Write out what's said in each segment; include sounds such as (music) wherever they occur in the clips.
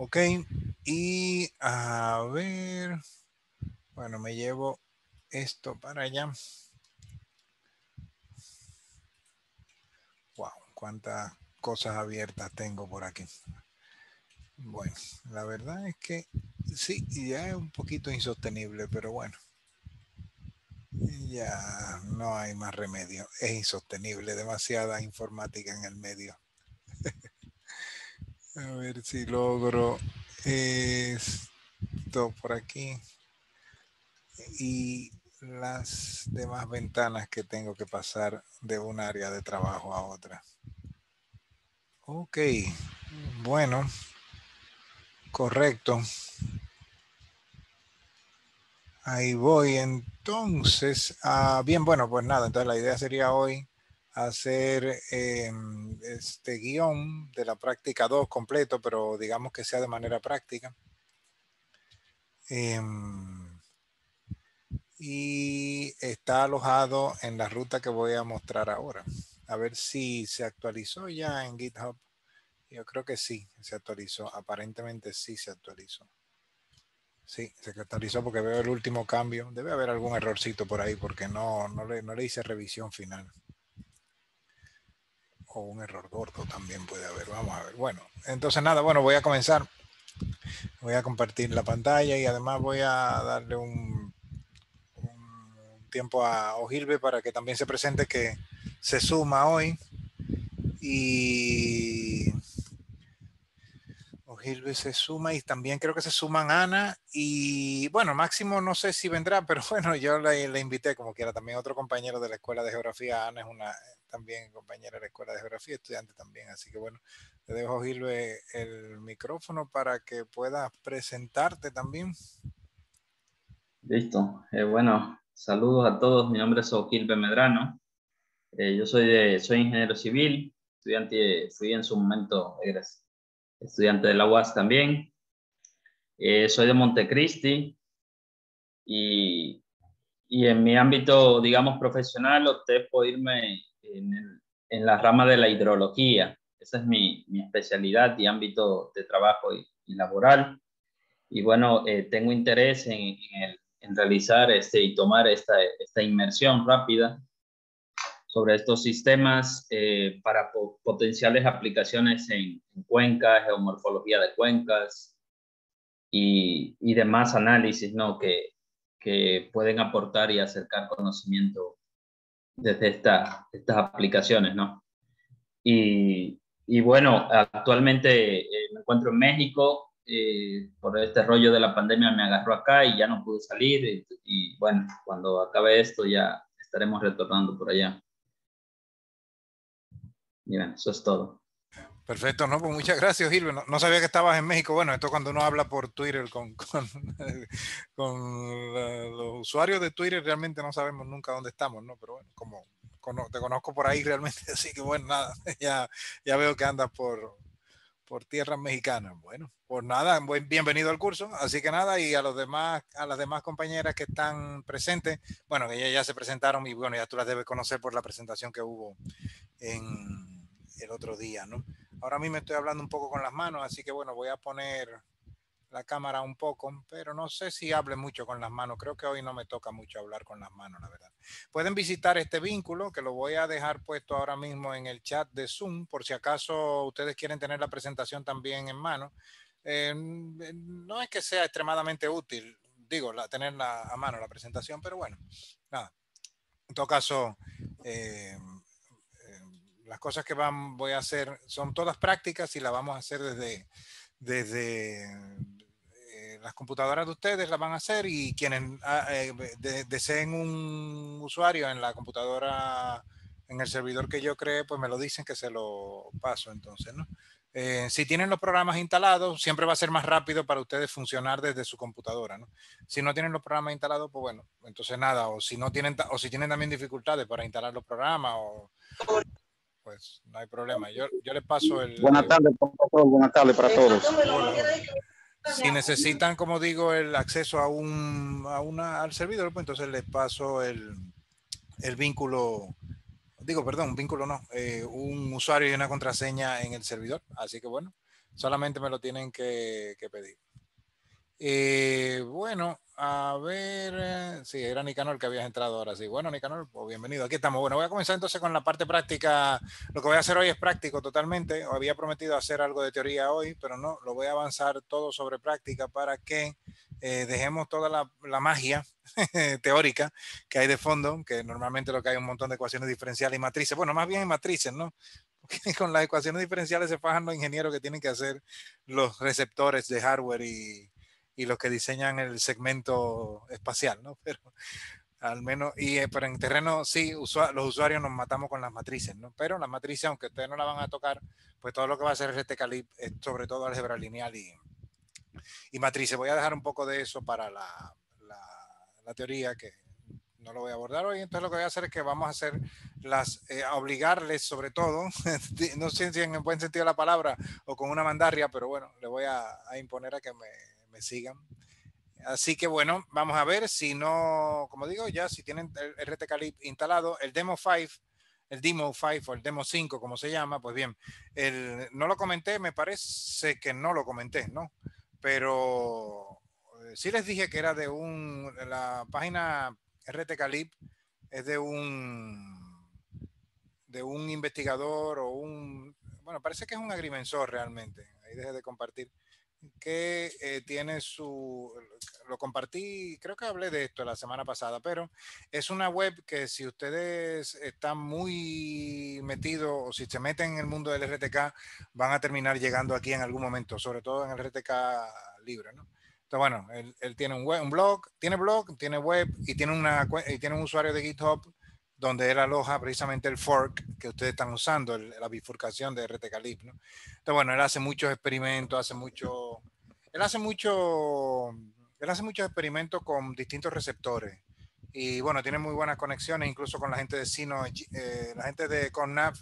Ok, y a ver, bueno, me llevo esto para allá. Wow, cuántas cosas abiertas tengo por aquí. Bueno, la verdad es que sí, ya es un poquito insostenible, pero bueno. Ya no hay más remedio. Es insostenible, demasiada informática en el medio. (laughs) A ver si logro esto por aquí. Y las demás ventanas que tengo que pasar de un área de trabajo a otra. Ok, bueno, correcto. Ahí voy entonces. Ah, bien, bueno, pues nada, entonces la idea sería hoy hacer em, este guion de la práctica 2 completo, pero digamos que sea de manera práctica. Em, y está alojado en la ruta que voy a mostrar ahora. A ver si se actualizó ya en GitHub. Yo creo que sí, se actualizó. Aparentemente sí se actualizó. Sí, se actualizó porque veo el último cambio. Debe haber algún errorcito por ahí porque no, no, le, no le hice revisión final. Un error gordo también puede haber. Vamos a ver. Bueno, entonces nada, bueno, voy a comenzar. Voy a compartir la pantalla y además voy a darle un, tiempo a Ojilbe para que también se presente que se suma hoy. Y Gilbe se suma y también creo que se suman Ana y bueno, Máximo no sé si vendrá, (laughs) pero bueno, yo le, invité como quiera, también otro compañero de la Escuela de Geografía, Ana es una también compañera de la Escuela de Geografía, estudiante también, así que bueno, le dejo Gilbe el micrófono para que puedas presentarte también. Listo, eh, bueno, saludos a todos, mi nombre es Gilbe Medrano, eh, yo soy, de, soy ingeniero civil, estudiante, fui en su momento estudiante de la UAS también. Eh, soy de Montecristi y, y, en mi ámbito, digamos, profesional opté por irme en, en la rama de la hidrología. Esa es mi, mi especialidad y ámbito de trabajo y, laboral. Y bueno, eh, tengo interés en, en, el, en, realizar este, y tomar esta, esta inmersión rápida sobre estos sistemas eh, para potenciales aplicaciones en, cuencas, geomorfología de cuencas y, y demás análisis ¿no? que, que, pueden aportar y acercar conocimiento desde esta, estas aplicaciones. ¿no? Y, y bueno, actualmente eh, me encuentro en México. Eh, por este rollo de la pandemia me agarró acá y ya no pude salir y, y bueno, cuando acabe esto ya estaremos retornando por allá. Bien, eso es todo. Perfecto, no, pues muchas gracias, Gilbert. No, sabía que estabas en México. Bueno, esto cuando uno habla por Twitter con, (laughs) con, los usuarios de Twitter, realmente no sabemos nunca dónde estamos, ¿no? Pero bueno, como te conozco por ahí realmente, (laughs) así que bueno, nada, ya, ya veo que andas por, por tierras mexicanas. Bueno, pues nada, bienvenido al curso. Así que nada, y a los demás, a las demás compañeras que están presentes, bueno, que ya, ya se presentaron y bueno, ya tú las debes conocer por la presentación que hubo en el otro día, ¿no? Ahora mismo estoy hablando un poco con las manos, así que bueno, voy a poner la cámara un poco, pero no sé si hable mucho con las manos. Creo que hoy no me toca mucho hablar con las manos, la verdad. Pueden visitar este vínculo que lo voy a dejar puesto ahora mismo en el chat de Zoom, por si acaso ustedes quieren tener la presentación también en mano. Eh, no es que sea extremadamente útil, digo, la, tenerla a mano la presentación, pero bueno, nada. En todo caso, eh, las cosas que van, voy a hacer son todas prácticas y las vamos a hacer desde, desde eh, las computadoras de ustedes las van a hacer y quienes ah, eh, deseen un usuario en la computadora, en el servidor que yo cree, pues me lo dicen que se lo paso entonces, ¿no? Eh, si tienen los programas instalados, siempre va a ser más rápido para ustedes funcionar desde su computadora, ¿no? Si no tienen los programas instalados, pues bueno, entonces nada, o si no tienen, o si tienen también dificultades para instalar los programas pues no hay problema. Yo, yo les paso el... Buenas tardes, buenas tardes para todos. Si necesitan, como digo, el acceso a un a una, al servidor, pues entonces les paso el, el vínculo, digo, perdón, un vínculo no, eh, un usuario y una contraseña en el servidor. Así que bueno, Solamente me lo tienen que, pedir. Eh, bueno, a ver, eh, sí, era Nicanor que habías entrado ahora, sí. Bueno, Nicanor, pues bienvenido. Aquí estamos. Bueno, voy a comenzar entonces con la parte práctica. Lo que voy a hacer hoy es práctico totalmente. Había prometido hacer algo de teoría hoy, pero no, lo voy a avanzar todo sobre práctica para que eh, dejemos toda la, la magia (laughs) teórica que hay de fondo, que normalmente lo que hay un montón de ecuaciones diferenciales y matrices. Bueno, más bien en matrices, ¿no? (laughs) Con las ecuaciones diferenciales se fajan los ingenieros que tienen que hacer los receptores de hardware y, y los que diseñan el segmento espacial, ¿no? (laughs) Pero al menos, y, eh, pero en terreno sí, los usuarios nos matamos con las matrices, ¿no? Pero las matrices, aunque ustedes no la van a tocar, pues todo lo que va a hacer RTCalib es sobre todo álgebra lineal y, y matrices. Voy a dejar un poco de eso para la, la, teoría que no lo voy a abordar hoy. Entonces lo que voy a hacer es que vamos a hacer las, eh, a obligarles sobre todo, (laughs) no sé si en buen sentido de la palabra o con una mandarria, pero bueno, le voy a imponer a que me me sigan. Así que bueno, vamos a ver si no, como digo, ya si tienen el RTCalib instalado, el Demo 5, el Demo 5 o el Demo 5, como se llama, pues bien, el, no lo comenté, me parece que no lo comenté, ¿no? Pero eh, sí les dije que era de un, la página RTCalib es de un, de un investigador o un, bueno, parece que es un agrimensor realmente, ahí deje de compartir que eh, tiene su, lo compartí, creo que hablé de esto la semana pasada, pero es una web que si ustedes están muy metidos o si se meten en el mundo del RTK, van a terminar llegando aquí en algún momento, sobre todo en el RTK libre, ¿no? Entonces, bueno, él, él tiene un, web, un blog, tiene blog, tiene web y tiene, una, y tiene un usuario de GitHub donde él aloja precisamente el fork que ustedes están usando, la bifurcación de RTCalib, ¿no? Entonces, bueno, él hace muchos experimentos, hace mucho, él hace mucho, él hace muchos experimentos con distintos receptores y bueno, tiene muy buenas conexiones, incluso con la gente de Sino, eh, la gente de Connav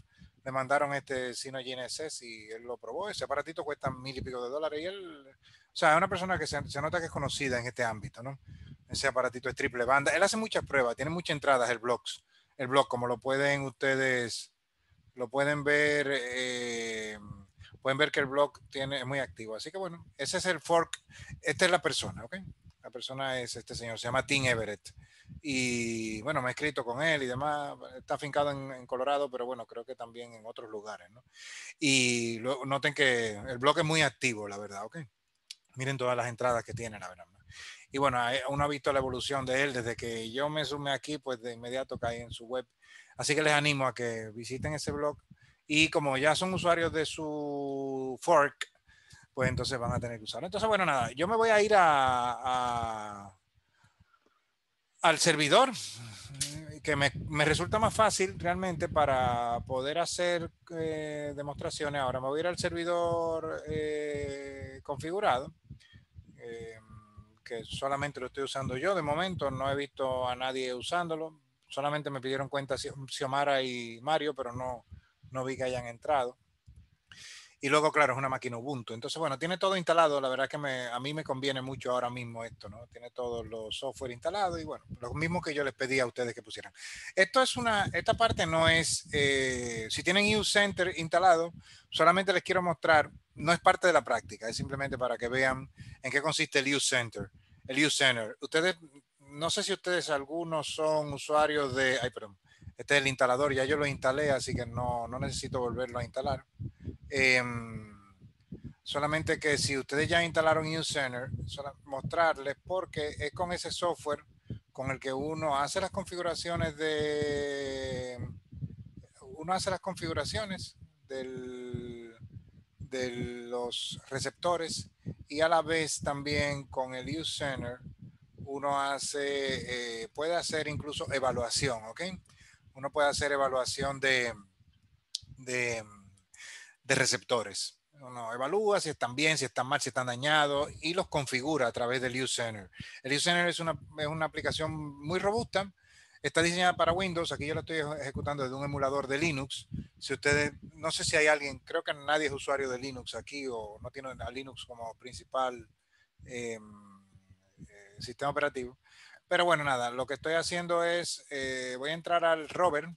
le mandaron este Sino GNSS y él lo probó, ese aparatito cuesta mil y pico de dólares y él, o sea, es una persona que se, se nota que es conocida en este ámbito, ¿no? Ese aparatito es triple banda, él hace muchas pruebas, tiene muchas entradas el blogs el blog, como lo pueden ustedes, lo pueden ver, eh, pueden ver que el blog tiene, es muy activo. Así que bueno, ese es el fork, esta es la persona, ¿ok? La persona es este señor, se llama Tim Everett. Y bueno, me he escrito con él y demás. Está afincado en, Colorado, pero bueno, creo que también en otros lugares, ¿no? Y noten que el blog es muy activo, la verdad, ¿ok? Miren todas las entradas que tiene, la verdad. Y bueno, uno ha visto la evolución de él desde que yo me sumé aquí, pues de inmediato caí en su web. Así que les animo a que visiten ese blog. Y como ya son usuarios de su fork, pues entonces van a tener que usarlo. Entonces, bueno, nada, yo me voy a ir a, al servidor, que me, resulta más fácil realmente para poder hacer eh, demostraciones. Ahora me voy a ir al servidor eh, configurado. Eh, que solamente lo estoy usando yo de momento, no he visto a nadie usándolo, solamente me pidieron cuenta Xiomara y Mario, pero no, no vi que hayan entrado. Y luego, claro, es una máquina Ubuntu. Entonces, bueno, tiene todo instalado. La verdad que me, a mí me conviene mucho ahora mismo esto, ¿no? Tiene todos los software instalados y bueno, lo mismo que yo les pedí a ustedes que pusieran. Esto es una, esta parte no es, eh, si tienen Use Center instalado, solamente les quiero mostrar, no es parte de la práctica, es simplemente para que vean en qué consiste el Use Center. El Use Center. Ustedes, no sé si ustedes algunos son usuarios de, ay, perdón, este es el instalador, ya yo lo instalé, así que no, no necesito volverlo a instalar. Em, solamente que si ustedes ya instalaron UseCenter, mostrarles porque es con ese software con el que uno hace las configuraciones de uno hace las configuraciones de los receptores y a la vez también con el UseCenter uno hace eh, puede hacer incluso evaluación, ¿ok? Uno puede hacer evaluación de, de receptores. Uno evalúa si están bien, si están mal, si están dañados y los configura a través del UseCenter. El UseCenter es una, es una aplicación muy robusta. Está diseñada para Windows. Aquí yo la estoy ejecutando desde un emulador de Linux. Si ustedes, no sé si hay alguien, creo que nadie es usuario de Linux aquí o no tiene a Linux como principal em, eh, sistema operativo. Pero bueno, nada, lo que estoy haciendo es, eh, voy a entrar al rover.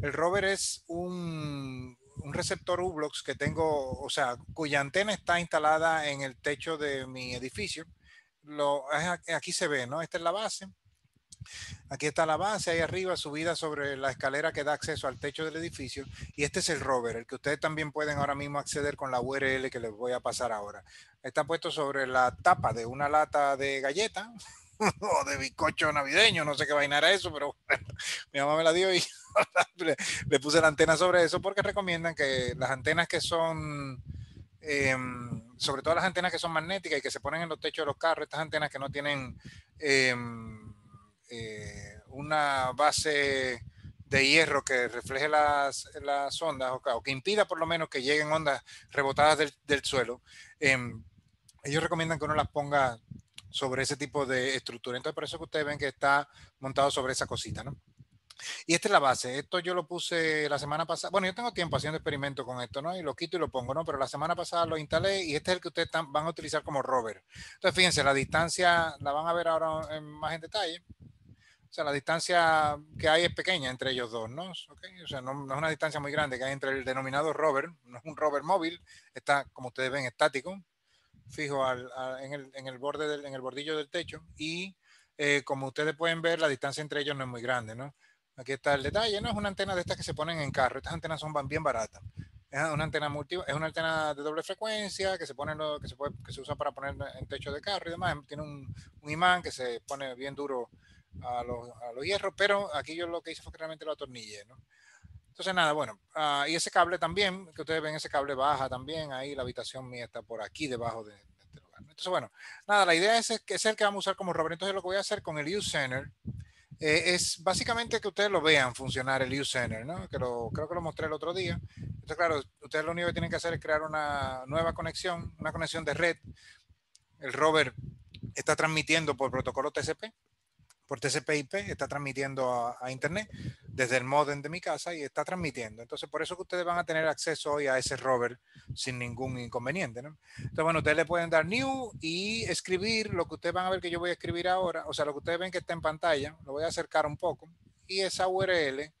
El rover es un, un receptor U-Blocks que tengo, o sea, cuya antena está instalada en el techo de mi edificio. Lo, aquí se ve, ¿no? Esta es la base. Aquí está la base, ahí arriba, subida sobre la escalera que da acceso al techo del edificio. Y este es el rover, el que ustedes también pueden ahora mismo acceder con la URL que les voy a pasar ahora. Está puesto sobre la tapa de una lata de galleta (laughs) o (laughs) de bizcocho navideño, no sé qué vaina era eso, pero bueno, (laughs) mi mamá me la dio y (laughs) le, puse la antena sobre eso porque recomiendan que las antenas que son, em, sobre todo las antenas que son magnéticas y que se ponen en los techos de los carros, estas antenas que no tienen em, eh, una base de hierro que refleje las, las ondas o, que impida por lo menos que lleguen ondas rebotadas del, del suelo, em, ellos recomiendan que uno las ponga sobre ese tipo de estructura. Entonces, por eso que ustedes ven que está montado sobre esa cosita, ¿no? Y esta es la base. Esto yo lo puse la semana pasada. Bueno, yo tengo tiempo haciendo experimento con esto, ¿no? Y lo quito y lo pongo, ¿no? Pero la semana pasada lo instalé y este es el que ustedes van a utilizar como rover. Entonces, fíjense, la distancia la van a ver ahora más en detalle. O sea, la distancia que hay es pequeña entre ellos dos, ¿no? O sea, no, es una distancia muy grande que hay entre el denominado rover, no es un rover móvil, está, como ustedes ven, estático, fijo en, el, en, el, borde del, en el bordillo del techo y eh, como ustedes pueden ver, la distancia entre ellos no es muy grande, ¿no? Aquí está el detalle, ¿no? Es una antena de estas que se ponen en carro. Estas antenas son bien baratas. Es una antena multi, es una antena de doble frecuencia que se pone que se puede, que se usa para poner en techo de carro y demás. Tiene un, un imán que se pone bien duro a los, a los, hierros, pero aquí yo lo que hice fue que realmente lo atornillé, ¿no? Entonces nada, bueno, uh, y ese cable también, que ustedes ven, ese cable baja también, ahí la habitación mía está por aquí debajo de, este lugar. Entonces bueno, nada, la idea es, que es el que vamos a usar como rover. Entonces lo que voy a hacer con el U-Center eh, es básicamente que ustedes lo vean funcionar el U-Center, ¿no? Que lo, creo que lo mostré el otro día. Entonces, claro, ustedes lo único que tienen que hacer es crear una nueva conexión, una conexión de red. El rover está transmitiendo por protocolo TCP por TCP/IP, está transmitiendo a, Internet desde el modem de mi casa y está transmitiendo. Entonces, por eso que ustedes van a tener acceso hoy a ese rover sin ningún inconveniente. ¿no? Entonces, bueno, ustedes le pueden dar new y escribir lo que ustedes van a ver que yo voy a escribir ahora, o sea, lo que ustedes ven que está en pantalla, lo voy a acercar un poco y esa URL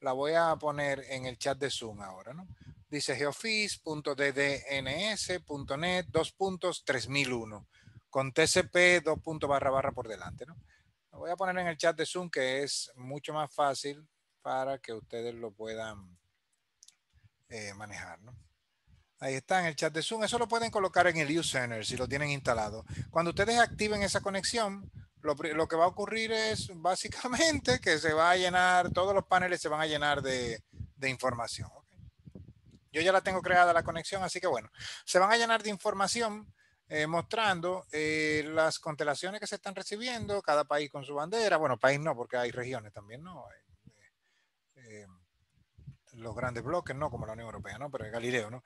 la voy a poner en el chat de Zoom ahora, ¿no? Dice geoffice.ddns.net 2.3001 con TCP 2. barra barra por delante, ¿no? Lo voy a poner en el chat de Zoom que es mucho más fácil para que ustedes lo puedan eh, manejar. ¿no? Ahí está en el chat de Zoom. Eso lo pueden colocar en el Center si lo tienen instalado. Cuando ustedes activen esa conexión, lo, lo, que va a ocurrir es básicamente que se va a llenar, todos los paneles se van a llenar de, de información. Yo ya la tengo creada la conexión, así que bueno, se van a llenar de información eh, mostrando eh, las constelaciones que se están recibiendo, cada país con su bandera, bueno, país no, porque hay regiones también, ¿no? Eh, los grandes bloques, no como la Unión Europea, ¿no? Pero Galileo, ¿no?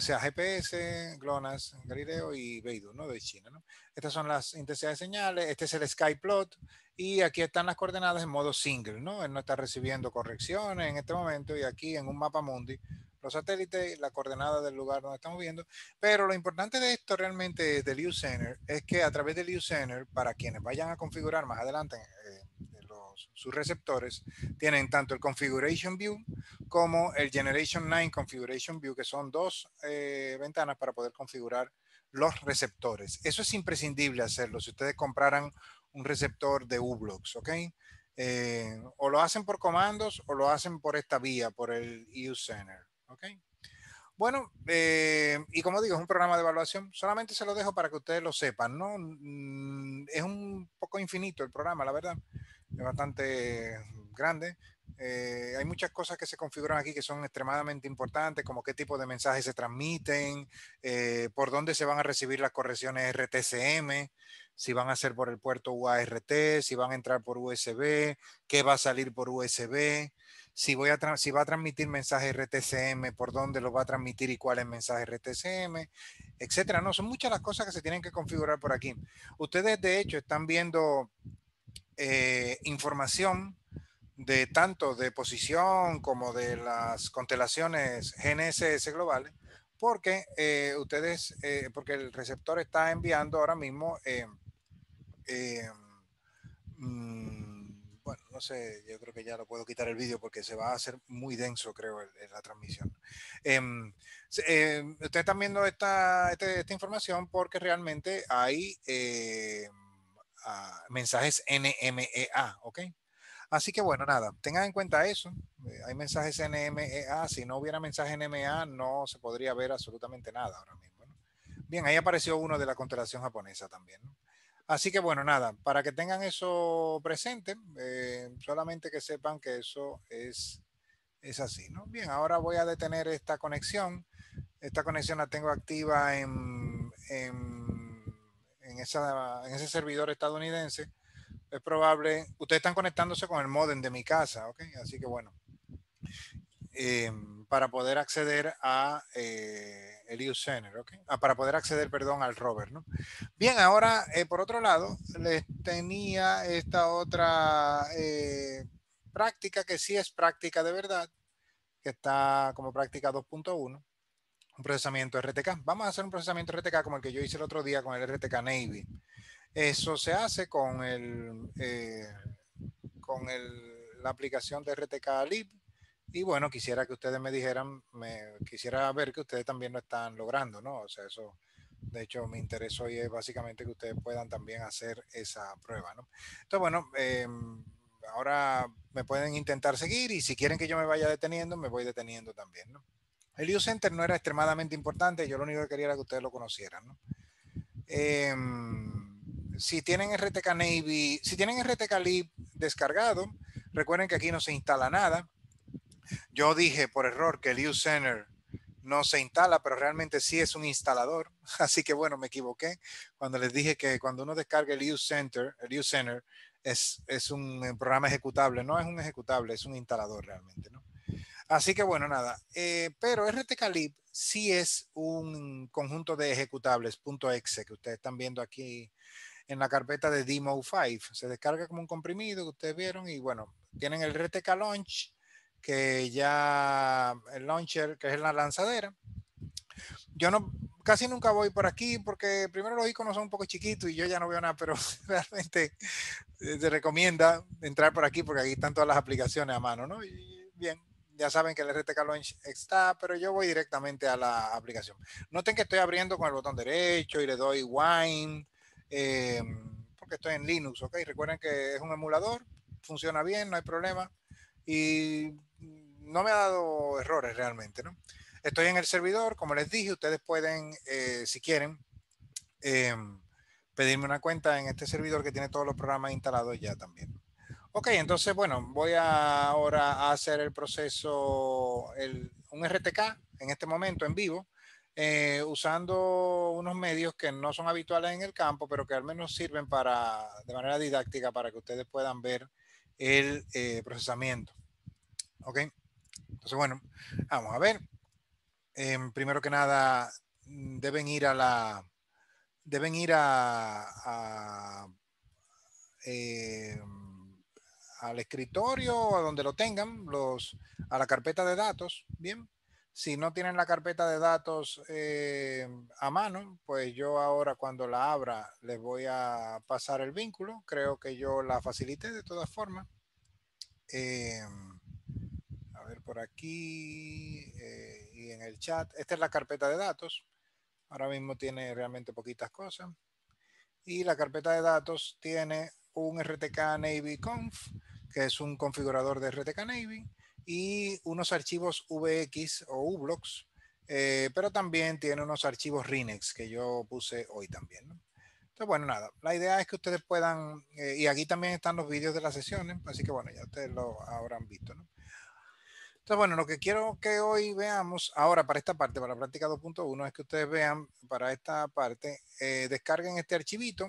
sea GPS, GLONASS, Galileo y Beidou, ¿no? De China, ¿no? Estas son las intensidades de señales, este es el Skyplot y aquí están las coordenadas en modo single, ¿no? Él no está recibiendo correcciones en este momento y aquí en un mapa mundi los satélites, la coordenada del lugar donde estamos viendo. Pero lo importante de esto realmente del U-Center es que a través del U-Center, para quienes vayan a configurar más adelante eh, los, sus receptores, tienen tanto el Configuration View como el Generation 9 Configuration View, que son dos eh, ventanas para poder configurar los receptores. Eso es imprescindible hacerlo si ustedes compraran un receptor de U-Blocks, ¿ok? Eh, o lo hacen por comandos o lo hacen por esta vía, por el U-Center. ¿Ok? Bueno, eh, y como digo, es un programa de evaluación. Solamente se lo dejo para que ustedes lo sepan, ¿no? Mm, es un poco infinito el programa, la verdad. Es bastante grande. Eh, hay muchas cosas que se configuran aquí que son extremadamente importantes, como qué tipo de mensajes se transmiten, eh, por dónde se van a recibir las correcciones RTCM, si van a ser por el puerto UART, si van a entrar por USB, qué va a salir por USB si, va a transmitir mensaje RTCM, por dónde lo va a transmitir y cuál es el mensaje RTCM, etcétera. No, son muchas las cosas que se tienen que configurar por aquí. Ustedes, de hecho, están viendo eh, información de tanto de posición como de las constelaciones GNSS globales, porque eh, ustedes, eh, porque el receptor está enviando ahora mismo mm, bueno, no sé, yo creo que ya lo puedo quitar el vídeo porque se va a hacer muy denso, creo, la transmisión. Em, em, ustedes están viendo esta, este, esta, información porque realmente hay em, ah, mensajes NMEA, ¿ok? Así que bueno, nada, tengan en cuenta eso. Eh, hay mensajes NMEA. Si no hubiera mensaje NMEA, no se podría ver absolutamente nada ahora mismo. Bien, ahí apareció uno de la constelación japonesa también. Así que bueno, nada, para que tengan eso presente, eh, solamente que sepan que eso es, es así. ¿no? Bien, ahora voy a detener esta conexión. Esta conexión la tengo activa en, en, en ese servidor estadounidense es probable, ustedes están conectándose con el modem de mi casa, ¿ok? Así que bueno, em, para poder acceder a eh, el Center, ¿ok? Ah, para poder acceder, perdón, al rover, ¿no? Bien, ahora, eh, por otro lado, les tenía esta otra eh, práctica que sí es práctica de verdad, que está como práctica 2.1 un procesamiento RTK. Vamos a hacer un procesamiento RTK como el que yo hice el otro día con el RTK Navy. Eso se hace con, el, eh, con el, la aplicación de RTK Lib. Y bueno, quisiera que ustedes me dijeran, me, quisiera ver que ustedes también lo están logrando, ¿no? O sea, eso, de hecho, mi interés hoy es básicamente que ustedes puedan también hacer esa prueba, ¿no? Entonces, bueno, em, ahora me pueden intentar seguir y si quieren que yo me vaya deteniendo, me voy deteniendo también, ¿no? El U-Center no era extremadamente importante, yo lo único que quería era que ustedes lo conocieran, ¿no? Eh, si tienen RTK Navy, si tienen RTK Lib descargado, recuerden que aquí no se instala nada. Yo dije por error que el Center no se instala, pero realmente sí es un instalador. (laughs) Así que bueno, me equivoqué cuando les dije que cuando uno descarga el Center, el Center es, es un programa ejecutable, no es un ejecutable, es un instalador realmente, ¿no? Así que bueno, nada. Eh, pero RTK Lib sí es un conjunto de ejecutables .exe que ustedes están viendo aquí en la carpeta de Demo 5. Se descarga como un comprimido que ustedes vieron y bueno, tienen el RTK Launch, que ya el launcher, que es la lanzadera. Yo no, casi nunca voy por aquí porque primero los iconos son un poco chiquitos y yo ya no veo nada, pero (laughs) realmente eh, se recomienda entrar por aquí porque aquí están todas las aplicaciones a mano, ¿no? Y bien, ya saben que el RTK Launch está, pero yo voy directamente a la aplicación. Noten que estoy abriendo con el botón derecho y le doy Wine eh, porque estoy en Linux, ¿ok? Recuerden que es un emulador, funciona bien, no hay problema y no me ha dado errores realmente, ¿no? Estoy en el servidor, como les dije, ustedes pueden, eh, si quieren, eh, pedirme una cuenta en este servidor que tiene todos los programas instalados ya también. Ok, entonces, bueno, voy ahora a hacer el proceso, el, un RTK en este momento en vivo eh, usando unos medios que no son habituales en el campo, pero que al menos sirven para, de manera didáctica para que ustedes puedan ver el eh, procesamiento. ¿Ok? Entonces, bueno, vamos a ver. Em, primero que nada, mm, deben ir a la, deben ir a, em, al escritorio o a donde lo tengan, los, a la carpeta de datos, bien, si no tienen la carpeta de datos eh, a mano, pues yo ahora cuando la abra les voy a pasar el vínculo. Creo que yo la facilité de todas formas. Eh, por aquí eh, y en el chat. Esta es la carpeta de datos. Ahora mismo tiene realmente poquitas cosas. Y la carpeta de datos tiene un RTK Navy Conf, que es un configurador de RTK Navy y unos archivos VX o uBlocks, eh, pero también tiene unos archivos Rinex que yo puse hoy también. Entonces, bueno, nada, la idea es que ustedes puedan, eh, y aquí también están los vídeos de las sesiones, así que bueno, ya ustedes lo habrán visto. ¿no? Entonces, bueno, lo que quiero que hoy veamos ahora para esta parte, para la práctica 2.1, es que ustedes vean para esta parte, eh, descarguen este archivito.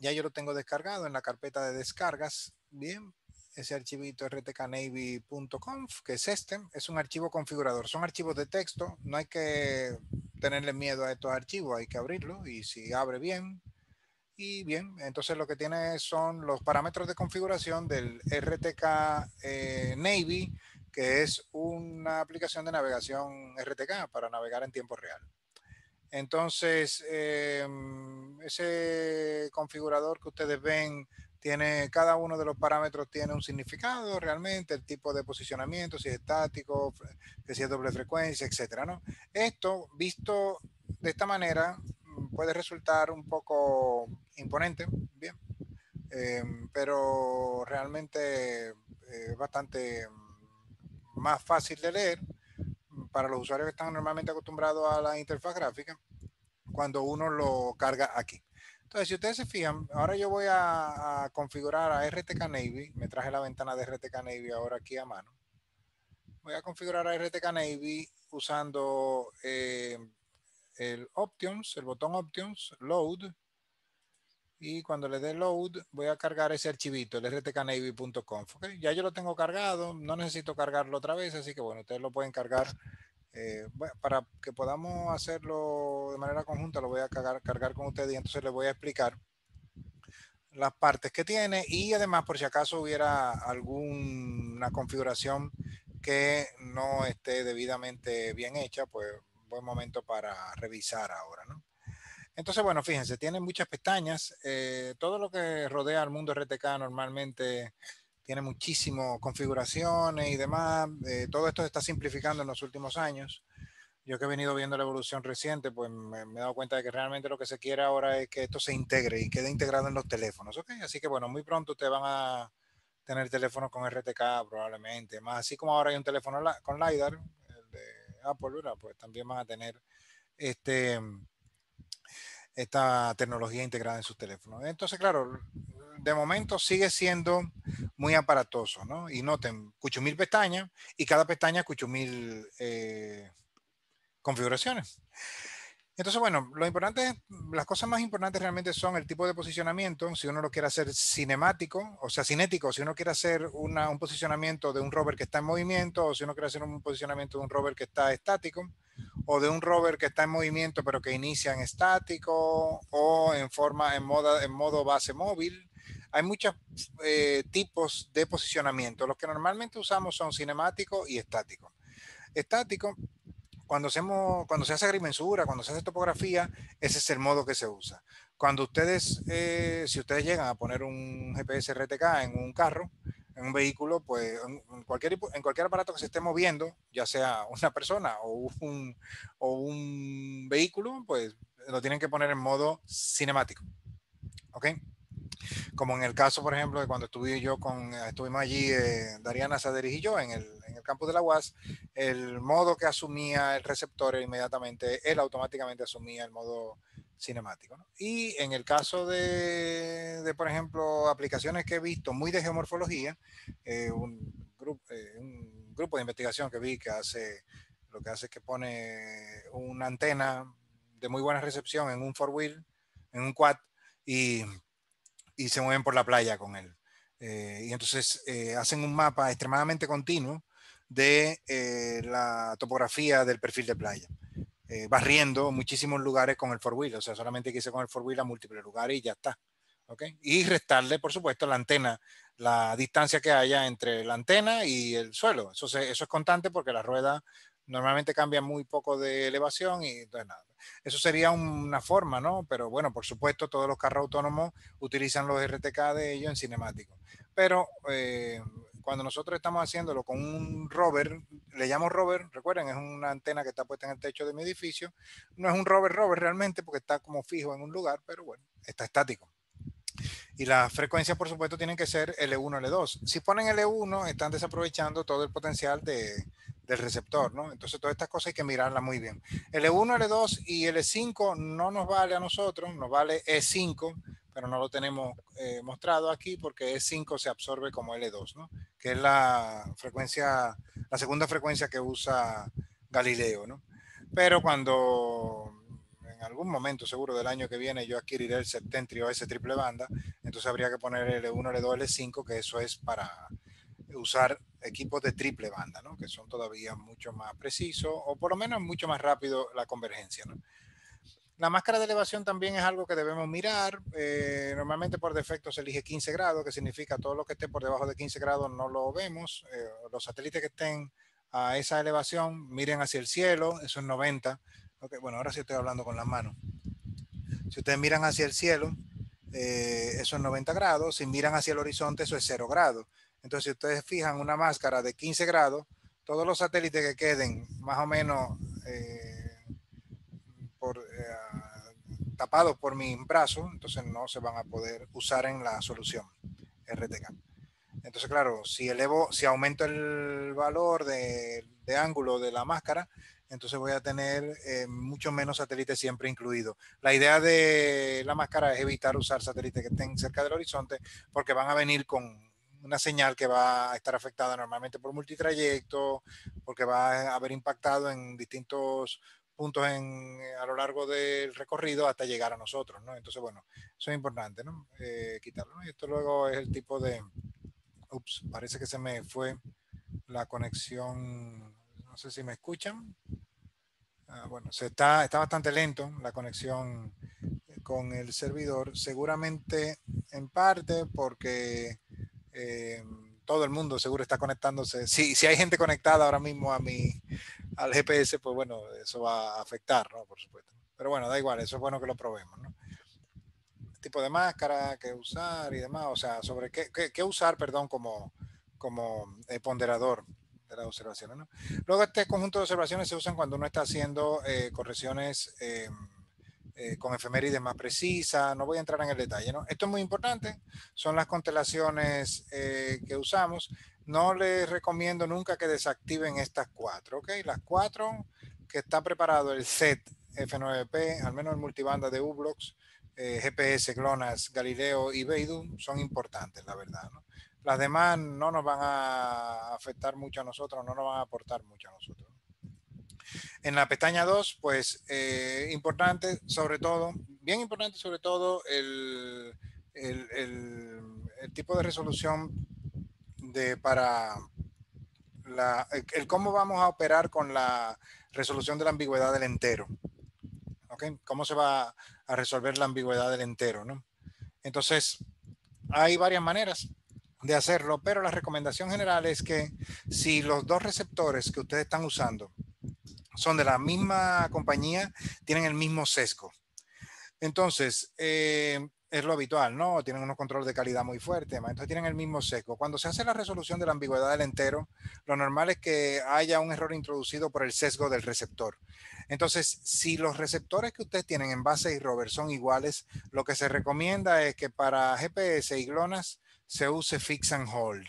Ya yo lo tengo descargado en la carpeta de descargas. Bien, ese archivito rtknavy.conf, que es este, es un archivo configurador. Son archivos de texto, no hay que tenerle miedo a estos archivos, hay que abrirlo y si abre bien. Y bien, entonces lo que tiene son los parámetros de configuración del RTK eh, Navy, que es una aplicación de navegación RTK para navegar en tiempo real. Entonces, em, ese configurador que ustedes ven tiene, cada uno de los parámetros tiene un significado realmente, el tipo de posicionamiento, si es estático, si es doble frecuencia, etcétera, ¿no? Esto, visto de esta manera, puede resultar un poco imponente, bien, em, pero realmente es eh, bastante más fácil de leer para los usuarios que están normalmente acostumbrados a la interfaz gráfica cuando uno lo carga aquí. Entonces, si ustedes se fijan, ahora yo voy a, configurar a RTK Navy. Me traje la ventana de RTK Navy ahora aquí a mano. Voy a configurar a RTK Navy usando eh, el Options, el botón Options, Load. Y cuando le dé Load, voy a cargar ese archivito, el rtknavy.conf. Ya yo lo tengo cargado, no necesito cargarlo otra vez, así que bueno, ustedes lo pueden cargar eh, para que podamos hacerlo de manera conjunta, lo voy a cargar, cargar con ustedes y entonces les voy a explicar las partes que tiene y además por si acaso hubiera alguna configuración que no esté debidamente bien hecha, pues buen momento para revisar ahora, ¿no? Entonces, bueno, fíjense, tiene muchas pestañas. Eh, todo lo que rodea al mundo RTK normalmente tiene muchísimas configuraciones y demás. Eh, todo esto se está simplificando en los últimos años. Yo que he venido viendo la evolución reciente, pues me, he dado cuenta de que realmente lo que se quiere ahora es que esto se integre y quede integrado en los teléfonos. ¿okay? Así que bueno, muy pronto te van a tener teléfonos con RTK probablemente. Más así como ahora hay un teléfono con LiDAR, el de Apple, pues también van a tener este, esta tecnología integrada en sus teléfonos. Entonces, claro, de momento sigue siendo muy aparatoso, ¿no? Y noten, mil pestañas y cada pestaña mil eh, configuraciones. Entonces, bueno, lo importante, las cosas más importantes realmente son el tipo de posicionamiento, si uno lo quiere hacer cinemático, o sea, cinético, si uno quiere hacer un posicionamiento de un rover que está en movimiento, o si uno quiere hacer un posicionamiento de un rover que está estático, o de un rover que está en movimiento pero que inicia en estático, o en forma, en modo, en modo base móvil, hay muchos eh, tipos de posicionamiento. Los que normalmente usamos son cinemático y estático. Estático, cuando, hacemos, cuando se hace agrimensura, cuando se hace topografía, ese es el modo que se usa. Cuando ustedes, eh, si ustedes llegan a poner un GPS RTK en un carro, en un vehículo, pues en cualquier, en cualquier aparato que se esté moviendo, ya sea una persona o un, o un vehículo, pues lo tienen que poner en modo cinemático. ¿Ok? Como en el caso, por ejemplo, de cuando estuve yo con, eh, estuvimos allí, eh, Dariana Saderis y yo, en el, en el campus de la UAS, el modo que asumía el receptor inmediatamente, él automáticamente asumía el modo cinemático. Y en el caso de, de, por ejemplo, aplicaciones que he visto muy de geomorfología, eh, un, grupo, un grupo de investigación que vi que hace, lo que hace es que pone una antena de muy buena recepción en un four wheel, en un quad, y y se mueven por la playa con él. Eh, y entonces eh, hacen un mapa extremadamente continuo de eh, la topografía del perfil de playa, barriendo muchísimos lugares con el four wheel, o sea, solamente quise con el four wheel a múltiples lugares y ya está. ¿okay? Y restarle, por supuesto, la antena, la distancia que haya entre la antena y el suelo. Eso, eso es constante porque la rueda normalmente cambia muy poco de elevación y entonces nada. Eso sería una forma, ¿no? Pero bueno, por supuesto, todos los carros autónomos utilizan los RTK de ellos en cinemático. Pero eh, cuando nosotros estamos haciéndolo con un rover, le llamo rover, recuerden, es una antena que está puesta en el techo de mi edificio. No es un rover rover realmente porque está como fijo en un lugar, pero bueno, está estático. Y las frecuencias, por supuesto, tienen que ser L1, L2. Si ponen L1, están desaprovechando todo el potencial de, del receptor, ¿no? Entonces todas estas cosas hay que mirarlas muy bien. L1, L2 y L5 no nos vale a nosotros, nos vale E5, pero no lo tenemos eh, mostrado aquí porque E5 se absorbe como L2, ¿no? Que es la frecuencia, la segunda frecuencia que usa Galileo, ¿no? Pero cuando en algún momento seguro del año que viene yo adquiriré el septentrio ese triple banda, entonces habría que poner L1, L2, L5, que eso es para usar equipos de triple banda, ¿no? que son todavía mucho más precisos o por lo menos mucho más rápido la convergencia. ¿no? La máscara de elevación también es algo que debemos mirar. Eh, normalmente por defecto se elige 15 grados, que significa todo lo que esté por debajo de 15 grados no lo vemos. Eh, los satélites que estén a esa elevación miren hacia el cielo, eso es 90. Okay, bueno, ahora sí estoy hablando con las manos. Si ustedes miran hacia el cielo, eh, eso es 90 grados. Si miran hacia el horizonte, eso es 0 grados. Entonces, si ustedes fijan una máscara de 15 grados, todos los satélites que queden más o menos eh, por, eh, tapados por mi brazo, entonces no se van a poder usar en la solución RTK. Entonces, claro, si elevo, si aumento el valor de, ángulo de la máscara, entonces voy a tener eh, mucho menos satélites siempre incluidos. La idea de la máscara es evitar usar satélites que estén cerca del horizonte porque van a venir con una señal que va a estar afectada normalmente por multitrayecto, porque va a haber impactado en distintos puntos en, a lo largo del recorrido hasta llegar a nosotros, ¿no? Entonces, bueno, eso es importante, ¿no? Eh, quitarlo. Y esto luego es el tipo de... Ups, parece que se me fue la conexión no sé si me escuchan. Ah, bueno, se está, está bastante lento la conexión con el servidor, seguramente en parte porque eh, todo el mundo seguro está conectándose. Si, si hay gente conectada ahora mismo a mi, al GPS, pues bueno, eso va a afectar, ¿no? Por supuesto. Pero bueno, da igual, eso es bueno que lo probemos, ¿no? tipo de máscara que usar y demás, o sea, sobre qué, qué, usar, perdón, como, como eh, ponderador las observaciones. ¿no? Luego este conjunto de observaciones se usan cuando uno está haciendo eh, correcciones eh, eh, con efemérides más precisas. No voy a entrar en el detalle. ¿no? Esto es muy importante. Son las constelaciones que usamos. No les recomiendo nunca que desactiven estas cuatro. ¿ok? Las cuatro que está preparado el set F9P, al menos el multibanda de U-Blocks, GPS, GLONASS, Galileo y Beidou son importantes, la verdad. Las demás no nos van a afectar mucho a nosotros, no nos van a aportar mucho a nosotros. En la pestaña 2, pues eh, importante sobre todo, bien importante sobre todo el, el, tipo de resolución de para la, el, cómo vamos a operar con la resolución de la ambigüedad del entero. ¿Okay? ¿Cómo se va a resolver la ambigüedad del entero? ¿no? Entonces, hay varias maneras de hacerlo, pero la recomendación general es que si los dos receptores que ustedes están usando son de la misma compañía, tienen el mismo sesgo. Entonces, eh, es lo habitual, ¿no? Tienen unos controles de calidad muy fuertes, entonces tienen el mismo sesgo. Cuando se hace la resolución de la ambigüedad del entero, lo normal es que haya un error introducido por el sesgo del receptor. Entonces, si los receptores que ustedes tienen en base y rover son iguales, lo que se recomienda es que para GPS y GLONASS se use fix and hold,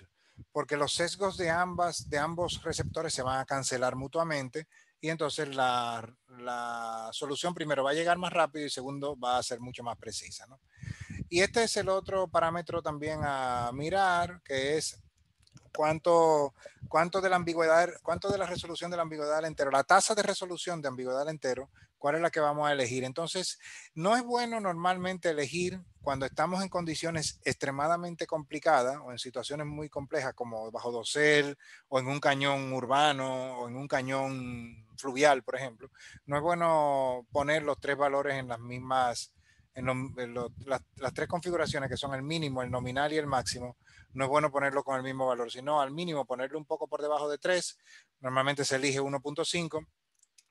porque los sesgos de, ambas, de ambos receptores se van a cancelar mutuamente y entonces la, la, solución primero va a llegar más rápido y segundo va a ser mucho más precisa. ¿no? Y este es el otro parámetro también a mirar, que es cuánto, cuánto de la ambigüedad, cuánto de la resolución de la ambigüedad al entero, la tasa de resolución de ambigüedad al entero, cuál es la que vamos a elegir. Entonces, no es bueno normalmente elegir cuando estamos en condiciones extremadamente complicadas o en situaciones muy complejas como bajo dosel o en un cañón urbano o en un cañón fluvial, por ejemplo, no es bueno poner los tres valores en las mismas, en, las, las, tres configuraciones que son el mínimo, el nominal y el máximo, no es bueno ponerlo con el mismo valor, sino al mínimo ponerlo un poco por debajo de 3, normalmente se elige 1.5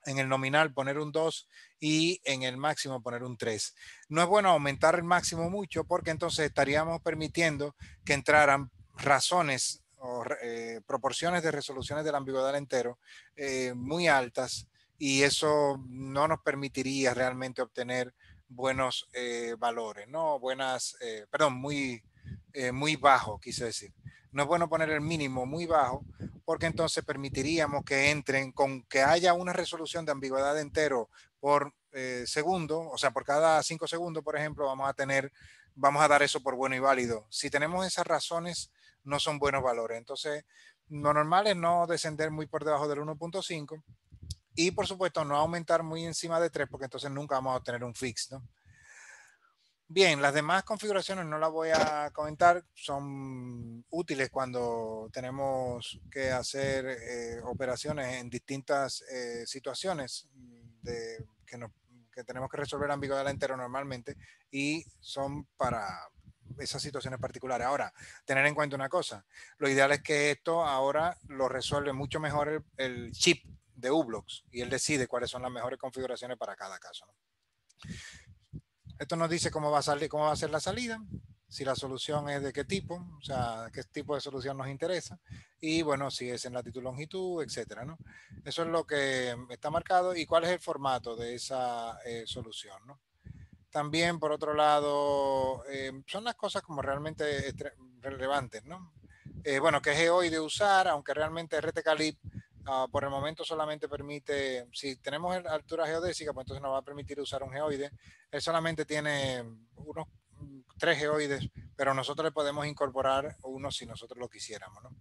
en el nominal poner un 2 y en el máximo poner un 3. No es bueno aumentar el máximo mucho porque entonces estaríamos permitiendo que entraran razones o eh, proporciones de resoluciones de la ambigüedad entero eh, muy altas y eso no nos permitiría realmente obtener buenos eh, valores, ¿no? Buenas, perdón, muy, muy bajo, quise decir. No es bueno poner el mínimo muy bajo porque entonces permitiríamos que entren con que haya una resolución de ambigüedad entero por eh, segundo, o sea, por cada cinco segundos, por ejemplo, vamos a tener, vamos a dar eso por bueno y válido. Si tenemos esas razones, no son buenos valores. Entonces, lo normal es no descender muy por debajo del 1.5 y, por supuesto, no aumentar muy encima de 3 porque entonces nunca vamos a obtener un fix, ¿no? Bien, las demás configuraciones no las voy a comentar, son útiles cuando tenemos que hacer eh, operaciones en distintas eh, situaciones de, que, tenemos que resolver ambigüedad entero normalmente y son para esas situaciones particulares. Ahora, tener en cuenta una cosa, lo ideal es que esto ahora lo resuelve mucho mejor el, el chip de U-Blocks y él decide cuáles son las mejores configuraciones para cada caso. Esto nos dice cómo va a salir, cómo va a ser la salida, si la solución es de qué tipo, o sea, qué tipo de solución nos interesa, y bueno, si es en latitud, longitud, etcétera, ¿no? Eso es lo que está marcado y cuál es el formato de esa eh, solución, ¿no? También, por otro lado, eh, son las cosas como realmente relevantes, ¿no? Eh, bueno, que geoide usar, aunque realmente RTCalib uh, por el momento solamente permite, si tenemos altura geodésica, pues entonces nos va a permitir usar un geoide. Él solamente tiene unos tres geoides, pero nosotros le podemos incorporar uno si nosotros lo quisiéramos. ¿no?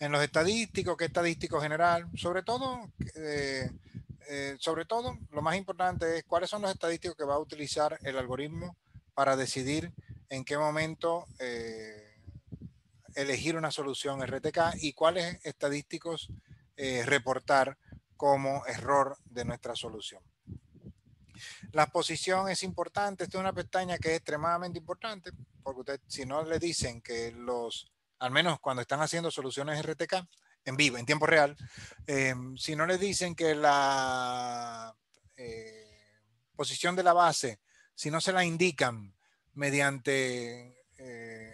En los estadísticos, ¿qué estadístico general? Sobre todo, eh, eh, sobre todo, lo más importante es cuáles son los estadísticos que va a utilizar el algoritmo para decidir en qué momento eh, elegir una solución RTK y cuáles estadísticos reportar como error de nuestra solución. La posición es importante. Esta es una pestaña que es extremadamente importante porque usted, si no le dicen que los, al menos cuando están haciendo soluciones RTK en vivo, en tiempo real, eh, si no le dicen que la eh, posición de la base, si no se la indican mediante eh,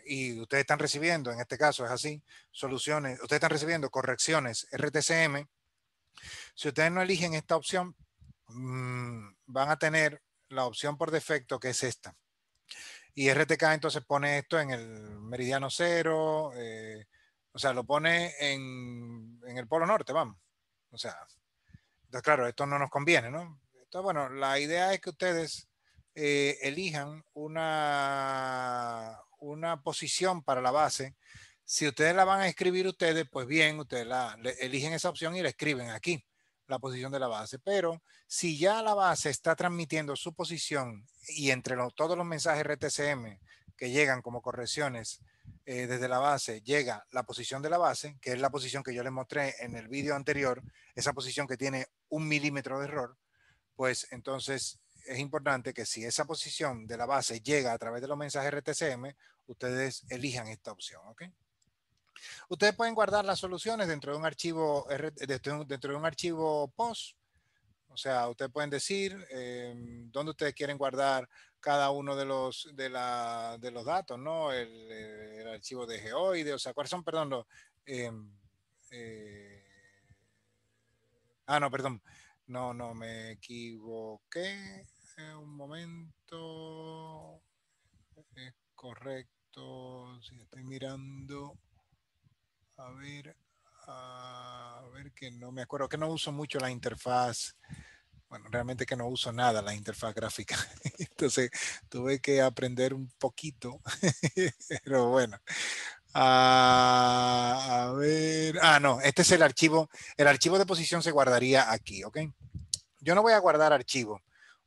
y ustedes están recibiendo, en este caso es así, soluciones, ustedes están recibiendo correcciones RTCM, si ustedes no eligen esta opción, Mm, van a tener la opción por defecto que es esta. Y RTK entonces pone esto en el meridiano cero, eh, o sea, lo pone en, el polo norte, vamos. O sea, entonces claro, esto no nos conviene, ¿no? Entonces, bueno, la idea es que ustedes eh, elijan una, una posición para la base. Si ustedes la van a escribir ustedes, pues bien, ustedes eligen esa opción y la escriben aquí la posición de la base. Pero si ya la base está transmitiendo su posición y entre todos los mensajes RTCM que llegan como correcciones eh, desde la base, llega la posición de la base, que es la posición que yo les mostré en el vídeo anterior, esa posición que tiene un milímetro de error, pues entonces es importante que si esa posición de la base llega a través de los mensajes RTCM, ustedes elijan esta opción, ¿ok? Ustedes pueden guardar las soluciones dentro de un archivo, dentro de un archivo POS. O sea, ustedes pueden decir em, dónde ustedes quieren guardar cada uno de los, de, la, de los datos, ¿no? El, archivo de geoide, o sea, cuáles son, perdón, los... Em, eh, ah, no, perdón. No, no, me equivoqué. Eh, un momento. Es correcto. Si estoy mirando. A ver, a ver que no me acuerdo que no uso mucho la interfaz. Bueno, realmente que no uso nada la interfaz gráfica. (laughs) Entonces tuve que aprender un poquito. (laughs) Pero bueno. a ver. Ah, no, este es el archivo. El archivo de posición se guardaría aquí, ¿ok? Yo no voy a guardar archivo.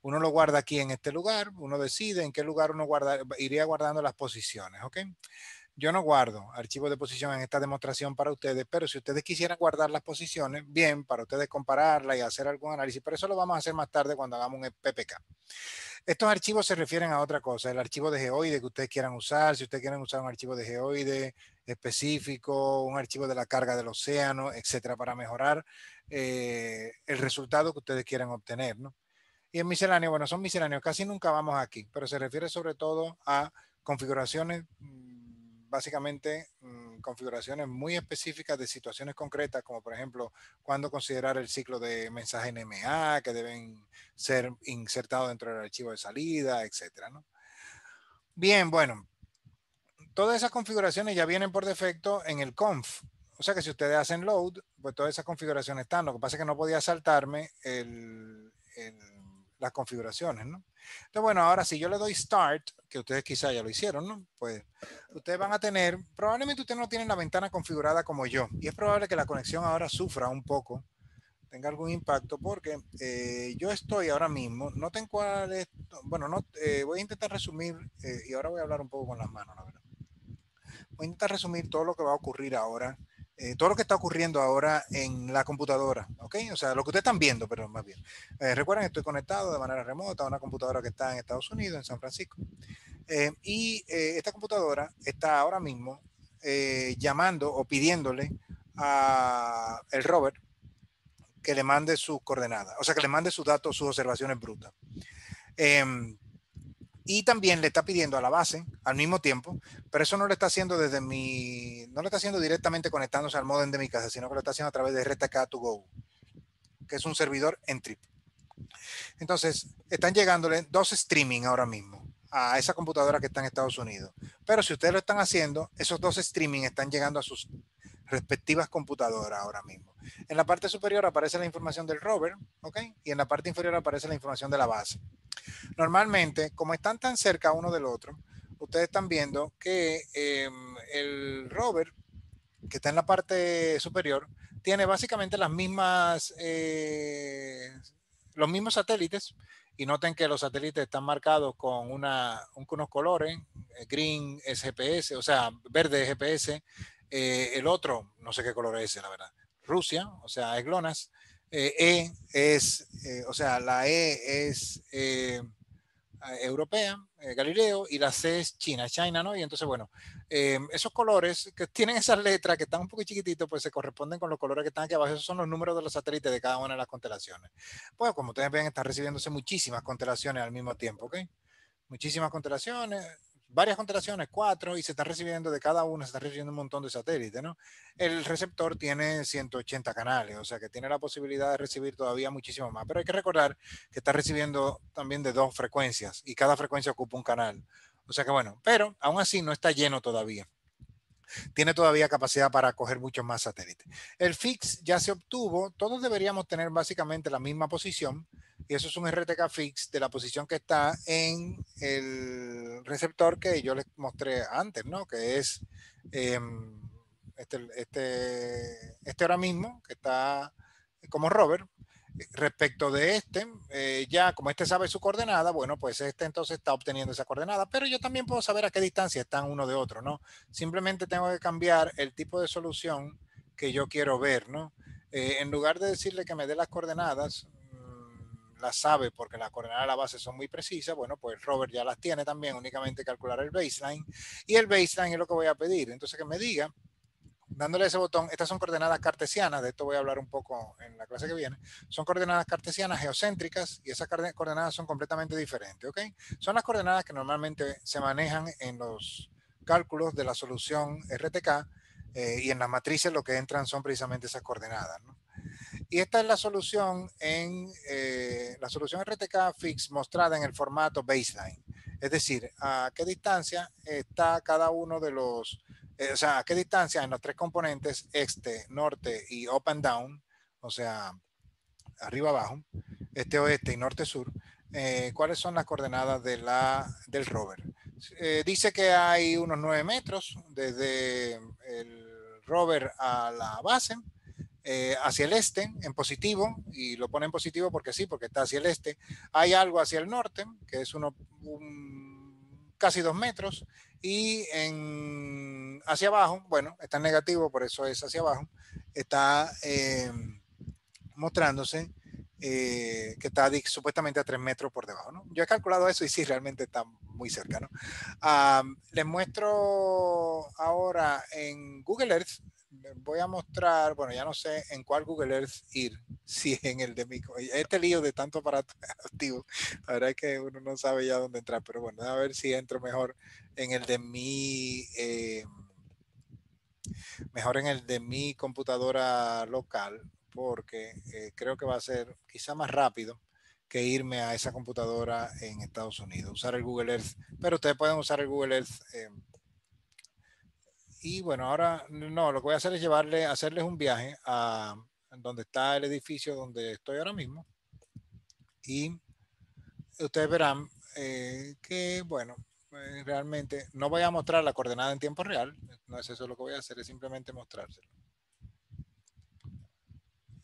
Uno lo guarda aquí en este lugar. Uno decide en qué lugar uno guarda, iría guardando las posiciones, ¿ok? Yo no guardo archivos de posición en esta demostración para ustedes, pero si ustedes quisieran guardar las posiciones, bien, para ustedes compararlas y hacer algún análisis, pero eso lo vamos a hacer más tarde cuando hagamos un PPK. Estos archivos se refieren a otra cosa, el archivo de geoide que ustedes quieran usar, si ustedes quieren usar un archivo de geoide específico, un archivo de la carga del océano, etcétera, para mejorar eh, el resultado que ustedes quieran obtener, ¿no? Y en misceláneo, bueno, son misceláneos, casi nunca vamos aquí, pero se refiere sobre todo a configuraciones básicamente mm, configuraciones muy específicas de situaciones concretas, como por ejemplo, cuando considerar el ciclo de mensaje NMA que deben ser insertados dentro del archivo de salida, etcétera. Bien, bueno, todas esas configuraciones ya vienen por defecto en el conf. O sea que si ustedes hacen load, pues todas esas configuraciones están. Lo que pasa es que no podía saltarme las configuraciones, ¿no? Entonces, bueno, ahora si yo le doy Start, que ustedes quizá ya lo hicieron, ¿no? Pues ustedes van a tener, probablemente ustedes no tienen la ventana configurada como yo, y es probable que la conexión ahora sufra un poco, tenga algún impacto, porque eh, yo estoy ahora mismo, noten cuál es, bueno, no, eh, voy a intentar resumir, eh, y ahora voy a hablar un poco con las manos, la verdad. Voy a intentar resumir todo lo que va a ocurrir ahora eh, todo lo que está ocurriendo ahora en la computadora, ¿ok? O sea, lo que ustedes están viendo, pero más bien. Eh, recuerden, estoy conectado de manera remota a una computadora que está en Estados Unidos, en San Francisco. Eh, y esta computadora está ahora mismo llamando o pidiéndole a el Robert que le mande sus coordenadas, o sea, que le mande sus datos, sus observaciones brutas. Y también le está pidiendo a la base al mismo tiempo, pero eso no lo está haciendo desde mi, no lo está haciendo directamente conectándose al modem de mi casa, sino que lo está haciendo a través de RTK2Go, que es un servidor en trip. Entonces, están llegándole dos streaming ahora mismo a esa computadora que está en Estados Unidos. Pero si ustedes lo están haciendo, esos dos streaming están llegando a sus respectivas computadoras ahora mismo. En la parte superior aparece la información del rover, ¿ok? Y en la parte inferior aparece la información de la base. Normalmente, como están tan cerca uno del otro, ustedes están viendo que em, el rover que está en la parte superior tiene básicamente las mismas, eh, los mismos satélites. Y noten que los satélites están marcados con unos colores, eh, green es GPS, o sea, verde es GPS, eh, el otro, no sé qué color es ese, la verdad, Rusia, o sea, es GLONASS, E es, o sea, la E es europea, eh, Galileo, y la C es China, China, ¿no? Y entonces, bueno, em, esos colores que tienen esas letras que están un poco chiquititos, pues se corresponden con los colores que están aquí abajo. Esos son los números de los satélites de cada una de las constelaciones. Pues, como ustedes ven, están recibiéndose muchísimas constelaciones al mismo tiempo, ¿ok? Muchísimas constelaciones, varias constelaciones, cuatro, y se está recibiendo de cada una, se está recibiendo un montón de satélites, ¿no? El receptor tiene 180 canales, o sea que tiene la posibilidad de recibir todavía muchísimo más, pero hay que recordar que está recibiendo también de dos frecuencias y cada frecuencia ocupa un canal. O sea que bueno, pero aún así no está lleno todavía tiene todavía capacidad para coger muchos más satélites. El fix ya se obtuvo, todos deberíamos tener básicamente la misma posición, y eso es un RTK fix de la posición que está en el receptor que yo les mostré antes, ¿no? Que es em, este, este, este ahora mismo, que está como rover. Respecto de este, eh, ya como este sabe su coordenada, bueno, pues este entonces está obteniendo esa coordenada, pero yo también puedo saber a qué distancia están uno de otro, ¿no? Simplemente tengo que cambiar el tipo de solución que yo quiero ver, ¿no? Eh, en lugar de decirle que me dé las coordenadas, las sabe porque las coordenadas de la base son muy precisas, bueno, pues Robert ya las tiene también, únicamente calcular el baseline. Y el baseline es lo que voy a pedir. Entonces que me diga, dándole ese botón, estas son coordenadas cartesianas, de esto voy a hablar un poco en la clase que viene, son coordenadas cartesianas geocéntricas y esas coordenadas son completamente diferentes, ¿ok? Son las coordenadas que normalmente se manejan en los cálculos de la solución RTK eh, y en las matrices lo que entran son precisamente esas coordenadas. Y esta es la solución en eh, la solución RTK fix mostrada en el formato baseline. Es decir, a qué distancia está cada uno de los, eh, o sea, a qué distancia en los tres componentes, este, norte y up and down, o sea, arriba abajo, este oeste y norte sur, eh, cuáles son las coordenadas de la, del rover. dice que hay unos 9 metros desde el rover a la base eh, hacia el este en positivo, y lo pone en positivo porque sí, porque está hacia el este. Hay algo hacia el norte, que es uno, casi dos metros, y en, hacia abajo, bueno, está en negativo, por eso es hacia abajo, está eh, mostrándose eh, que está supuestamente a tres metros por debajo. ¿no? Yo he calculado eso y sí, realmente está muy cerca. ¿no? les muestro ahora en Google Earth voy a mostrar, bueno, ya no sé en cuál Google Earth ir, (laughs) si en el de mi, este lío de tanto aparato (laughs) activo, la verdad es que uno no sabe ya dónde entrar, pero bueno, a ver si entro mejor en el de mi, eh, mejor en el de mi computadora local, porque eh, creo que va a ser quizá más rápido que irme a esa computadora en Estados Unidos, usar el Google Earth, pero ustedes pueden usar el Google Earth eh, y bueno, ahora no, lo que voy a hacer es llevarle, hacerles un viaje a donde está el edificio donde estoy ahora mismo. Y ustedes verán eh, que, bueno, eh, realmente no voy a mostrar la coordenada en tiempo real. No es eso lo que voy a hacer, es simplemente mostrárselo.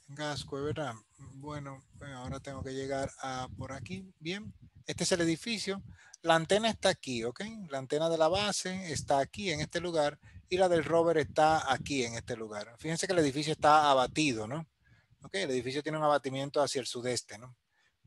Gasco, ¿verdad? Bueno, ahora tengo que llegar a por aquí. Bien, este es el edificio. La antena está aquí, ¿ok? La antena de la base está aquí en este lugar y la del rover está aquí en este lugar. Fíjense que el edificio está abatido, ¿no? Ok, el edificio tiene un abatimiento hacia el sudeste, ¿no?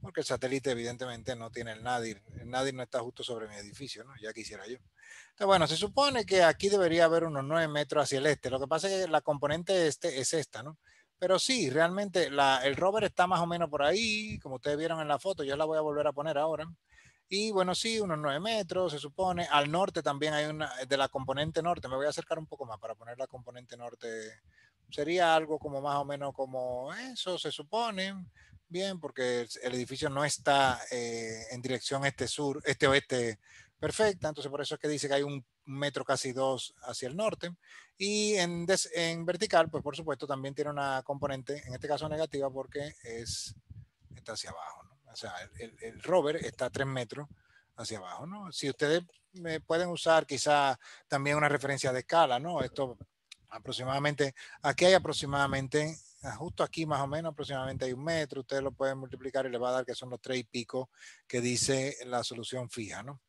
Porque el satélite evidentemente no tiene el nadir. El nadir no está justo sobre mi edificio, ¿no? Ya quisiera yo. Entonces, bueno, se supone que aquí debería haber unos 9 metros hacia el este. Lo que pasa es que la componente este es esta, ¿no? Pero sí, realmente la, el rover está más o menos por ahí, como ustedes vieron en la foto, yo la voy a volver a poner ahora. Y bueno, sí, unos 9 metros, se supone. Al norte también hay una, de la componente norte, me voy a acercar un poco más para poner la componente norte. Sería algo como más o menos como eso, se supone. Bien, porque el edificio no está eh, en dirección este-sur, este-oeste perfecta, entonces por eso es que dice que hay un metro casi dos hacia el norte. Y en, en vertical, pues por supuesto, también tiene una componente, en este caso negativa, porque es, está hacia abajo. O sea, el, rover está a 3 metros hacia abajo, ¿no? Si ustedes me pueden usar quizá también una referencia de escala, ¿no? Esto aproximadamente, aquí hay aproximadamente, ah, justo aquí más o menos, aproximadamente hay un metro, ustedes lo pueden multiplicar y le va a dar que son los tres y pico que dice la solución fija, ¿no?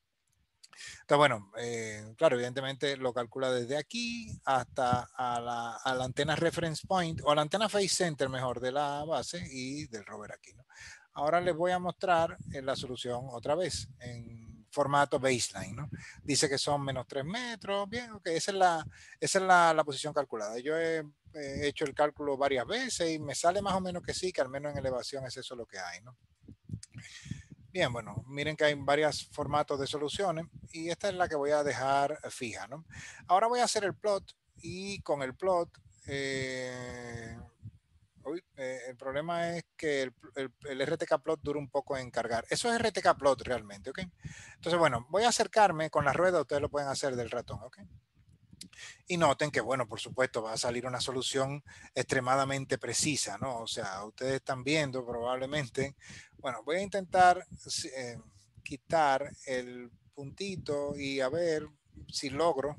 Entonces, bueno, eh, claro, evidentemente lo calcula desde aquí hasta a la, antena reference point o la antena face center mejor de la base y del rover aquí, ¿no? Ahora les voy a mostrar eh, la solución otra vez en formato baseline. ¿no? Dice que son menos 3 metros. Bien, ok, esa es la, esa es la, posición calculada. Yo he, he, hecho el cálculo varias veces y me sale más o menos que sí, que al menos en elevación es eso lo que hay. ¿no? Bien, bueno, miren que hay varios formatos de soluciones y esta es la que voy a dejar fija. ¿no? Ahora voy a hacer el plot y con el plot eh, eh, el problema es que el, el, RTK plot dura un poco en cargar. Eso es RTK plot realmente, ¿ok? Entonces, bueno, voy a acercarme con la rueda, ustedes lo pueden hacer del ratón, ¿ok? Y noten que, bueno, por supuesto, va a salir una solución extremadamente precisa, ¿no? O sea, ustedes están viendo probablemente, bueno, voy a intentar eh, quitar el puntito y a ver si logro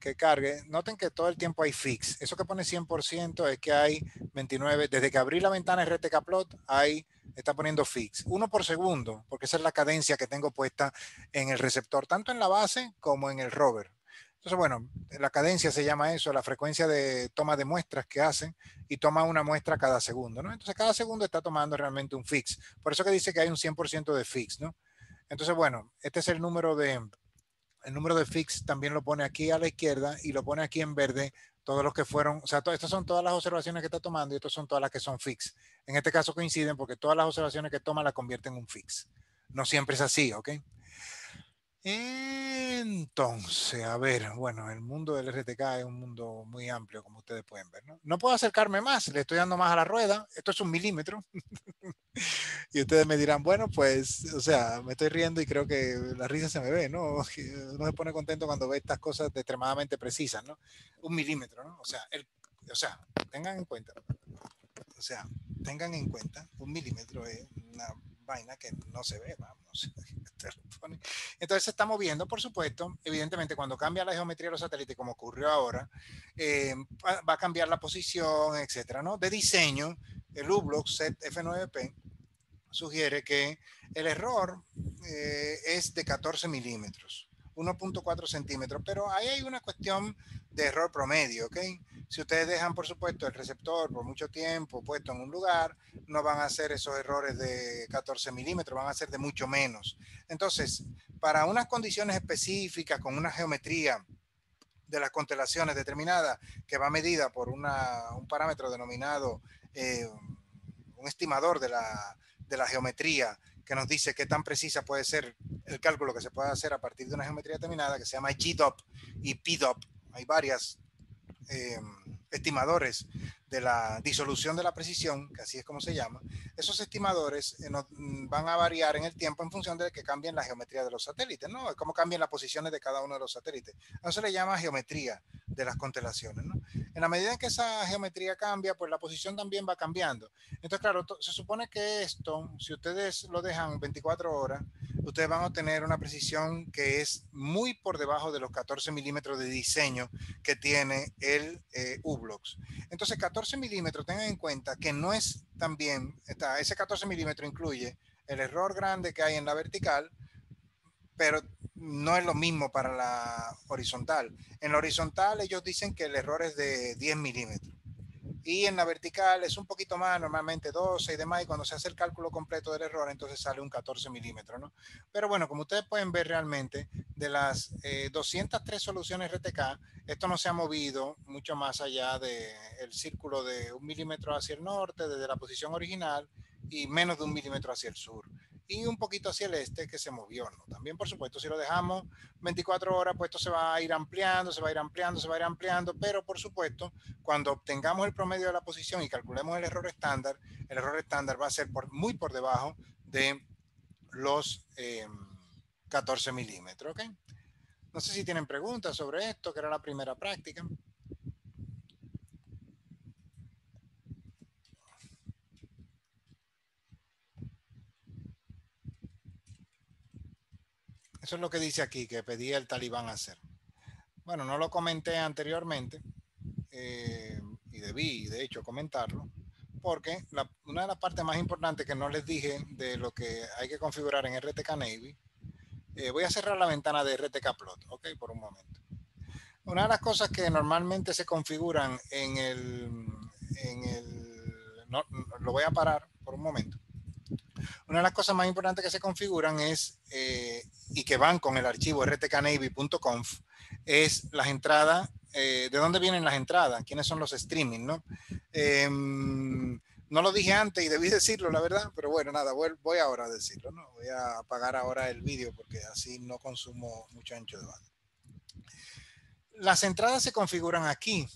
que cargue, noten que todo el tiempo hay fix. Eso que pone 100% es que hay 29, desde que abrí la ventana RTK plot, hay, está poniendo fix. Uno por segundo, porque esa es la cadencia que tengo puesta en el receptor, tanto en la base como en el rover. Entonces, bueno, la cadencia se llama eso, la frecuencia de toma de muestras que hacen y toma una muestra cada segundo, ¿no? Entonces, cada segundo está tomando realmente un fix. Por eso que dice que hay un 100% de fix, ¿no? Entonces, bueno, este es el número de, el número de fix también lo pone aquí a la izquierda y lo pone aquí en verde todos los que fueron, o sea, estas son todas las observaciones que está tomando y estas son todas las que son fix. En este caso coinciden porque todas las observaciones que toma las convierten en un fix. No siempre es así, ¿ok? Entonces, a ver, bueno, el mundo del RTK es un mundo muy amplio, como ustedes pueden ver. ¿no? no puedo acercarme más, le estoy dando más a la rueda. Esto es un milímetro. (laughs) y ustedes me dirán, bueno, pues, o sea, me estoy riendo y creo que la risa se me ve, ¿no? (laughs) Uno se pone contento cuando ve estas cosas extremadamente precisas, ¿no? Un milímetro, ¿no? O sea, el, o sea, tengan en cuenta, o sea, tengan en cuenta, un milímetro es una vaina que no se ve, vamos. (laughs) Entonces se está moviendo, por supuesto, evidentemente cuando cambia la geometría de los satélites, como ocurrió ahora, eh, va a cambiar la posición, etcétera, ¿no? De diseño, el U-Block set F9P sugiere que el error eh, es de 14 milímetros. 1.4 centímetros, pero ahí hay una cuestión de error promedio, ¿ok? Si ustedes dejan, por supuesto, el receptor por mucho tiempo puesto en un lugar, no van a hacer esos errores de 14 milímetros, van a ser de mucho menos. Entonces, para unas condiciones específicas, con una geometría de las constelaciones determinada, que va medida por una, un parámetro denominado eh, un estimador de la, de la geometría que nos dice qué tan precisa puede ser el cálculo que se puede hacer a partir de una geometría determinada que se llama GDOP y PDOP. Hay varias eh, estimadores de la disolución de la precisión, que así es como se llama, esos estimadores eh, mm, van a variar en el tiempo en función de que cambien la geometría de los satélites, ¿no? Cómo cambian las posiciones de cada uno de los satélites. Eso se le llama geometría de las constelaciones, ¿no? En la medida en que esa geometría cambia, pues la posición también va cambiando. Entonces, claro, se supone que esto, si ustedes lo dejan 24 horas, ustedes van a obtener una precisión que es muy por debajo de los 14 milímetros de diseño que tiene el eh, U-Blocks. Entonces, 14 milímetros, tengan en cuenta que no es también, está, ese 14 milímetros incluye el error grande que hay en la vertical, pero no es lo mismo para la horizontal. En la horizontal ellos dicen que el error es de 10 milímetros. Y en la vertical es un poquito más, normalmente 12 y demás, y cuando se hace el cálculo completo del error, entonces sale un 14 milímetros, ¿no? Pero bueno, como ustedes pueden ver realmente, de las 203 eh, soluciones RTK, esto no se ha movido mucho más allá del círculo de un milímetro hacia el norte, desde la posición original, y menos de un milímetro hacia el sur. Y un poquito hacia el este que se movió. ¿no? También, por supuesto, si lo dejamos 24 horas, pues esto se va a ir ampliando, se va a ir ampliando, se va a ir ampliando, pero por supuesto, cuando obtengamos el promedio de la posición y calculemos el error estándar, el error estándar va a ser muy por debajo de los 14 em, milímetros. No sé si tienen preguntas sobre esto, que era la primera práctica. Eso es lo que dice aquí, que pedía el talibán hacer. Bueno, no lo comenté anteriormente eh, y debí, de hecho, comentarlo, porque una de las partes más importantes que no les dije de lo que hay que configurar en RTK Navy, eh, voy a cerrar la ventana de RTK Plot, ok, por un momento. Una de las cosas que normalmente se configuran en el, en el lo voy a parar por un momento una de las cosas más importantes que se configuran es, eh, y que van con el archivo rtknavy.conf, es las entradas, eh, de dónde vienen las entradas, quiénes son los streaming, ¿no? Em, no lo dije antes y debí decirlo, la verdad, pero bueno, nada, voy, voy ahora a decirlo, ¿no? Voy a apagar ahora el vídeo porque así no consumo mucho ancho de banda. Las entradas se configuran aquí.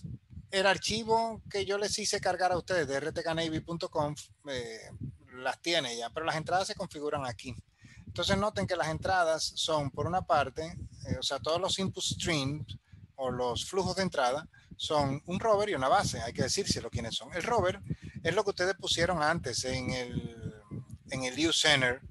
El archivo que yo les hice cargar a ustedes de rtknavy.conf las tiene ya, pero las entradas se configuran aquí. Entonces noten que las entradas son, por una parte, eh, o sea, todos los input streams o los flujos de entrada son un rover y una base. Hay que decírselo quiénes son. El rover es lo que ustedes pusieron antes en el, en el center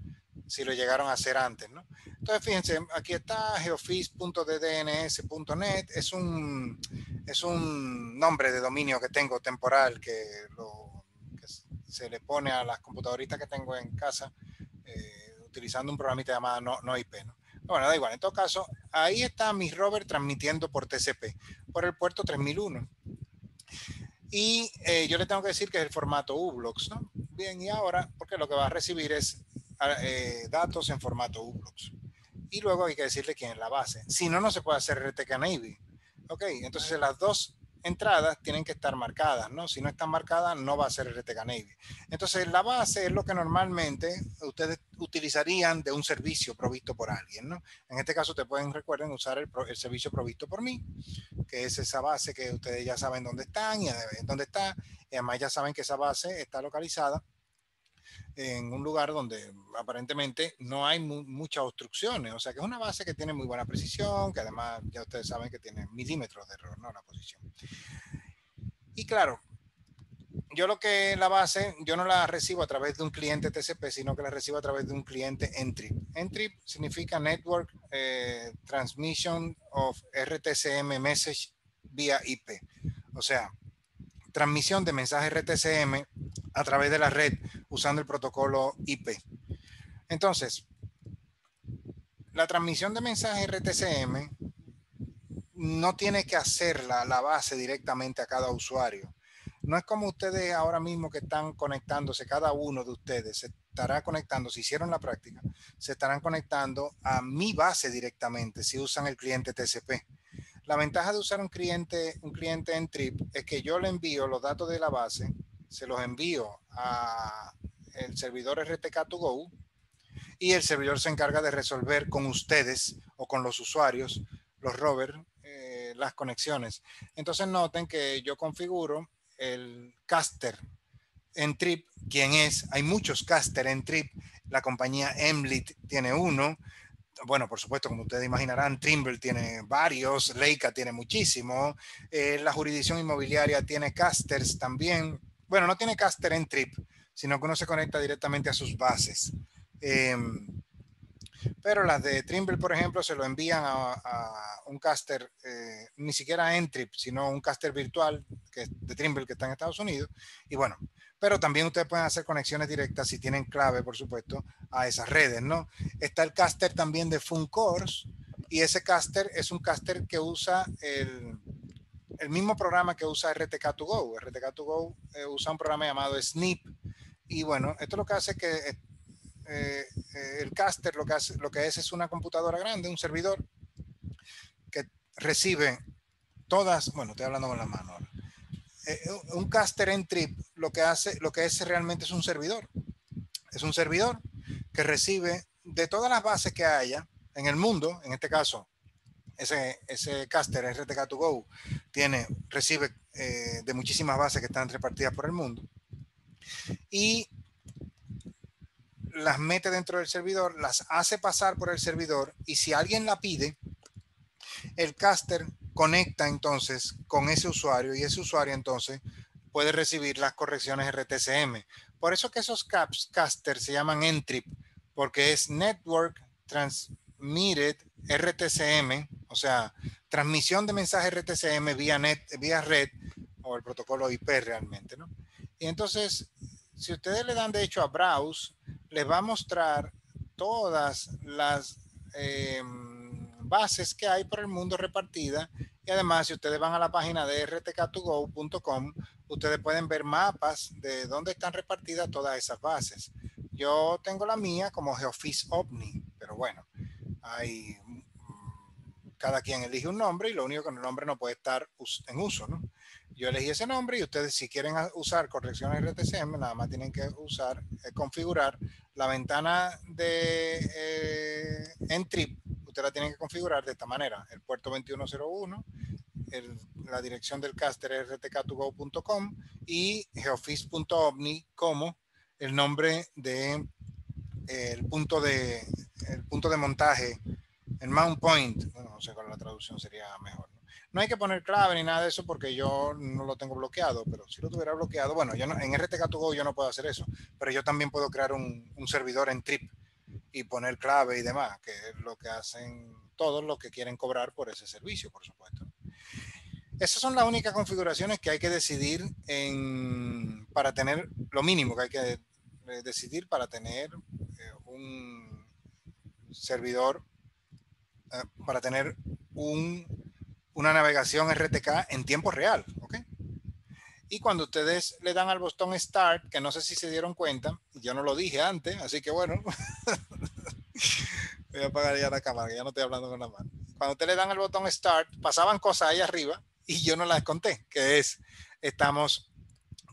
si lo llegaron a hacer antes, ¿no? Entonces, fíjense, aquí está geofis.ddns.net, es un, es un nombre de dominio que tengo temporal que lo se le pone a las computadoritas que tengo en casa eh, utilizando un programita llamado no, no IP. ¿no? Bueno, da igual. En todo caso, ahí está mi rover transmitiendo por TCP, por el puerto 3001. Y eh, yo le tengo que decir que es el formato UBlocks, ¿no? Bien, y ahora, porque lo que va a recibir es eh, datos en formato UBlocks. Y luego hay que decirle quién es la base. Si no, no se puede hacer RTK Navy. Ok, entonces las dos entradas tienen que estar marcadas, ¿no? Si no están marcadas, no va a ser RTK Navy. Entonces, la base es lo que normalmente ustedes utilizarían de un servicio provisto por alguien, ¿no? En este caso, te pueden, recuerden, usar el, servicio provisto por mí, que es esa base que ustedes ya saben dónde están y dónde está, y además ya saben que esa base está localizada en un lugar donde aparentemente no hay muchas obstrucciones, o sea que es una base que tiene muy buena precisión, que además ya ustedes saben que tiene milímetros de error, ¿no? La posición. Y claro, yo lo que la base, yo no la recibo a través de un cliente TCP, sino que la recibo a través de un cliente Entrip. Entrip significa Network eh, Transmission of RTCM Message vía IP. O sea, transmisión de mensajes RTCM a través de la red usando el protocolo IP. Entonces, la transmisión de mensajes RTCM no tiene que hacerla la base directamente a cada usuario. No es como ustedes ahora mismo que están conectándose, cada uno de ustedes se estará conectando, si hicieron la práctica, se estarán conectando a mi base directamente si usan el cliente TCP. La ventaja de usar un cliente, un cliente en Trip es que yo le envío los datos de la base, se los envío a el servidor RTK2Go y el servidor se encarga de resolver con ustedes o con los usuarios, los rovers, eh, las conexiones. Entonces noten que yo configuro el caster en Trip, ¿quién es? Hay muchos caster en Trip. La compañía Emlit tiene uno, bueno, por supuesto, como ustedes imaginarán, Trimble tiene varios, Leica tiene muchísimo, eh, la jurisdicción inmobiliaria tiene casters también. Bueno, no tiene caster en Trip, sino que uno se conecta directamente a sus bases. Em, pero las de Trimble, por ejemplo, se lo envían a, un caster, eh, ni siquiera en Trip, sino un caster virtual de Trimble que está en Estados Unidos. Y bueno, pero también ustedes pueden hacer conexiones directas si tienen clave, por supuesto, a esas redes, ¿no? Está el caster también de Funcores y ese caster es un caster que usa el, el mismo programa que usa RTK2Go. RTK2Go eh, usa un programa llamado Snip y bueno, esto lo que hace es que eh, eh, el caster lo que, hace, lo que es es una computadora grande, un servidor que recibe todas, bueno, estoy hablando con la mano ahora un caster en trip lo que hace, lo que es realmente es un servidor. Es un servidor que recibe de todas las bases que haya en el mundo, en este caso, ese, ese caster RTK2Go tiene, recibe eh, de muchísimas bases que están repartidas por el mundo y las mete dentro del servidor, las hace pasar por el servidor y si alguien la pide, el caster conecta entonces con ese usuario y ese usuario entonces puede recibir las correcciones RTCM. Por eso que esos caps caster se llaman NTRIP, porque es Network Transmitted RTCM, o sea, transmisión de mensaje RTCM vía net, red o el protocolo IP realmente, ¿no? Y entonces, si ustedes le dan de hecho a Browse, les va a mostrar todas las em, bases que hay por el mundo repartidas y además, si ustedes van a la página de rtk2go.com, ustedes pueden ver mapas de dónde están repartidas todas esas bases. Yo tengo la mía como Geofis OVNI, pero bueno, hay mm, cada quien elige un nombre y lo único que el nombre no puede estar en uso, ¿no? Yo elegí ese nombre y ustedes si quieren usar correcciones RTCM, nada más tienen que usar, eh, configurar la ventana de eh, Entrip usted la tiene que configurar de esta manera. El puerto 2101, la dirección del caster rtk2go.com y geofis.ovni como el nombre de el punto de el punto de montaje, el mount point. no sé cuál la traducción sería mejor. ¿no? hay que poner clave ni nada de eso porque yo no lo tengo bloqueado, pero si lo tuviera bloqueado, bueno, yo no, en RTK2Go yo no puedo hacer eso, pero yo también puedo crear un, un servidor en Trip y poner clave y demás, que es lo que hacen todos los que quieren cobrar por ese servicio, por supuesto. Esas son las únicas configuraciones que hay que decidir en, para tener lo mínimo que hay que eh, decidir para tener eh, un servidor, eh, para tener un, una navegación RTK en tiempo real. ¿ok? Y cuando ustedes le dan al botón Start, que no sé si se dieron cuenta, yo no lo dije antes, así que bueno, (laughs) voy a apagar ya la cámara, que ya no estoy hablando con la mano. Cuando ustedes le dan el botón Start, pasaban cosas ahí arriba y yo no las conté, que es, estamos,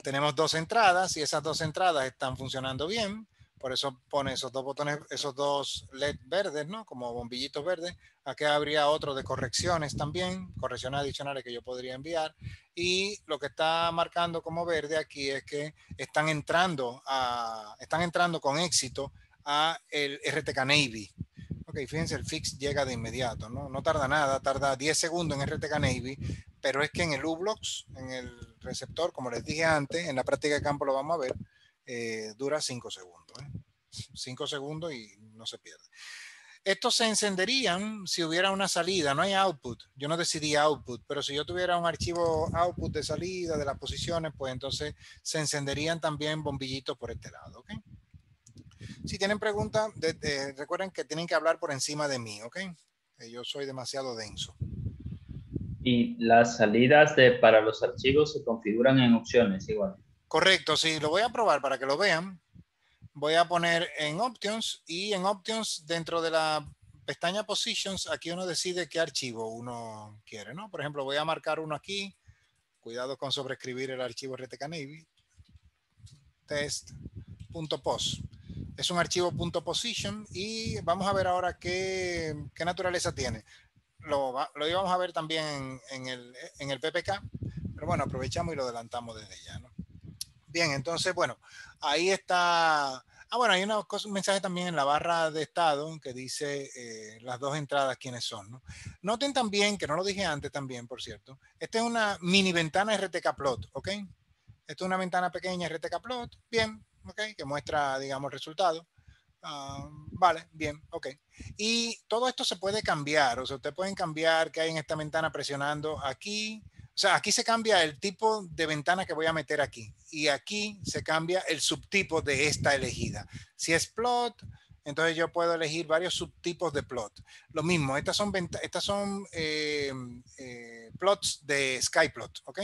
tenemos dos entradas y esas dos entradas están funcionando bien. Por eso pone esos dos botones, esos dos LED verdes, ¿no? Como bombillitos verdes. Aquí habría otro de correcciones también, correcciones adicionales que yo podría enviar. Y lo que está marcando como verde aquí es que están entrando, a, están entrando con éxito a el RTK Navy. Ok, fíjense, el fix llega de inmediato, ¿no? No tarda nada, tarda 10 segundos en RTK Navy, pero es que en el U-Blocks, en el receptor, como les dije antes, en la práctica de campo lo vamos a ver, eh, dura 5 segundos. 5 ¿eh? segundos y no se pierde. Estos se encenderían si hubiera una salida, no hay output. Yo no decidí output, pero si yo tuviera un archivo output de salida de las posiciones, pues entonces se encenderían también bombillitos por este lado. ¿ok? Si tienen preguntas, recuerden que tienen que hablar por encima de mí, ¿ok? Yo soy demasiado denso. Y las salidas de, para los archivos se configuran en opciones igual. Correcto, sí, lo voy a probar para que lo vean. Voy a poner en Options y en Options dentro de la pestaña Positions, aquí uno decide qué archivo uno quiere, ¿no? Por ejemplo, voy a marcar uno aquí. Cuidado con sobreescribir el archivo RTK Navy. Test.post. Es un archivo .position y vamos a ver ahora qué, qué naturaleza tiene. Lo, lo, íbamos a ver también en, el, en el PPK, pero bueno, aprovechamos y lo adelantamos desde ya. ¿no? Bien, entonces, bueno, ahí está. Ah, bueno, hay una un mensaje también en la barra de estado que dice eh, las dos entradas quiénes son. ¿no? Noten también, que no lo dije antes también, por cierto, esta es una mini ventana RTK plot, ¿ok? Esta es una ventana pequeña RTK plot. Bien, ¿ok? Que muestra, digamos, el resultado. Ah, vale, bien, ok. Y todo esto se puede cambiar, o sea, ustedes pueden cambiar qué hay en esta ventana presionando aquí. Sea, aquí se cambia el tipo de ventana que voy a meter aquí. Y aquí se cambia el subtipo de esta elegida. Si es plot, entonces yo puedo elegir varios subtipos de plot. Lo mismo, estas son, estas son eh, eh, plots de Skyplot, ¿ok?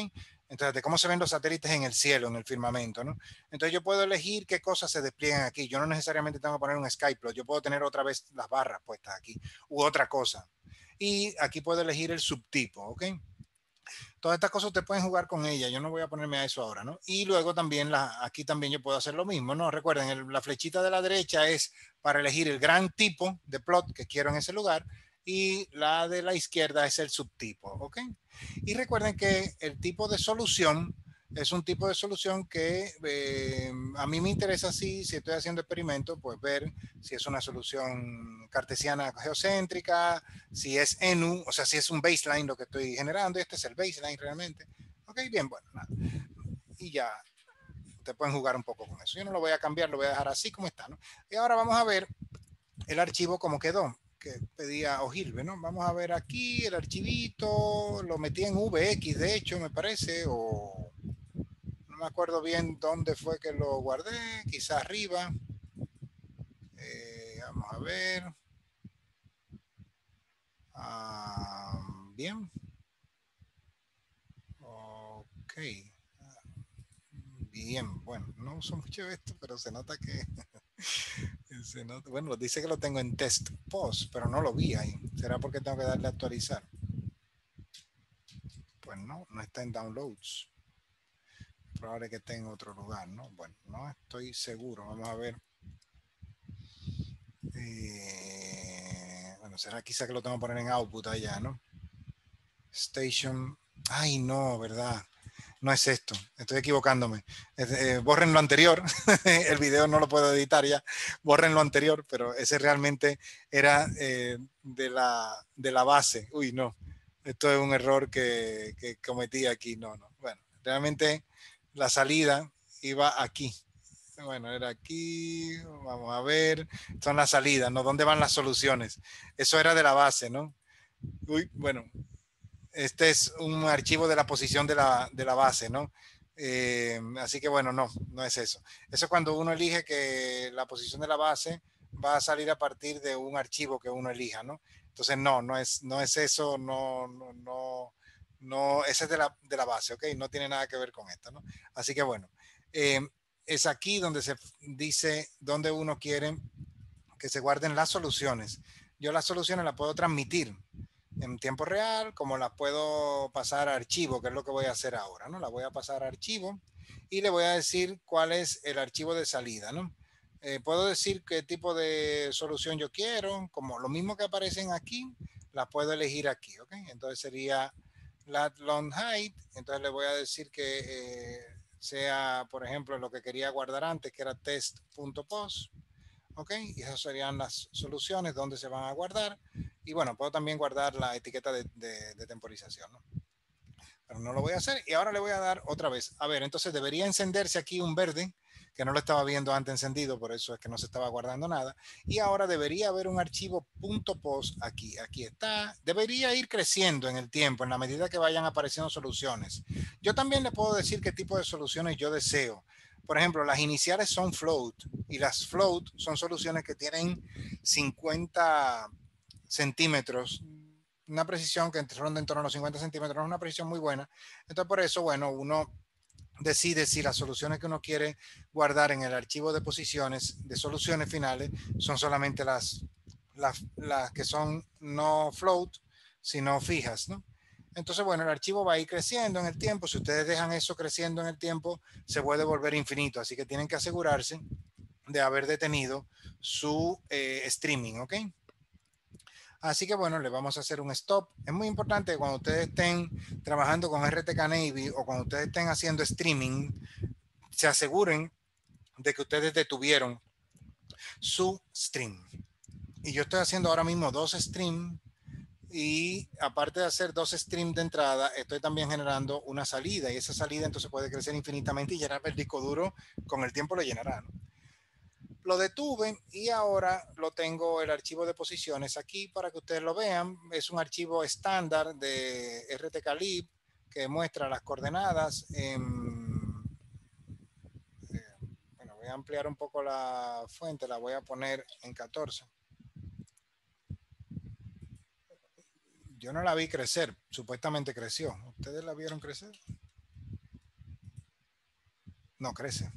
Entonces, de cómo se ven los satélites en el cielo, en el firmamento, ¿no? Entonces, yo puedo elegir qué cosas se despliegan aquí. Yo no necesariamente tengo que poner un Skyplot. Yo puedo tener otra vez las barras puestas aquí u otra cosa. Y aquí puedo elegir el subtipo, ¿ok? Todas estas cosas te pueden jugar con ella. Yo no voy a ponerme a eso ahora, ¿no? Y luego también la, aquí también yo puedo hacer lo mismo, ¿no? Recuerden, la flechita de la derecha es para elegir el gran tipo de plot que quiero en ese lugar y la de la izquierda es el subtipo, ¿ok? Y recuerden que el tipo de solución es un tipo de solución que eh, a mí me interesa si, si estoy haciendo experimento, pues ver si es una solución cartesiana geocéntrica, si es ENU, o sea, si es un baseline lo que estoy generando, este es el baseline realmente. Ok, bien, bueno, nada. Y ya te pueden jugar un poco con eso. Yo no lo voy a cambiar, lo voy a dejar así como está, ¿no? Y ahora vamos a ver el archivo como quedó que pedía Ogilve, ¿no? Vamos a ver aquí el archivito, lo metí en VX, de hecho, me parece, o no me acuerdo bien dónde fue que lo guardé, quizás arriba. Eh, vamos a ver. Ah, bien. Ok. Bien, bueno, no uso mucho esto, pero se nota que (laughs) se nota, bueno, dice que lo tengo en test post, pero no lo vi ahí. ¿Será porque tengo que darle a actualizar? Pues no, no está en downloads probable que esté en otro lugar, ¿no? Bueno, no estoy seguro. Vamos a ver. Eh, bueno, será quizá que lo tengo que poner en output allá, ¿no? Station. Ay, no, ¿verdad? No es esto. Estoy equivocándome. Eh, borren lo anterior. (laughs) El video no lo puedo editar ya. Borren lo anterior, pero ese realmente era eh, de, la, de la base. Uy, no. Esto es un error que, que cometí aquí. No, no. Bueno, realmente la salida iba aquí. Bueno, era aquí, vamos a ver, son las salidas, ¿no? ¿Dónde van las soluciones? Eso era de la base, ¿no? Uy, bueno, este es un archivo de la posición de la, de la base, ¿no? Eh, así que bueno, no, no es eso. Eso es cuando uno elige que la posición de la base va a salir a partir de un archivo que uno elija, ¿no? Entonces, no, no es, no es eso, no, no, no, no, esa es de la, de la, base, ¿ok? No tiene nada que ver con esta, ¿no? Así que bueno, eh, es aquí donde se dice dónde uno quiere que se guarden las soluciones. Yo las soluciones las puedo transmitir en tiempo real, como las puedo pasar a archivo, que es lo que voy a hacer ahora, ¿no? La voy a pasar a archivo y le voy a decir cuál es el archivo de salida, ¿no? Eh, puedo decir qué tipo de solución yo quiero, como lo mismo que aparecen aquí, la puedo elegir aquí, ¿ok? Entonces sería lat long height, entonces le voy a decir que eh, sea, por ejemplo, lo que quería guardar antes, que era test.post. ¿Ok? Y esas serían las soluciones donde se van a guardar. Y bueno, puedo también guardar la etiqueta de, de temporización. ¿no? Pero no lo voy a hacer. Y ahora le voy a dar otra vez. A ver, entonces debería encenderse aquí un verde que no lo estaba viendo antes encendido, por eso es que no se estaba guardando nada. Y ahora debería haber un archivo .post aquí. Aquí está. Debería ir creciendo en el tiempo, en la medida que vayan apareciendo soluciones. Yo también le puedo decir qué tipo de soluciones yo deseo. Por ejemplo, las iniciales son float y las float son soluciones que tienen 50 centímetros una precisión que ronda en torno a los 50 centímetros, es una precisión muy buena. Entonces, por eso, bueno, uno decide si las soluciones que uno quiere guardar en el archivo de posiciones de soluciones finales son solamente las, las, que son no float, sino fijas, ¿no? Entonces, bueno, el archivo va a ir creciendo en el tiempo. Si ustedes dejan eso creciendo en el tiempo, se puede volver infinito. Así que tienen que asegurarse de haber detenido su eh, streaming, ¿ok? Así que bueno, le vamos a hacer un stop. Es muy importante que cuando ustedes estén trabajando con RTK Navy o cuando ustedes estén haciendo streaming, se aseguren de que ustedes detuvieron su stream. Y yo estoy haciendo ahora mismo dos streams y aparte de hacer dos streams de entrada, estoy también generando una salida y esa salida entonces puede crecer infinitamente y llenar el disco duro con el tiempo lo llenará. Lo detuve y ahora lo tengo el archivo de posiciones aquí para que ustedes lo vean. Es un archivo estándar de RTCalib que muestra las coordenadas. En, eh, bueno, voy a ampliar un poco la fuente, la voy a poner en 14. Yo no la vi crecer, supuestamente creció. ¿Ustedes la vieron crecer? No crece.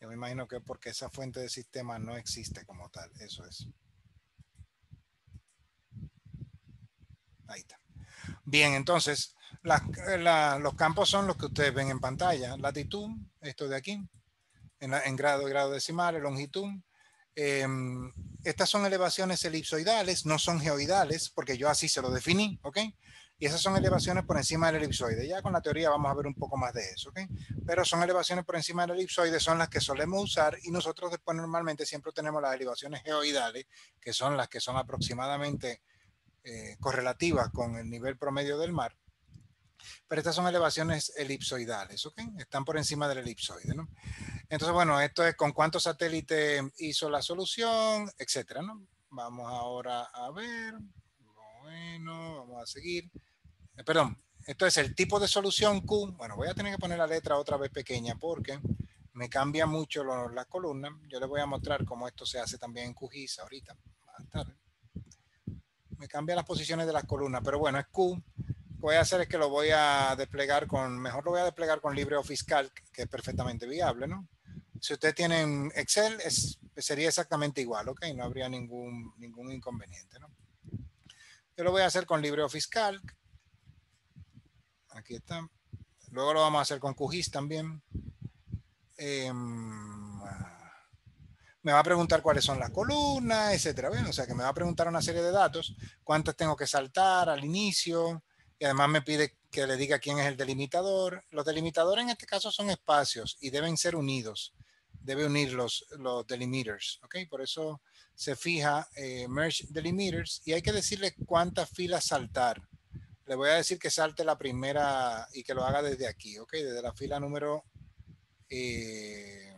Yo me imagino que porque esa fuente de sistema no existe como tal, eso es. Ahí está. Bien, entonces, los campos son los que ustedes ven en pantalla. Latitud, esto de aquí, en, grado, grado decimal, longitud. Em, estas son elevaciones elipsoidales, no son geoidales, porque yo así se lo definí, ¿ok? Y esas son elevaciones por encima del elipsoide. Ya con la teoría vamos a ver un poco más de eso, ¿ok? Pero son elevaciones por encima del elipsoide, son las que solemos usar y nosotros después normalmente siempre tenemos las elevaciones geoidales, que son las que son aproximadamente eh, correlativas con el nivel promedio del mar. Pero estas son elevaciones elipsoidales, ¿ok? Están por encima del elipsoide, ¿no? Entonces, bueno, esto es con cuántos satélites hizo la solución, etcétera, ¿no? Vamos ahora a ver. Bueno, vamos a seguir. Eh, perdón, esto es el tipo de solución Q. Bueno, voy a tener que poner la letra otra vez pequeña porque me cambia mucho las columnas. Yo les voy a mostrar cómo esto se hace también en QGIS ahorita, más tarde. Me cambia las posiciones de las columnas, pero bueno, es Q. Lo que voy a hacer es que lo voy a desplegar con, mejor lo voy a desplegar con LibreOffice Calc, que es perfectamente viable, ¿no? Si usted tiene Excel, es, sería exactamente igual, ¿ok? No habría ningún, ningún inconveniente, ¿no? Yo lo voy a hacer con LibreOffice Calc. Aquí está. Luego lo vamos a hacer con QGIS también. Em, me va a preguntar cuáles son las columnas, etcétera. O sea que me va a preguntar una serie de datos, cuántas tengo que saltar al inicio, y además me pide que le diga quién es el delimitador. Los delimitadores en este caso son espacios y deben ser unidos. Debe unir los, los delimiters, ¿ok? Por eso se fija eh, merge delimiters y hay que decirle cuántas filas saltar. Le voy a decir que salte la primera y que lo haga desde aquí, ¿ok? Desde la fila número 2. Eh,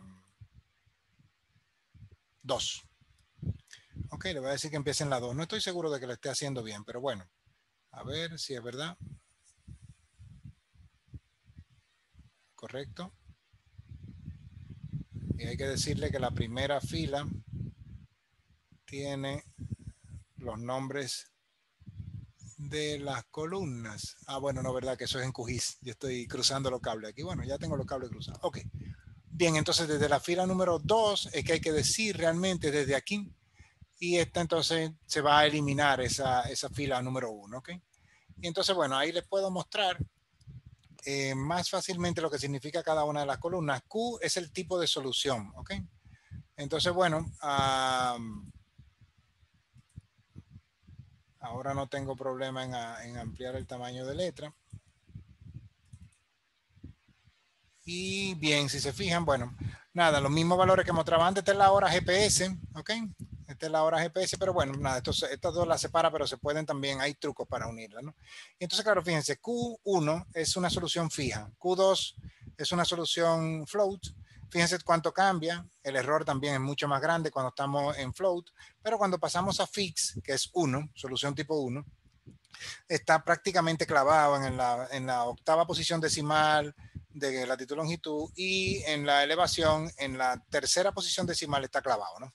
ok, le voy a decir que empiece en la 2. No estoy seguro de que lo esté haciendo bien, pero bueno. A ver si es verdad. Correcto. Y hay que decirle que la primera fila tiene los nombres de las columnas. Ah, bueno, no, verdad que eso es en QGIS. Yo estoy cruzando los cables aquí. Bueno, ya tengo los cables cruzados. Ok. Bien, entonces desde la fila número 2 es que hay que decir realmente desde aquí. Y esta entonces se va a eliminar esa, esa fila número 1, ¿ok? Y entonces, bueno, ahí les puedo mostrar eh, más fácilmente lo que significa cada una de las columnas. Q es el tipo de solución, ¿ok? Entonces, bueno, Ahora no tengo problema en, ampliar el tamaño de letra. Y bien, si se fijan, bueno, nada, los mismos valores que mostraba antes. Esta es la hora GPS, ¿ok? Esta es la hora GPS, pero bueno, nada, estas dos las separa, pero se pueden también, hay trucos para unirlas, ¿no? Y entonces, claro, fíjense, Q1 es una solución fija, Q2 es una solución float, Fíjense cuánto cambia. El error también es mucho más grande cuando estamos en float, pero cuando pasamos a fix, que es 1, solución tipo 1, está prácticamente clavado en la, octava posición decimal de latitud longitud y en la elevación, en la tercera posición decimal está clavado, ¿no?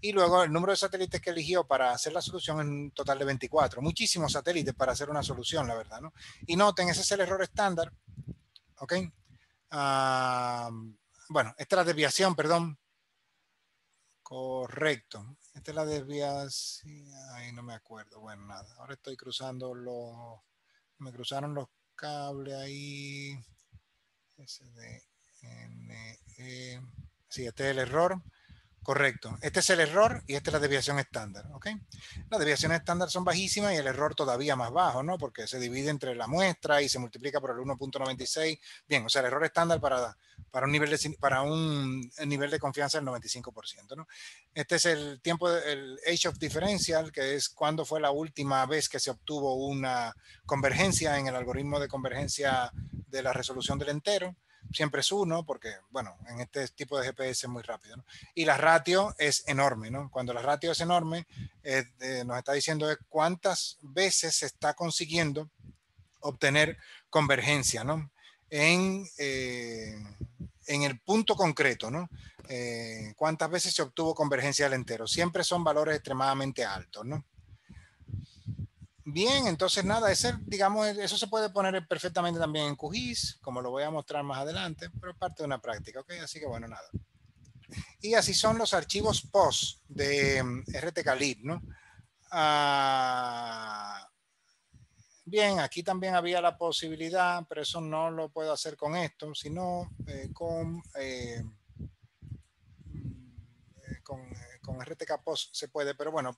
Y luego el número de satélites que eligió para hacer la solución es un total de 24. Muchísimos satélites para hacer una solución, la verdad, ¿no? Y noten, ese es el error estándar, ¿ok? Ah, bueno, esta es la desviación, perdón. Correcto. Esta es la desviación. Ay, no me acuerdo. Bueno, nada. Ahora estoy cruzando los. Me cruzaron los cables ahí. SDNE. Sí, este es el error. Correcto. Este es el error y esta es la desviación estándar. ¿ok? Las desviaciones estándar son bajísimas y el error todavía más bajo, ¿no? Porque se divide entre la muestra y se multiplica por el 1.96. Bien, o sea, el error estándar para, para, un, nivel de, para un nivel de confianza del 95%, ¿no? Este es el tiempo, el age of differential, que es cuando fue la última vez que se obtuvo una convergencia en el algoritmo de convergencia de la resolución del entero siempre es uno, porque, bueno, en este tipo de GPS es muy rápido. ¿no? Y la ratio es enorme, ¿no? Cuando la ratio es enorme, nos está diciendo cuántas veces se está consiguiendo obtener convergencia, ¿no? En, eh, en el punto concreto, ¿no? Eh, cuántas veces se obtuvo convergencia del entero. Siempre son valores extremadamente altos, ¿no? Bien, entonces nada, ese, digamos, eso se puede poner perfectamente también en QGIS, como lo voy a mostrar más adelante, pero es parte de una práctica, ¿ok? Así que bueno, nada. Y así son los archivos POS de mm, RTCalib, ¿no? Ah, Bien, aquí también había la posibilidad, pero eso no lo puedo hacer con esto, sino eh, con, eh, mm, con, con RTK Post se puede, pero bueno,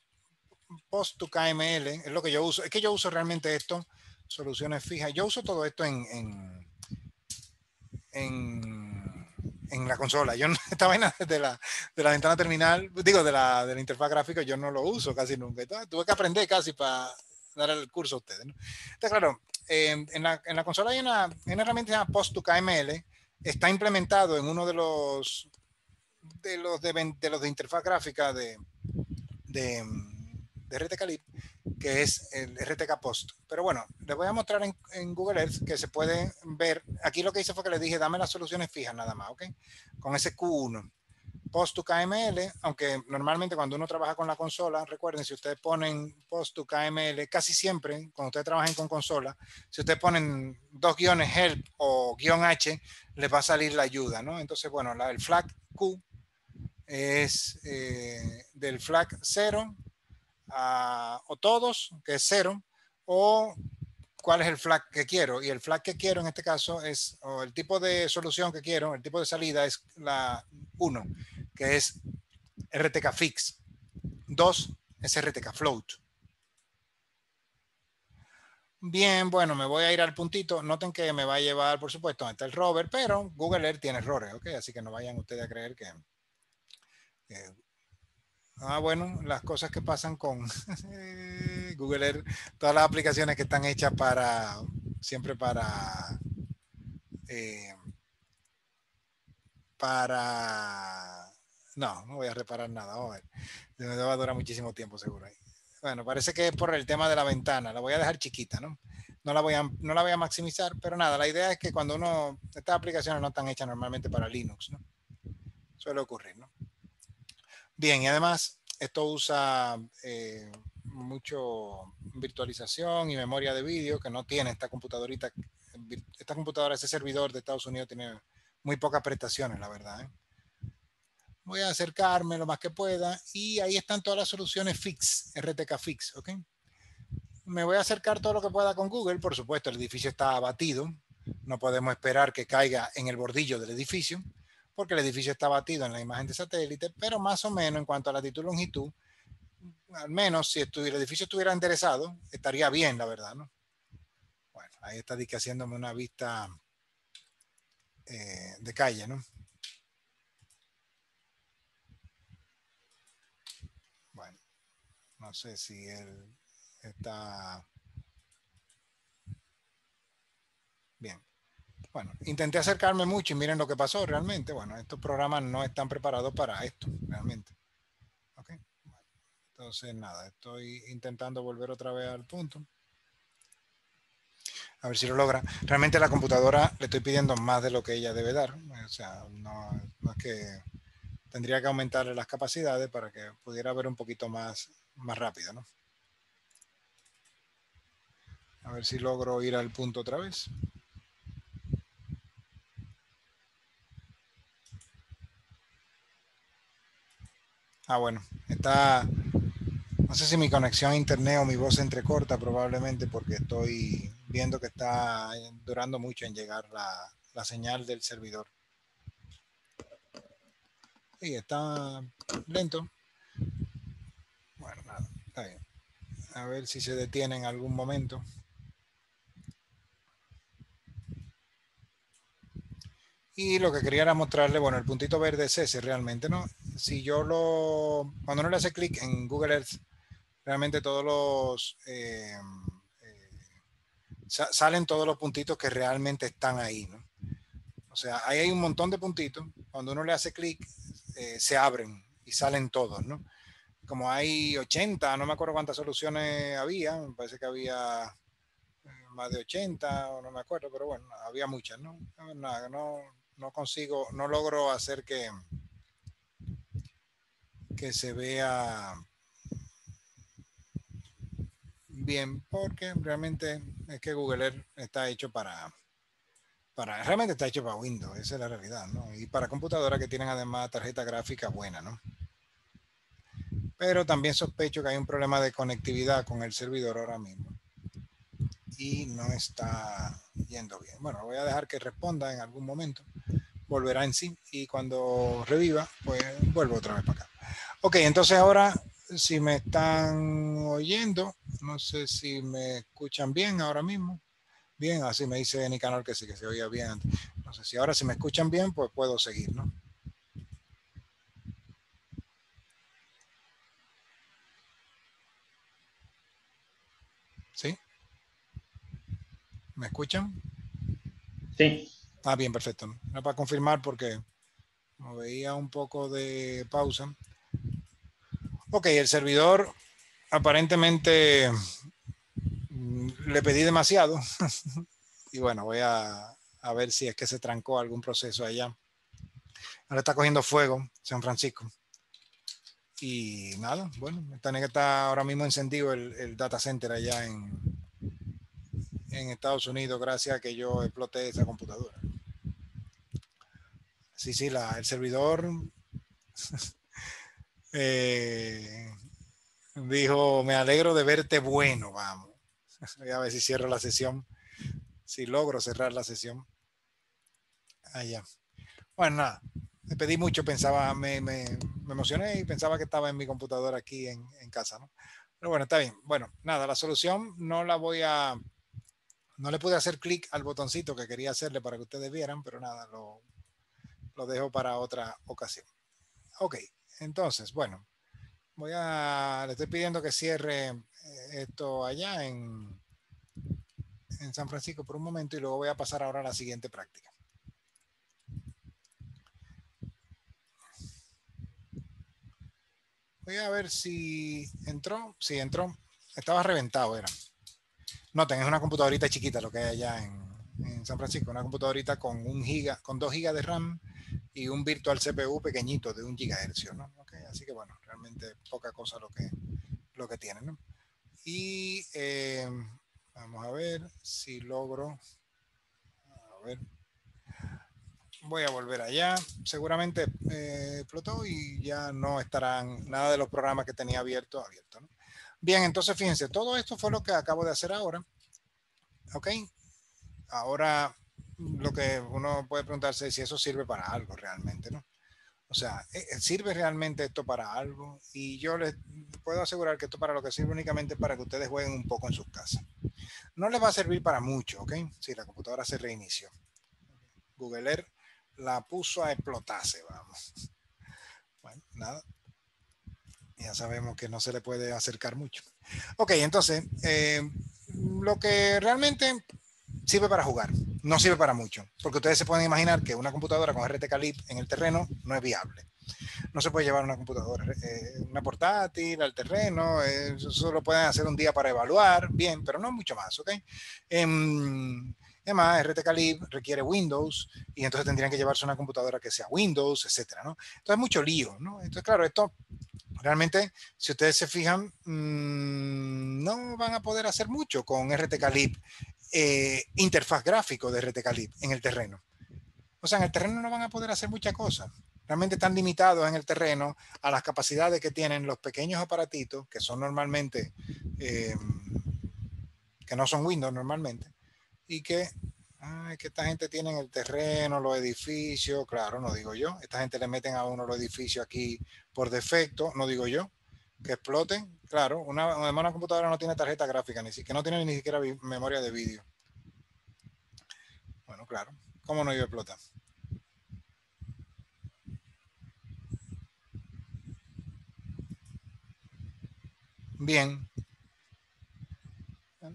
Post to KML es lo que yo uso. Es que yo uso realmente esto, soluciones fijas. Yo uso todo esto en, en, en, la consola. Yo (laughs) esta vaina de la, de la ventana terminal, digo, de la, de la interfaz gráfica, yo no lo uso casi nunca. Tuve que aprender casi para dar el curso a ustedes. ¿no? Claro, eh, en, la, en, la, consola hay una, una herramienta que se llama Post to KML. Está implementado en uno de los de los de, de los de interfaz gráfica de, de, de RTK que es el RTK Post. Pero bueno, les voy a mostrar en, Google Earth que se puede ver. Aquí lo que hice fue que le dije, dame las soluciones fijas nada más, ¿ok? Con ese Q1. Post to KML, aunque normalmente cuando uno trabaja con la consola, recuerden, si ustedes ponen Post to KML, casi siempre, cuando ustedes trabajen con consola, si ustedes ponen dos guiones help o guion H, les va a salir la ayuda, ¿no? Entonces, bueno, el flag Q es eh, del flag 0 o todos, que es 0, o cuál es el flag que quiero. Y el flag que quiero en este caso es, o el tipo de solución que quiero, el tipo de salida es la 1 que es RTK Fix. 2 es RTK Float. Bien, bueno, me voy a ir al puntito. Noten que me va a llevar, por supuesto, está el rover, pero Google Earth tiene errores, ¿ok? Así que no vayan ustedes a creer que... que ah, bueno, las cosas que pasan con (laughs) Google Earth, todas las aplicaciones que están hechas para, siempre para... Eh, para no, no voy a reparar nada. Vamos a ver. Me va a durar muchísimo tiempo seguro. Bueno, parece que es por el tema de la ventana. La voy a dejar chiquita, ¿no? No la voy a, no la voy a maximizar, pero nada, la idea es que cuando uno, estas aplicaciones no están hechas normalmente para Linux, ¿no? Suele ocurrir, ¿no? Bien, y además esto usa eh, mucho virtualización y memoria de vídeo que no tiene esta computadorita. Esta computadora, ese servidor de Estados Unidos tiene muy pocas prestaciones, la verdad. ¿eh? voy a acercarme lo más que pueda y ahí están todas las soluciones fix, RTK fix, ¿ok? Me voy a acercar todo lo que pueda con Google, por supuesto, el edificio está abatido, no podemos esperar que caiga en el bordillo del edificio, porque el edificio está abatido en la imagen de satélite, pero más o menos en cuanto a latitud y longitud, al menos si el edificio estuviera enderezado, estaría bien, la verdad, ¿no? Bueno, ahí está haciéndome una vista eh, de calle, ¿no? No sé si él está... Bien. Bueno, intenté acercarme mucho y miren lo que pasó realmente. Bueno, estos programas no están preparados para esto, realmente. Ok. entonces, nada, estoy intentando volver otra vez al punto. A ver si lo logra. Realmente la computadora le estoy pidiendo más de lo que ella debe dar. O sea, no, no es que tendría que aumentarle las capacidades para que pudiera ver un poquito más más rápido, ¿no? A ver si logro ir al punto otra vez. Ah, bueno, está, no sé si mi conexión a internet o mi voz entrecorta probablemente porque estoy viendo que está durando mucho en llegar la, la señal del servidor. Sí, está lento. Bueno, nada, está bien. A ver si se detiene en algún momento. Y lo que quería era mostrarle, bueno, el puntito verde es ese realmente, ¿no? Si yo lo, cuando uno le hace clic en Google Earth, realmente todos los, eh, eh, salen todos los puntitos que realmente están ahí, ¿no? O sea, ahí hay un montón de puntitos. Cuando uno le hace clic, eh, se abren y salen todos, ¿no? como hay 80, no me acuerdo cuántas soluciones había, me parece que había eh, más de 80, o no me acuerdo, pero bueno, había muchas, ¿no? no, no consigo, no logro hacer que, que se vea bien, porque realmente es que Google Earth está hecho para, para, realmente está hecho para Windows, esa es la realidad, ¿no? Y para computadoras que tienen además tarjeta gráfica buena, ¿no? pero también sospecho que hay un problema de conectividad con el servidor ahora mismo. Y no está yendo bien. Bueno, voy a dejar que responda en algún momento, volverá en sí y cuando reviva, pues vuelvo otra vez para acá. Ok, entonces ahora si me están oyendo, no sé si me escuchan bien ahora mismo. Bien, así me dice Nicanor que sí, que se oía bien. No sé si ahora si me escuchan bien, pues puedo seguir, ¿no? ¿Sí? ¿Me escuchan? Sí. Ah, bien, perfecto. No para confirmar porque me veía un poco de pausa. Ok, el servidor aparentemente mm, le pedí demasiado. (laughs) y bueno, voy a, a, ver si es que se trancó algún proceso allá. Ahora está cogiendo fuego San Francisco. Y nada, bueno, tiene que estar ahora mismo encendido el, el, data center allá en, en Estados Unidos gracias a que yo exploté esa computadora. Sí, sí, la, el servidor (laughs) eh, dijo, me alegro de verte bueno, vamos. Voy (laughs) a ver si cierro la sesión, si logro cerrar la sesión. Allá. Bueno, nada, me pedí mucho, pensaba, me, me, me, emocioné y pensaba que estaba en mi computadora aquí en, en, casa, ¿no? Pero bueno, está bien. Bueno, nada, la solución no la voy a, no le pude hacer clic al botoncito que quería hacerle para que ustedes vieran, pero nada, lo, lo dejo para otra ocasión. Ok, entonces, bueno, voy a, le estoy pidiendo que cierre esto allá en, en San Francisco por un momento y luego voy a pasar ahora a la siguiente práctica. Voy a ver si entró. Sí, entró. Estaba reventado, era. Noten, es una computadorita chiquita lo que hay allá en, San Francisco. Una computadorita con un giga, con 2 gigas de RAM y un virtual CPU pequeñito de un gigahercio, ¿no? Así que bueno, realmente poca cosa lo que, lo que tiene, ¿no? Y eh, vamos a ver si logro. A ver. Voy a volver allá. Seguramente eh, explotó y ya no estarán nada de los programas que tenía abierto abierto. ¿no? Bien, entonces fíjense, todo esto fue lo que acabo de hacer ahora. Ok. Ahora lo que uno puede preguntarse es si eso sirve para algo realmente, ¿no? O sea, ¿sirve realmente esto para algo? Y yo les puedo asegurar que esto para lo que sirve únicamente para que ustedes jueguen un poco en sus casas. No les va a servir para mucho, ¿ok? Si la computadora se reinició. Google Earth la puso a explotarse, vamos. Bueno, nada. Ya sabemos que no se le puede acercar mucho. Ok, entonces, eh, lo que realmente sirve para jugar, no sirve para mucho, porque ustedes se pueden imaginar que una computadora con RT Calip en el terreno no es viable. No se puede llevar una computadora, eh, una portátil al terreno, eh, eso lo pueden hacer un día para evaluar, bien, pero no mucho más, ¿ok? Además, RT Calib requiere Windows y entonces tendrían que llevarse una computadora que sea Windows, etcétera, ¿no? Entonces, mucho lío, ¿no? Entonces, claro, esto realmente, si ustedes se fijan, mmm, no van a poder hacer mucho con RT Calib eh, interfaz gráfico de RT Calib en el terreno. O sea, en el terreno no van a poder hacer muchas cosas. Realmente están limitados en el terreno a las capacidades que tienen los pequeños aparatitos, que son normalmente, eh, que no son Windows normalmente, y que, ay, que esta gente tiene en el terreno, los edificios, claro, no digo yo, esta gente le meten a uno los edificios aquí por defecto, no digo yo, que exploten, claro, una, además una computadora no tiene tarjeta gráfica, ni siquiera no tiene ni siquiera memoria de vídeo. Bueno, claro, ¿cómo no iba a explotar? Bien.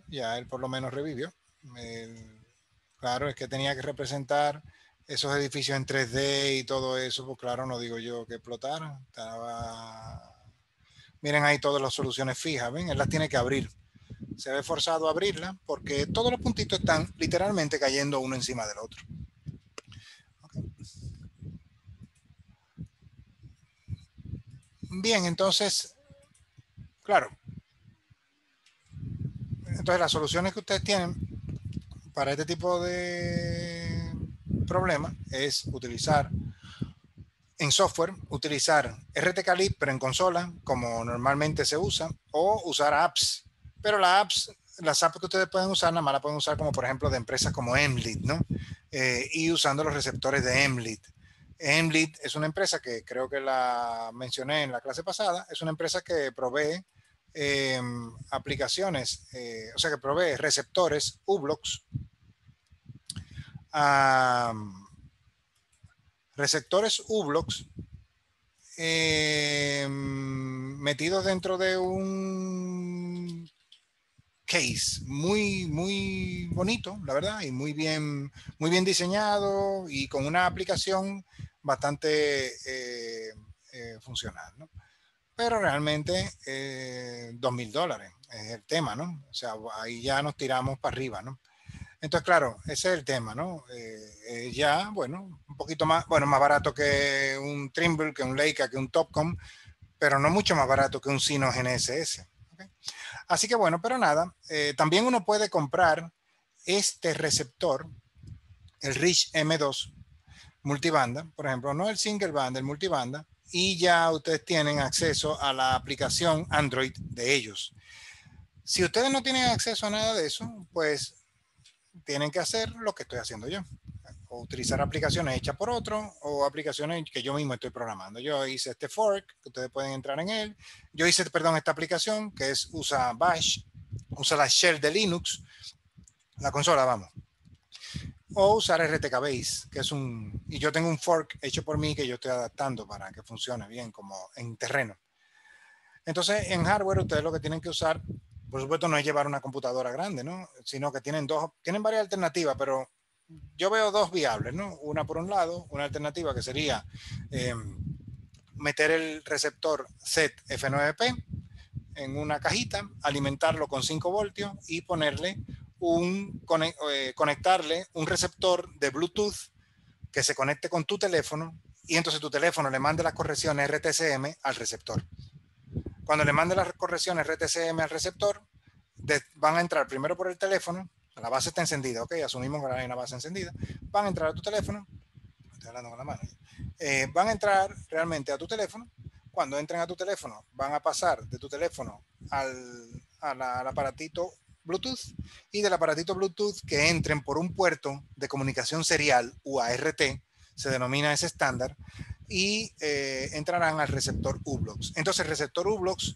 Ya él por lo menos revivió. Claro, es que tenía que representar esos edificios en 3D y todo eso, pues claro, no digo yo que explotaran. Estaba Miren ahí todas las soluciones fijas, ¿ven? Él las tiene que abrir. Se ve forzado a abrirla porque todos los puntitos están literalmente cayendo uno encima del otro. Bien, entonces, claro. Entonces las soluciones que ustedes tienen para este tipo de problema es utilizar en software, utilizar RT pero en consola, como normalmente se usa, o usar apps. Pero las apps las apps que ustedes pueden usar, nada más la pueden usar como por ejemplo de empresas como Emlit, ¿no? Eh, y usando los receptores de Emlit. Emlit es una empresa que creo que la mencioné en la clase pasada, es una empresa que provee em, aplicaciones, eh, o sea, que provee receptores U-Blocks, receptores U-Blocks em, metidos dentro de un case muy, muy bonito, la verdad, y muy bien, muy bien diseñado y con una aplicación bastante eh, eh, funcional, ¿no? Pero realmente eh, dos mil dólares es el tema, ¿no? O sea, ahí ya nos tiramos para arriba, ¿no? Entonces, claro, ese es el tema, ¿no? ya, bueno, un poquito más, bueno, más barato que un Trimble, que un Leica, que un Topcom, pero no mucho más barato que un Sino GNSS. Así que bueno, pero nada, también uno puede comprar este receptor, el Rich M2, multibanda, por ejemplo, no el single band, el multibanda, y ya ustedes tienen acceso a la aplicación Android de ellos. Si ustedes no tienen acceso a nada de eso, pues tienen que hacer lo que estoy haciendo yo. O utilizar aplicaciones hechas por otro o aplicaciones que yo mismo estoy programando. Yo hice este fork, que ustedes pueden entrar en él. Yo hice, perdón, esta aplicación que es usa Bash, usa la shell de Linux, la consola, vamos o usar RTK Base, que es un, y yo tengo un fork hecho por mí que yo estoy adaptando para que funcione bien como en terreno. Entonces, en hardware ustedes lo que tienen que usar, por supuesto, no es llevar una computadora grande, ¿no? Sino que tienen dos, tienen varias alternativas, pero yo veo dos viables, ¿no? Una por un lado, una alternativa que sería eh, meter el receptor set F9P en una cajita, alimentarlo con 5 voltios y ponerle un, eh, conectarle un receptor de Bluetooth que se conecte con tu teléfono y entonces tu teléfono le mande las correcciones RTCM al receptor. Cuando le mande las correcciones RTCM al receptor, van a entrar primero por el teléfono, la base está encendida, ok, asumimos que hay una base encendida, van a entrar a tu teléfono, estoy hablando con la mano, eh, van a entrar realmente a tu teléfono, cuando entren a tu teléfono, van a pasar de tu teléfono al, al aparatito Bluetooth y del aparatito Bluetooth que entren por un puerto de comunicación serial UART, se denomina ese estándar, y eh, entrarán al receptor U-Blocks. Entonces el receptor U-Blocks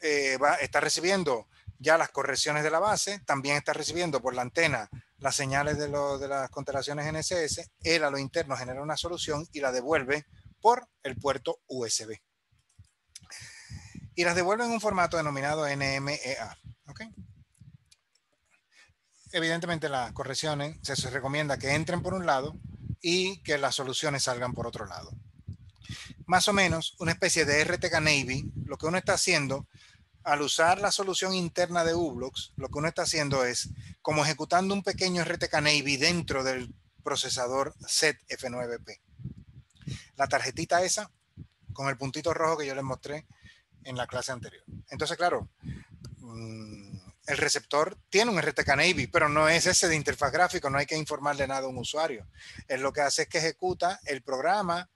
eh, va, está recibiendo ya las correcciones de la base, también está recibiendo por la antena las señales de, de las constelaciones NSS, él a lo interno genera una solución y la devuelve por el puerto USB. Y las devuelve en un formato denominado NMEA. evidentemente las correcciones se, recomienda que entren por un lado y que las soluciones salgan por otro lado. Más o menos una especie de RTK Navy, lo que uno está haciendo al usar la solución interna de U-Blocks, lo que uno está haciendo es como ejecutando un pequeño RTK Navy dentro del procesador set F9P. La tarjetita esa con el puntito rojo que yo les mostré en la clase anterior. Entonces, claro, mm, el receptor tiene un RTK Navy, pero no es ese de interfaz gráfico, no hay que informarle nada a un usuario. Él lo que hace es que ejecuta el programa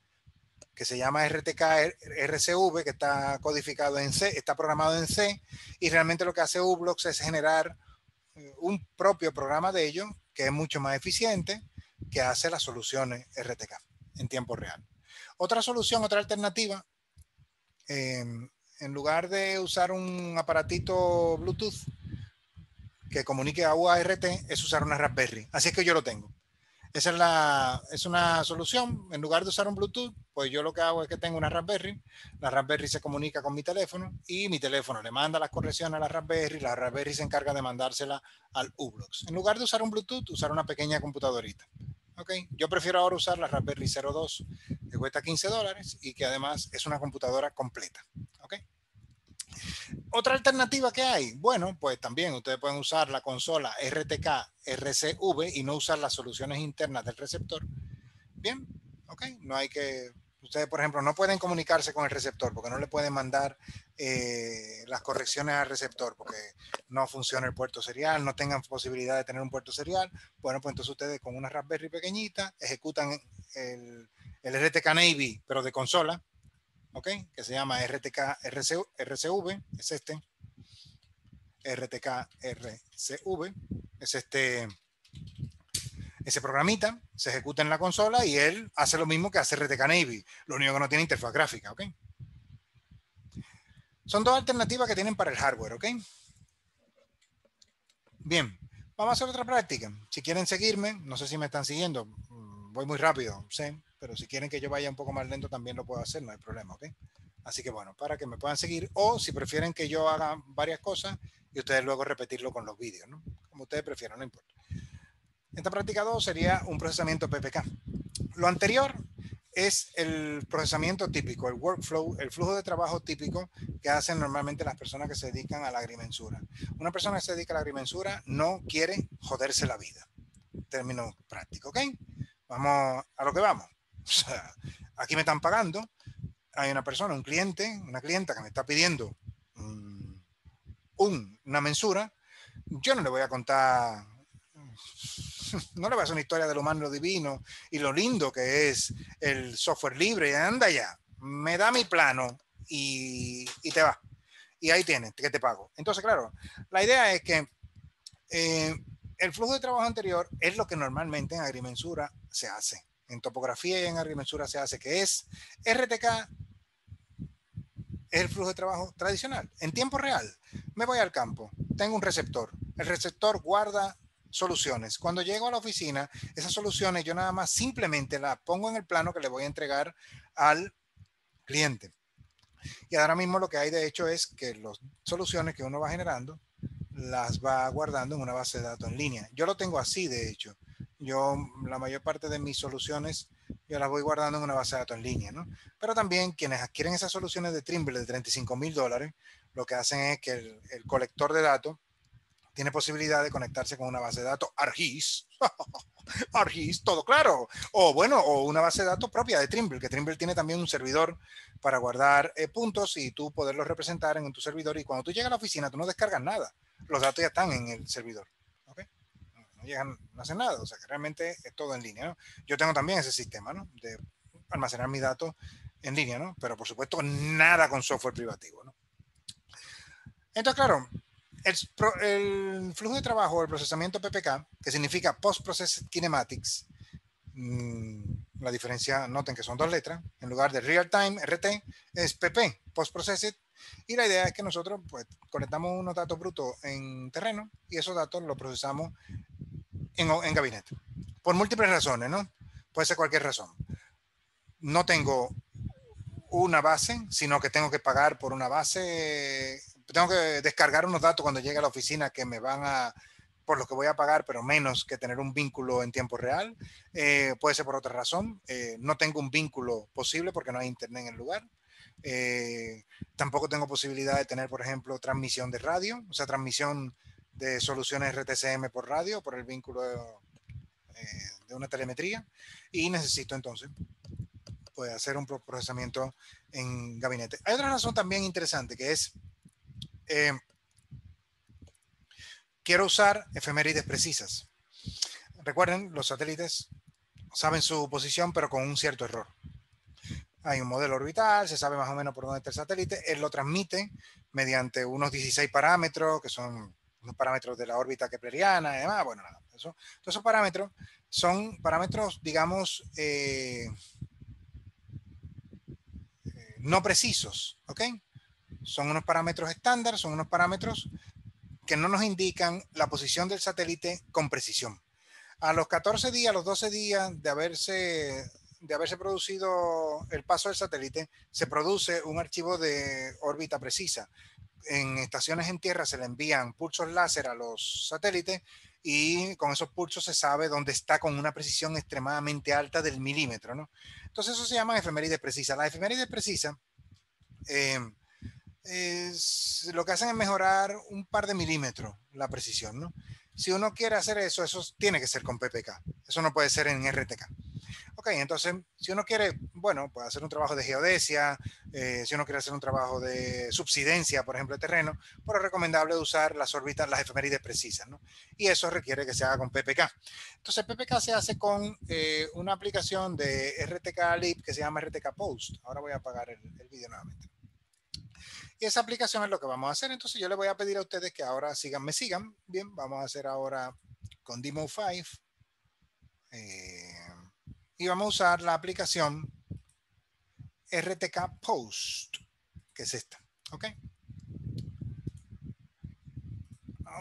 que se llama RTK RCV, que está codificado en C, está programado en C, y realmente lo que hace uBlocks es generar eh, un propio programa de ello que es mucho más eficiente, que hace las soluciones RTK en tiempo real. Otra solución, otra alternativa, em, en lugar de usar un aparatito Bluetooth, que comunique a UART es usar una Raspberry. Así es que yo lo tengo. Esa es, la, es una solución. En lugar de usar un Bluetooth, pues yo lo que hago es que tengo una Raspberry. La Raspberry se comunica con mi teléfono y mi teléfono le manda las correcciones a la Raspberry. La Raspberry se encarga de mandársela al U-Blocks. En lugar de usar un Bluetooth, usar una pequeña computadorita. Okay. Yo prefiero ahora usar la Raspberry 02 que cuesta 15 dólares y que además es una computadora completa. Okay. Otra alternativa que hay, bueno, pues también ustedes pueden usar la consola RTK RCV y no usar las soluciones internas del receptor. Bien, ok, no hay que, ustedes por ejemplo no pueden comunicarse con el receptor porque no le pueden mandar eh, las correcciones al receptor porque no funciona el puerto serial, no tengan posibilidad de tener un puerto serial. Bueno, pues entonces ustedes con una Raspberry pequeñita ejecutan el, el RTK Navy, pero de consola, que se llama RTK RCV, es este. RTK-RCV. Es este, ese programita, se ejecuta en la consola y él hace lo mismo que hace RTK Navy, lo único que no tiene interfaz gráfica, ¿ok? Son dos alternativas que tienen para el hardware, ¿ok? Bien, vamos a hacer otra práctica. Si quieren seguirme, no sé si me están siguiendo, mm, voy muy rápido, sé, pero si quieren que yo vaya un poco más lento también lo puedo hacer, no hay problema, ¿ok? Así que bueno, para que me puedan seguir o si prefieren que yo haga varias cosas y ustedes luego repetirlo con los vídeos, ¿no? Como ustedes prefieran, no importa. Esta práctica 2 sería un procesamiento PPK. Lo anterior es el procesamiento típico, el workflow, el flujo de trabajo típico que hacen normalmente las personas que se dedican a la agrimensura. Una persona que se dedica a la agrimensura no quiere joderse la vida. Término práctico, ¿ok? Vamos a lo que vamos. Aquí me están pagando, hay una persona, un cliente, una clienta que me está pidiendo una mensura, yo no le voy a contar, (laughs) no le voy a hacer una historia de lo humano divino y lo lindo que es el software libre. Anda ya, me da mi plano y, te va. Y ahí tienes, que te pago. Entonces, claro, la idea es que eh, el flujo de trabajo anterior es lo que normalmente en agrimensura se hace. En topografía y en agrimensura se hace, que es RTK es el flujo de trabajo tradicional. En tiempo real, me voy al campo, tengo un receptor. El receptor guarda soluciones. Cuando llego a la oficina, esas soluciones yo nada más simplemente las pongo en el plano que le voy a entregar al cliente. Y ahora mismo lo que hay de hecho es que las soluciones que uno va generando las va guardando en una base de datos en línea. Yo lo tengo así, de hecho. Yo, la mayor parte de mis soluciones yo las voy guardando en una base de datos en línea, ¿no? Pero también quienes adquieren esas soluciones de Trimble de 35 mil dólares, lo que hacen es que el, colector de datos tiene posibilidad de conectarse con una base de datos ARGIS, (laughs) ARGIS, todo claro, o bueno, o una base de datos propia de Trimble, que Trimble tiene también un servidor para guardar eh, puntos y tú poderlos representar en tu servidor y cuando tú llegas a la oficina tú no descargas nada, los datos ya están en el servidor llegan, no hacen nada. O sea, que realmente es todo en línea, ¿no? Yo tengo también ese sistema, ¿no? De almacenar mis datos en línea, ¿no? Pero por supuesto, nada con software privativo, ¿no? Entonces, claro, el, flujo de trabajo, el procesamiento PPK, que significa Post Process Kinematics, mm, la diferencia, noten que son dos letras, en lugar de Real Time, RT, es PP, Post Processed, y la idea es que nosotros pues conectamos unos datos brutos en terreno y esos datos los procesamos en, gabinete. Por múltiples razones, ¿no? Puede ser cualquier razón. No tengo una base, sino que tengo que pagar por una base. Tengo que descargar unos datos cuando llegue a la oficina que me van a, por lo que voy a pagar, pero menos que tener un vínculo en tiempo real. Eh, puede ser por otra razón. Eh, no tengo un vínculo posible porque no hay internet en el lugar. Eh, tampoco tengo posibilidad de tener, por ejemplo, transmisión de radio, o sea, transmisión de soluciones RTCM por radio, por el vínculo eh, de, una telemetría, y necesito entonces pues, hacer un procesamiento en gabinete. Hay otra razón también interesante que es, eh, quiero usar efemérides precisas. Recuerden, los satélites saben su posición, pero con un cierto error. Hay un modelo orbital, se sabe más o menos por dónde está el satélite, él lo transmite mediante unos 16 parámetros que son los parámetros de la órbita kepleriana y. Bueno, nada, eso, esos parámetros son parámetros, digamos, eh, eh, no precisos, ¿ok? Son unos parámetros estándar, son unos parámetros que no nos indican la posición del satélite con precisión. A los 14 días, a los 12 días de haberse, de haberse producido el paso del satélite, se produce un archivo de órbita precisa en estaciones en tierra se le envían pulsos láser a los satélites y con esos pulsos se sabe dónde está con una precisión extremadamente alta del milímetro, ¿no? Entonces eso se llama efemérides precisas. La efemérides precisa eh, es, lo que hacen es mejorar un par de milímetros la precisión, ¿no? Si uno quiere hacer eso, eso tiene que ser con PPK. Eso no puede ser en RTK. Ok, entonces, si uno quiere, bueno, puede hacer un trabajo de geodesia, eh, si uno quiere hacer un trabajo de subsidencia, por ejemplo, de terreno, pues es recomendable usar las órbitas, las efemérides precisas, ¿no? Y eso requiere que se haga con PPK. Entonces, PPK se hace con eh, una aplicación de RTK Lib que se llama RTK Post. Ahora voy a apagar el, el vídeo nuevamente. Y esa aplicación es lo que vamos a hacer. Entonces yo le voy a pedir a ustedes que ahora sigan, me sigan. Bien, vamos a hacer ahora con Demo 5. Eh, y vamos a usar la aplicación RTK Post, que es esta. ¿Ok?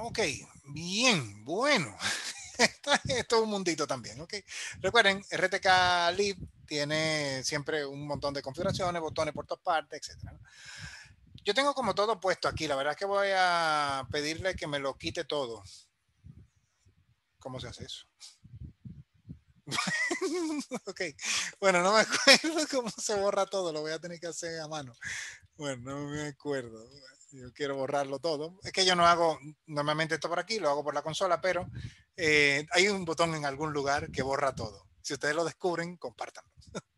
Ok, bien, bueno. (laughs) Esto es un mundito también, ¿ok? Recuerden, RTK Lib tiene siempre un montón de configuraciones, botones por todas partes, etc. Yo tengo como todo puesto aquí. La verdad es que voy a pedirle que me lo quite todo. ¿Cómo se hace eso? (laughs) ok. Bueno, no me (laughs) acuerdo cómo se borra todo. Lo voy a tener que hacer a mano. Bueno, no me acuerdo. Yo quiero borrarlo todo. Es que yo no hago normalmente esto por aquí, lo hago por la consola, pero eh, hay un botón en algún lugar que borra todo. Si ustedes lo descubren, compártanlo. (laughs)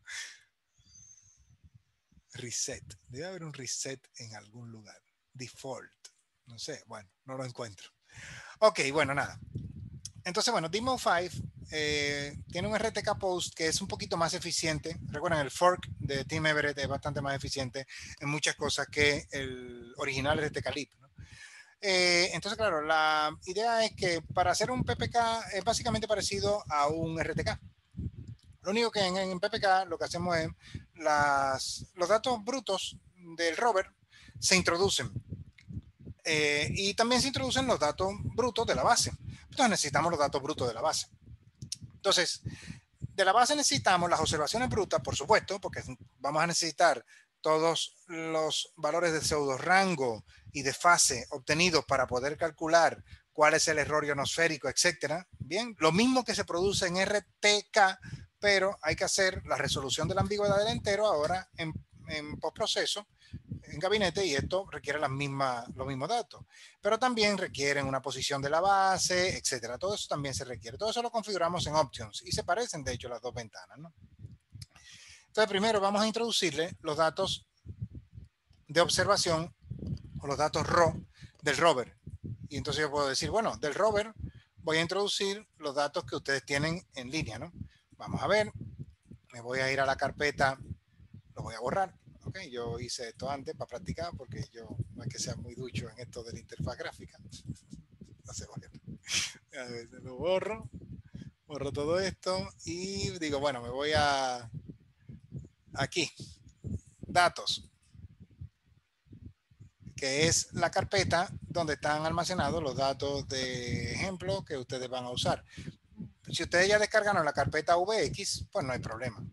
reset. Debe haber un reset en algún lugar. Default. No sé, bueno, no lo encuentro. Ok, bueno, nada. Entonces, bueno, Demo 5 eh, tiene un RTK Post que es un poquito más eficiente. Recuerden, el fork de Team Everett es bastante más eficiente en muchas cosas que el original RTK Lib. Eh, entonces, claro, la idea es que para hacer un PPK es básicamente parecido a un RTK. Lo único que en, PPK lo que hacemos es las, los datos brutos del rover se introducen. Eh, y también se introducen los datos brutos de la base. Entonces necesitamos los datos brutos de la base. Entonces, de la base necesitamos las observaciones brutas, por supuesto, porque vamos a necesitar todos los valores de pseudo rango y de fase obtenidos para poder calcular cuál es el error ionosférico, etcétera. Bien, lo mismo que se produce en RTK, pero hay que hacer la resolución de la ambigüedad del entero ahora en, en postproceso en gabinete y esto requiere las mismas, los mismos datos. Pero también requieren una posición de la base, etcétera. Todo eso también se requiere. Todo eso lo configuramos en Options y se parecen, de hecho, las dos ventanas. ¿no? Entonces, primero vamos a introducirle los datos de observación o los datos RAW del rover. Y entonces yo puedo decir, bueno, del rover voy a introducir los datos que ustedes tienen en línea, ¿no? Vamos a ver, me voy a ir a la carpeta, lo voy a borrar, ¿ok? Yo hice esto antes para practicar porque yo no es que sea muy ducho en esto de la interfaz gráfica. no. (laughs) A ver, lo borro, borro todo esto y digo, bueno, me voy a aquí, datos, que es la carpeta donde están almacenados los datos de ejemplo que ustedes van a usar. Si ustedes ya descargaron la carpeta VX, pues no hay problema.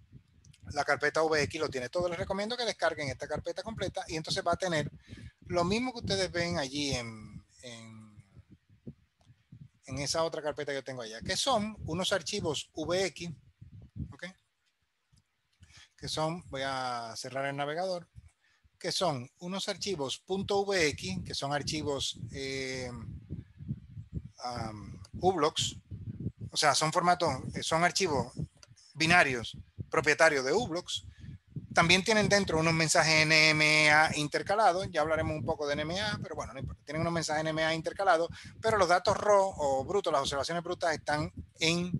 La carpeta VX lo tiene todo. Les recomiendo que descarguen esta carpeta completa y entonces va a tener lo mismo que ustedes ven allí en, en, esa otra carpeta que yo tengo allá, que son unos archivos VX, ¿ok? Que son, voy a cerrar el navegador, que son unos archivos .vx, que son archivos eh, ublocks, o sea, son formatos, son archivos binarios propietarios de ublocks. También tienen dentro unos mensajes NMA intercalados, ya hablaremos un poco de NMA, pero bueno, no importa. Tienen unos mensajes NMA intercalados, pero los datos RAW o brutos, las observaciones brutas están en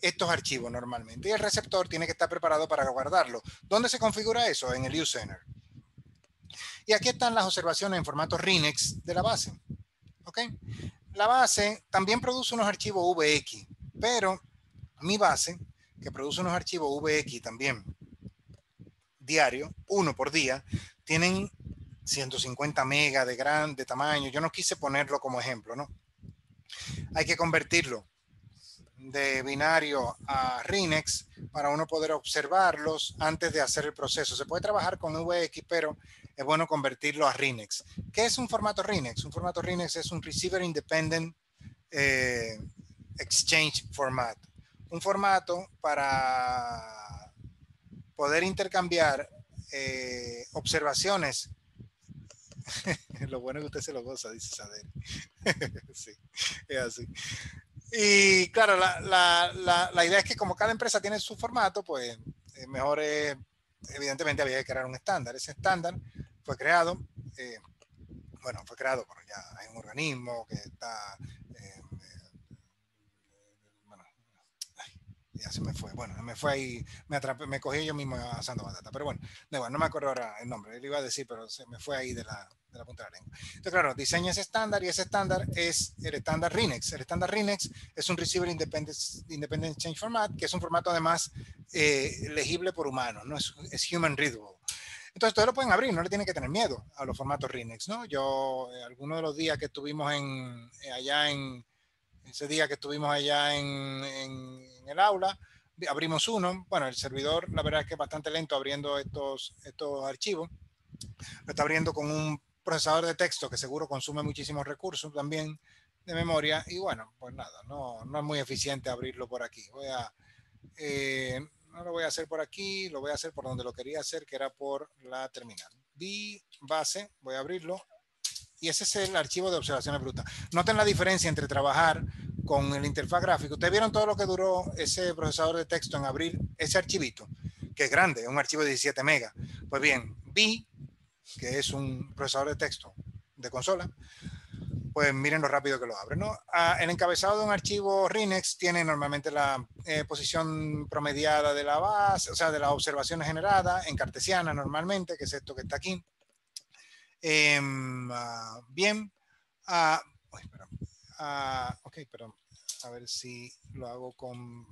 estos archivos normalmente. Y el receptor tiene que estar preparado para guardarlo. ¿Dónde se configura eso? En el uCenter. Y aquí están las observaciones en formato RINEX de la base. ¿Ok? La base también produce unos archivos VX, pero mi base, que produce unos archivos VX también diario, uno por día, tienen 150 megas de gran, de tamaño. Yo no quise ponerlo como ejemplo, ¿no? Hay que convertirlo de binario a RINEX para uno poder observarlos antes de hacer el proceso. Se puede trabajar con VX, pero es bueno convertirlo a RINEX. ¿Qué es un formato RINEX? Un formato RINEX es un Receiver Independent eh, Exchange Format. Un formato para poder intercambiar eh, observaciones. (laughs) Lo bueno es que usted se lo goza, dice Sader. (laughs) sí, es así. Y claro, la, la, la, idea es que como cada empresa tiene su formato, pues eh, mejor es, evidentemente había que crear un estándar. Ese estándar fue creado, eh, bueno, fue creado, pero ya hay un organismo que está, eh, eh, bueno, ya se me fue. Bueno, me fue ahí, me atrapé, me cogí yo mismo asando batata. Pero bueno, no me acuerdo ahora el nombre, le iba a decir, pero se me fue ahí de la, de la punta de la lengua. Entonces, claro, diseña ese estándar y ese estándar es el estándar RINEX. El estándar RINEX es un Receiver Independent, Independent Change Format, que es un formato además eh, legible por humanos, ¿no? Es, es human readable. Entonces, todos lo pueden abrir, no le tienen que tener miedo a los formatos RINEX, ¿no? Yo, eh, de los días que estuvimos en, eh, allá en, ese día que estuvimos allá en, en, el aula, abrimos uno. Bueno, el servidor, la verdad es que es bastante lento abriendo estos, estos archivos. Lo está abriendo con un procesador de texto que seguro consume muchísimos recursos también de memoria. Y bueno, pues nada, no, no es muy eficiente abrirlo por aquí. Voy a, eh, no lo voy a hacer por aquí, lo voy a hacer por donde lo quería hacer, que era por la terminal. Vi base, voy a abrirlo y ese es el archivo de observaciones brutas. Noten la diferencia entre trabajar con el interfaz gráfico. Ustedes vieron todo lo que duró ese procesador de texto en abrir ese archivito, que es grande, un archivo de 17 megas. Pues bien, vi, que es un procesador de texto de consola, pues miren lo rápido que lo abre. ¿no? Ah, el encabezado de un archivo RINEX tiene normalmente la eh, posición promediada de la base, o sea, de las observaciones generadas en cartesiana normalmente, que es esto que está aquí. Em, ah, bien. Uh, ok, pero a ver si lo hago con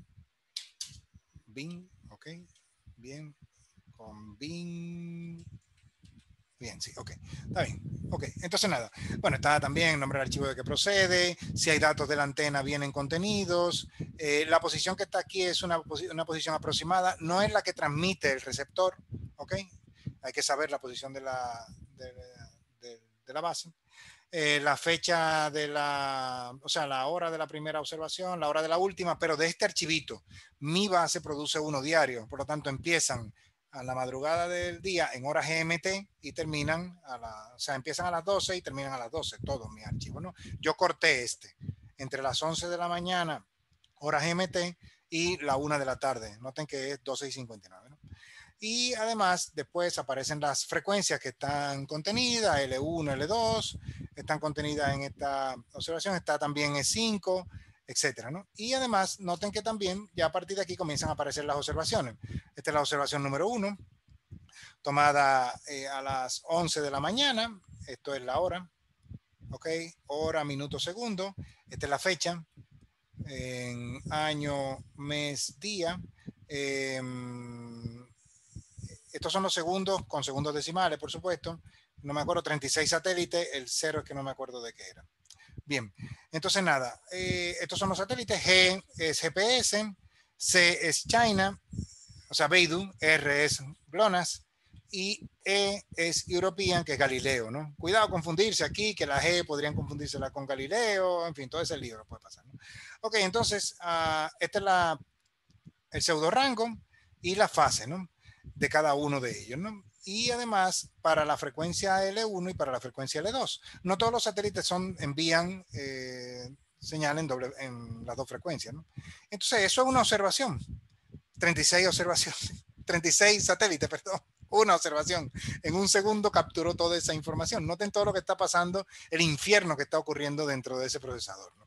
Bing. Ok, bien. Con Bing. Bien, sí, ok. Está bien. Ok, entonces nada. Bueno, está también el nombre del archivo de que procede, si hay datos de la antena vienen contenidos. Eh, la posición que está aquí es una, una posición aproximada, no es la que transmite el receptor, ok. Hay que saber la posición de la, de, la base. Eh, la fecha de la, o sea, la hora de la primera observación, la hora de la última, pero de este archivito, mi base produce uno diario, por lo tanto empiezan a la madrugada del día en hora GMT y terminan a la, o sea, empiezan a las 12 y terminan a las 12, todos mis archivos, ¿no? Yo corté este entre las 11 de la mañana, hora GMT, y la 1 de la tarde. Noten que es 12 y 59, ¿no? Y además después aparecen las frecuencias que están contenidas, L1, L2, están contenidas en esta observación, está también E5, etcétera, ¿no? Y además noten que también ya a partir de aquí comienzan a aparecer las observaciones. Esta es la observación número uno, tomada eh, a las 11 de la mañana, esto es la hora, ¿ok? Hora, minuto, segundo, esta es la fecha, en año, mes, día. Eh, estos son los segundos con segundos decimales, por supuesto. No me acuerdo, 36 satélites, el cero es que no me acuerdo de qué era. Bien, entonces nada, eh, estos son los satélites. G es GPS, C es China, o sea, Beidou, R es GLONASS y E es European, que es Galileo, ¿no? Cuidado confundirse aquí, que la G podrían confundírsela con Galileo, en fin, todo ese libro puede pasar, ¿no? Ok, entonces, uh, este es la, el pseudo rango y la fase, ¿no? De cada uno de ellos, ¿no? Y además para la frecuencia L1 y para la frecuencia L2. No todos los satélites son, envían eh, señal en, doble, en las dos frecuencias, ¿no? Entonces eso es una observación. 36 observaciones, (laughs) 36 satélites, perdón (laughs) una observación. En un segundo capturó toda esa información. Noten todo lo que está pasando, el infierno que está ocurriendo dentro de ese procesador. ¿no?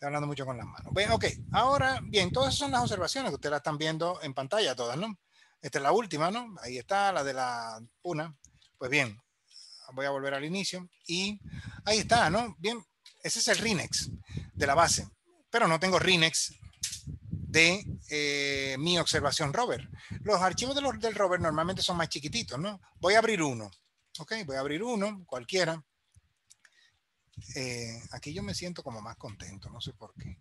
Estoy hablando mucho con las manos. Bien, ok, ahora, bien, todas son las observaciones que ustedes están viendo en pantalla todas, ¿no? Esta es la última, ¿no? Ahí está, la de la una. Pues bien, voy a volver al inicio y ahí está, ¿no? Bien, ese es el RINEX de la base, pero no tengo RINEX de eh, mi observación rover. Los archivos de los, del rover normalmente son más chiquititos, ¿no? Voy a abrir uno, ¿ok? Voy a abrir uno, cualquiera. Eh, aquí yo me siento como más contento, no sé por qué.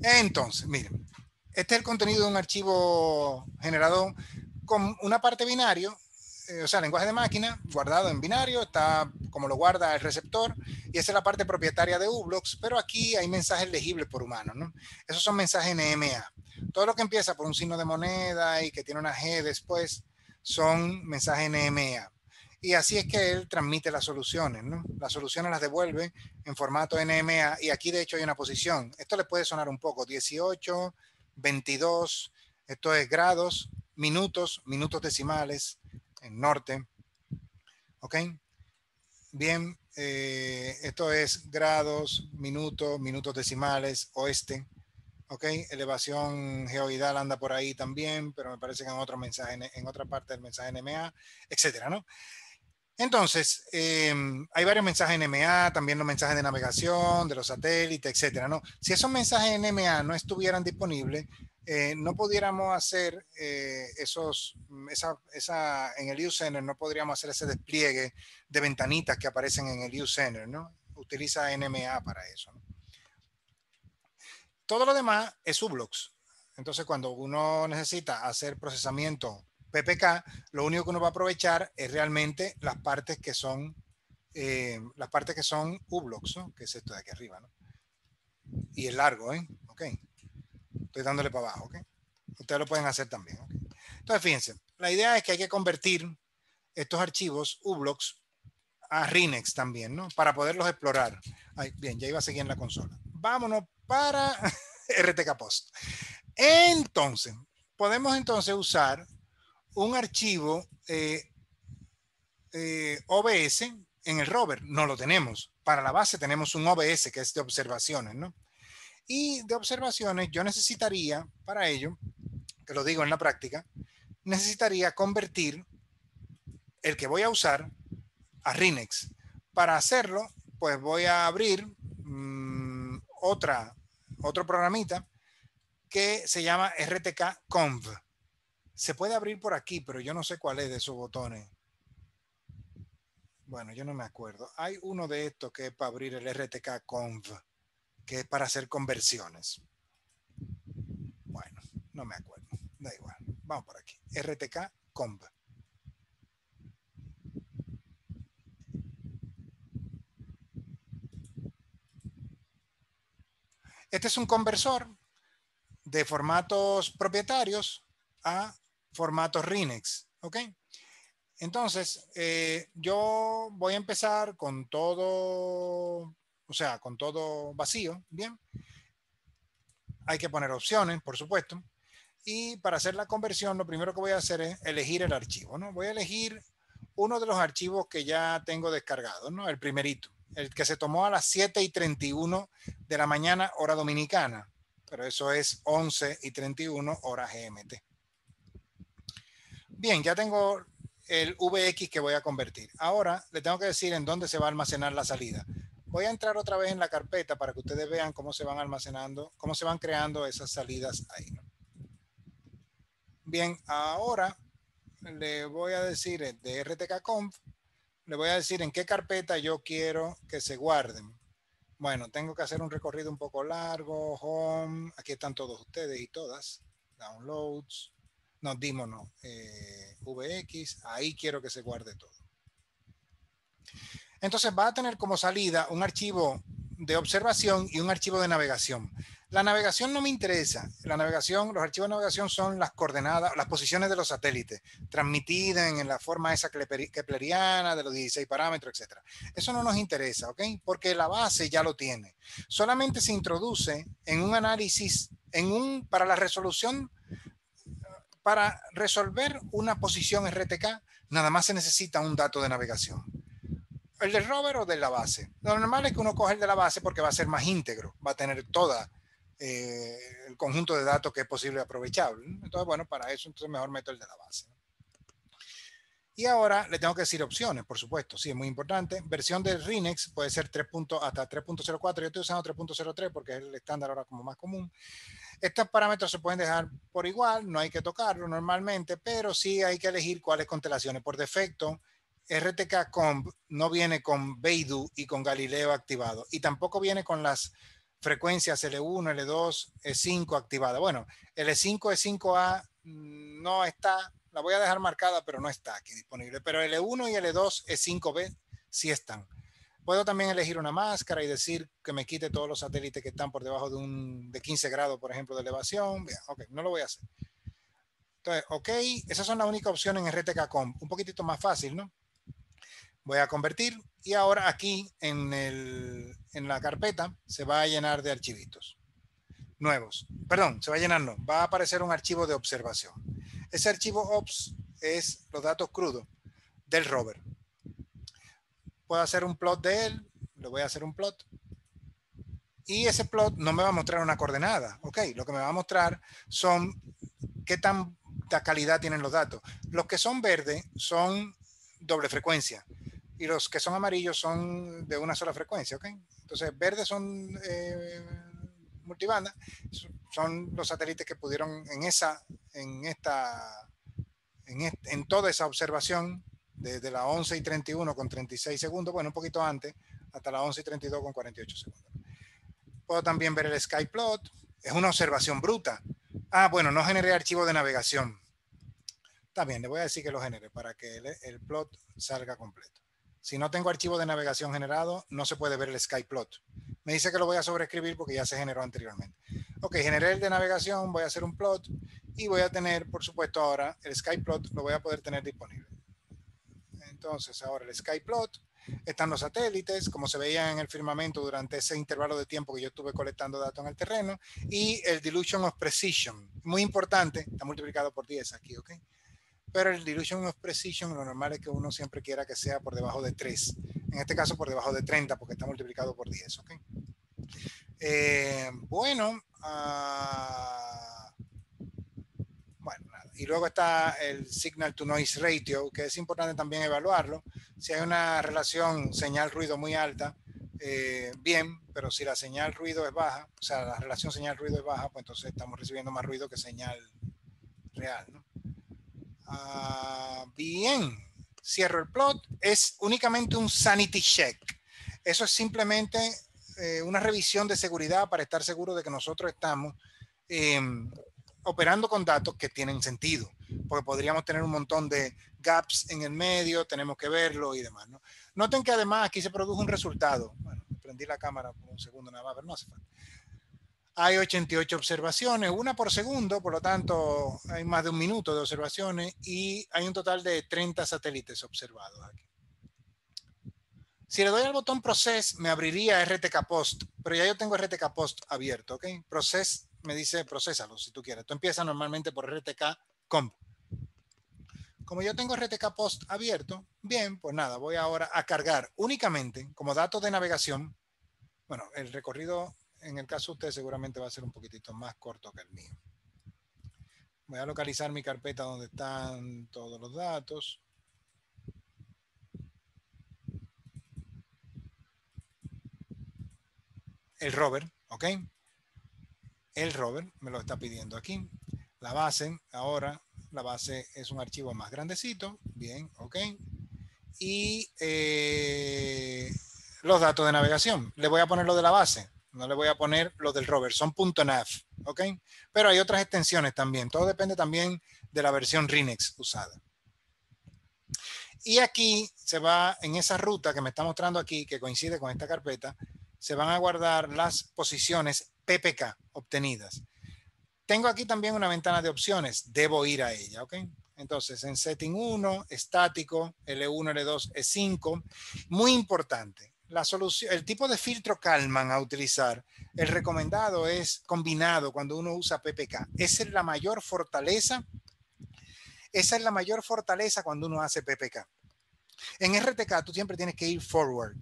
Entonces, miren, este es el contenido de un archivo generado con una parte binario, eh, o sea, lenguaje de máquina, guardado en binario, está como lo guarda el receptor, y esa es la parte propietaria de uBlocks, pero aquí hay mensajes legibles por humano, ¿no? Esos son mensajes NMA. Todo lo que empieza por un signo de moneda y que tiene una G después, son mensajes NMA y así es que él transmite las soluciones, ¿no? Las soluciones las devuelve en formato NMA y aquí de hecho hay una posición. Esto le puede sonar un poco, 18, 22, esto es grados, minutos, minutos decimales en norte, ¿ok? Bien, eh, esto es grados, minutos, minutos decimales, oeste. ¿Ok? Elevación geoidal anda por ahí también, pero me parece que en otro mensaje, en otra parte del mensaje NMA, etcétera, ¿no? Entonces, em, hay varios mensajes NMA, también los mensajes de navegación, de los satélites, etcétera, ¿no? Si esos mensajes NMA no estuvieran disponibles, eh, no pudiéramos hacer eh, esos, mm, esa, en el U-Center no podríamos hacer ese despliegue de ventanitas que aparecen en el U-Center, ¿no? Utiliza NMA para eso. Todo lo demás es subblocks. Entonces, cuando uno necesita hacer procesamiento PPK, lo único que uno va a aprovechar es realmente las partes que son eh, las partes que son U-blocks, ¿no? que es esto de aquí arriba, ¿no? Y es largo, ¿eh? Ok. Estoy dándole para abajo, ¿ok? Ustedes lo pueden hacer también, ¿ok? Entonces, fíjense, la idea es que hay que convertir estos archivos U-blocks a Rinex también, ¿no? Para poderlos explorar. bien, ya iba a seguir en la consola. Vámonos para (laughs) RTK Post. Entonces, podemos entonces usar un archivo eh, eh, OBS en el rover. No lo tenemos. Para la base tenemos un OBS que es de observaciones, ¿no? Y de observaciones yo necesitaría, para ello, que lo digo en la práctica, necesitaría convertir el que voy a usar a Rinex. Para hacerlo, pues voy a abrir mm, otra, otro programita que se llama RTK Conv. Se puede abrir por aquí, pero yo no sé cuál es de esos botones. Bueno, yo no me acuerdo. Hay uno de estos que es para abrir el RTK Conv, que es para hacer conversiones. Bueno, no me acuerdo. Da igual. Vamos por aquí. RTK Conv. Este es un conversor de formatos propietarios a formato Rinex, ¿ok? Entonces, eh, yo voy a empezar con todo, o sea, con todo vacío, ¿bien? Hay que poner opciones, por supuesto. Y para hacer la conversión, lo primero que voy a hacer es elegir el archivo, ¿no? Voy a elegir uno de los archivos que ya tengo descargado, ¿no? El primerito, el que se tomó a las 7 y 31 de la mañana, hora dominicana, pero eso es 11 y 31 hora GMT. Bien, ya tengo el VX que voy a convertir. Ahora le tengo que decir en dónde se va a almacenar la salida. Voy a entrar otra vez en la carpeta para que ustedes vean cómo se van almacenando, cómo se van creando esas salidas ahí. Bien, ahora le voy a decir de RTK-Conf, le voy a decir en qué carpeta yo quiero que se guarden. Bueno, tengo que hacer un recorrido un poco largo, home, aquí están todos ustedes y todas, downloads, no, dimos no, eh, VX, ahí quiero que se guarde todo. Entonces va a tener como salida un archivo de observación y un archivo de navegación. La navegación no me interesa. La navegación, los archivos de navegación son las coordenadas, las posiciones de los satélites, transmitidas en la forma esa kepleriana de los 16 parámetros, etc. Eso no nos interesa, ¿ok? Porque la base ya lo tiene. Solamente se introduce en un análisis, en un, para la resolución para resolver una posición RTK, nada más se necesita un dato de navegación. ¿El del rover o de la base? Lo normal es que uno coge el de la base porque va a ser más íntegro, va a tener toda eh, el conjunto de datos que es posible aprovechable. Entonces, bueno, para eso entonces mejor meto el de la base. Y ahora le tengo que decir opciones, por supuesto, sí, es muy importante. Versión de Rinex puede ser 3. hasta 3.04, yo estoy usando 3.03 porque es el estándar ahora como más común. Estos parámetros se pueden dejar por igual, no hay que tocarlo normalmente, pero sí hay que elegir cuáles constelaciones. Por defecto, RTK Comp no viene con Beidou y con Galileo activado y tampoco viene con las frecuencias L1, L2, E5 activadas. Bueno, L5, E5A no está, la voy a dejar marcada, pero no está aquí disponible. Pero L1 y L2, E5B sí están. Puedo también elegir una máscara y decir que me quite todos los satélites que están por debajo de, un, de 15 grados, por ejemplo, de elevación. Bien, ok, no lo voy a hacer. Entonces, ok, esas son las únicas opciones en RTK-COM. Un poquitito más fácil, ¿no? Voy a convertir y ahora aquí en, el, en la carpeta se va a llenar de archivitos nuevos. Perdón, se va a llenar, no. Va a aparecer un archivo de observación. Ese archivo OPS es los datos crudos del rover puedo hacer un plot de él, le voy a hacer un plot. Y ese plot no me va a mostrar una coordenada, ¿ok? Lo que me va a mostrar son qué tanta calidad tienen los datos. Los que son verdes son doble frecuencia y los que son amarillos son de una sola frecuencia, ¿ok? Entonces, verdes son eh, multibanda, son los satélites que pudieron en esa, en esta, en, en toda esa observación, desde la 11 y 31 con 36 segundos, bueno, un poquito antes, hasta la 11 y 32 con 48 segundos. Puedo también ver el skyplot. Es una observación bruta. Ah, bueno, no generé archivo de navegación. Bien, le voy a decir que lo genere para que el, plot salga completo. Si no tengo archivo de navegación generado, no se puede ver el skyplot. Me dice que lo voy a sobreescribir porque ya se generó anteriormente. Ok, generé el de navegación, voy a hacer un plot y voy a tener, por supuesto, ahora el skyplot lo voy a poder tener disponible. Entonces, ahora el skyplot están los satélites, como se veía en el firmamento durante ese intervalo de tiempo que yo estuve colectando datos en el terreno, y el dilution of precision, muy importante, está multiplicado por 10 aquí, ¿ok? Pero el dilution of precision, lo normal es que uno siempre quiera que sea por debajo de 3. En este caso, por debajo de 30, porque está multiplicado por 10, ¿ok? Eh, bueno, uh, y luego está el signal to noise ratio, que es importante también evaluarlo. Si hay una relación señal-ruido muy alta, eh, bien, pero si la señal ruido es baja, o sea, la relación señal-ruido es baja, pues entonces estamos recibiendo más ruido que señal real. Ah, bien, cierro el plot. Es únicamente un sanity check. Eso es simplemente eh, una revisión de seguridad para estar seguro de que nosotros estamos em, operando con datos que tienen sentido, porque podríamos tener un montón de gaps en el medio, tenemos que verlo y demás. ¿no? Noten que además aquí se produjo un resultado. Bueno, prendí la cámara por un segundo nada más, pero no hace falta. Hay 88 observaciones, una por segundo, por lo tanto hay más de un minuto de observaciones y hay un total de 30 satélites observados aquí. Si le doy al botón Process, me abriría RTK Post, pero ya yo tengo RTK Post abierto, ¿ok? Process me dice procesalo si tú quieres. Tú empiezas normalmente por RTK comp. Como yo tengo RTK post abierto, bien, pues nada, voy ahora a cargar únicamente como datos de navegación. Bueno, el recorrido en el caso de usted seguramente va a ser un poquitito más corto que el mío. Voy a localizar mi carpeta donde están todos los datos. El rover, ¿ok? el rover me lo está pidiendo aquí. La base, ahora, la base es un archivo más grandecito. Bien, ok. Y eh, los datos de navegación. Le voy a poner lo de la base. No le voy a poner lo del rover. Son .nav, ok. Pero hay otras extensiones también. Todo depende también de la versión Rinex usada. Y aquí se va, en esa ruta que me está mostrando aquí, que coincide con esta carpeta, se van a guardar las posiciones PPK obtenidas. Tengo aquí también una ventana de opciones. Debo ir a ella, ¿ok? Entonces, en setting 1, estático, L1, L2, E5. Muy importante. La solución, el tipo de filtro Kalman a utilizar, el recomendado es combinado cuando uno usa PPK. Esa es la mayor fortaleza. Esa es la mayor fortaleza cuando uno hace PPK. En RTK tú siempre tienes que ir forward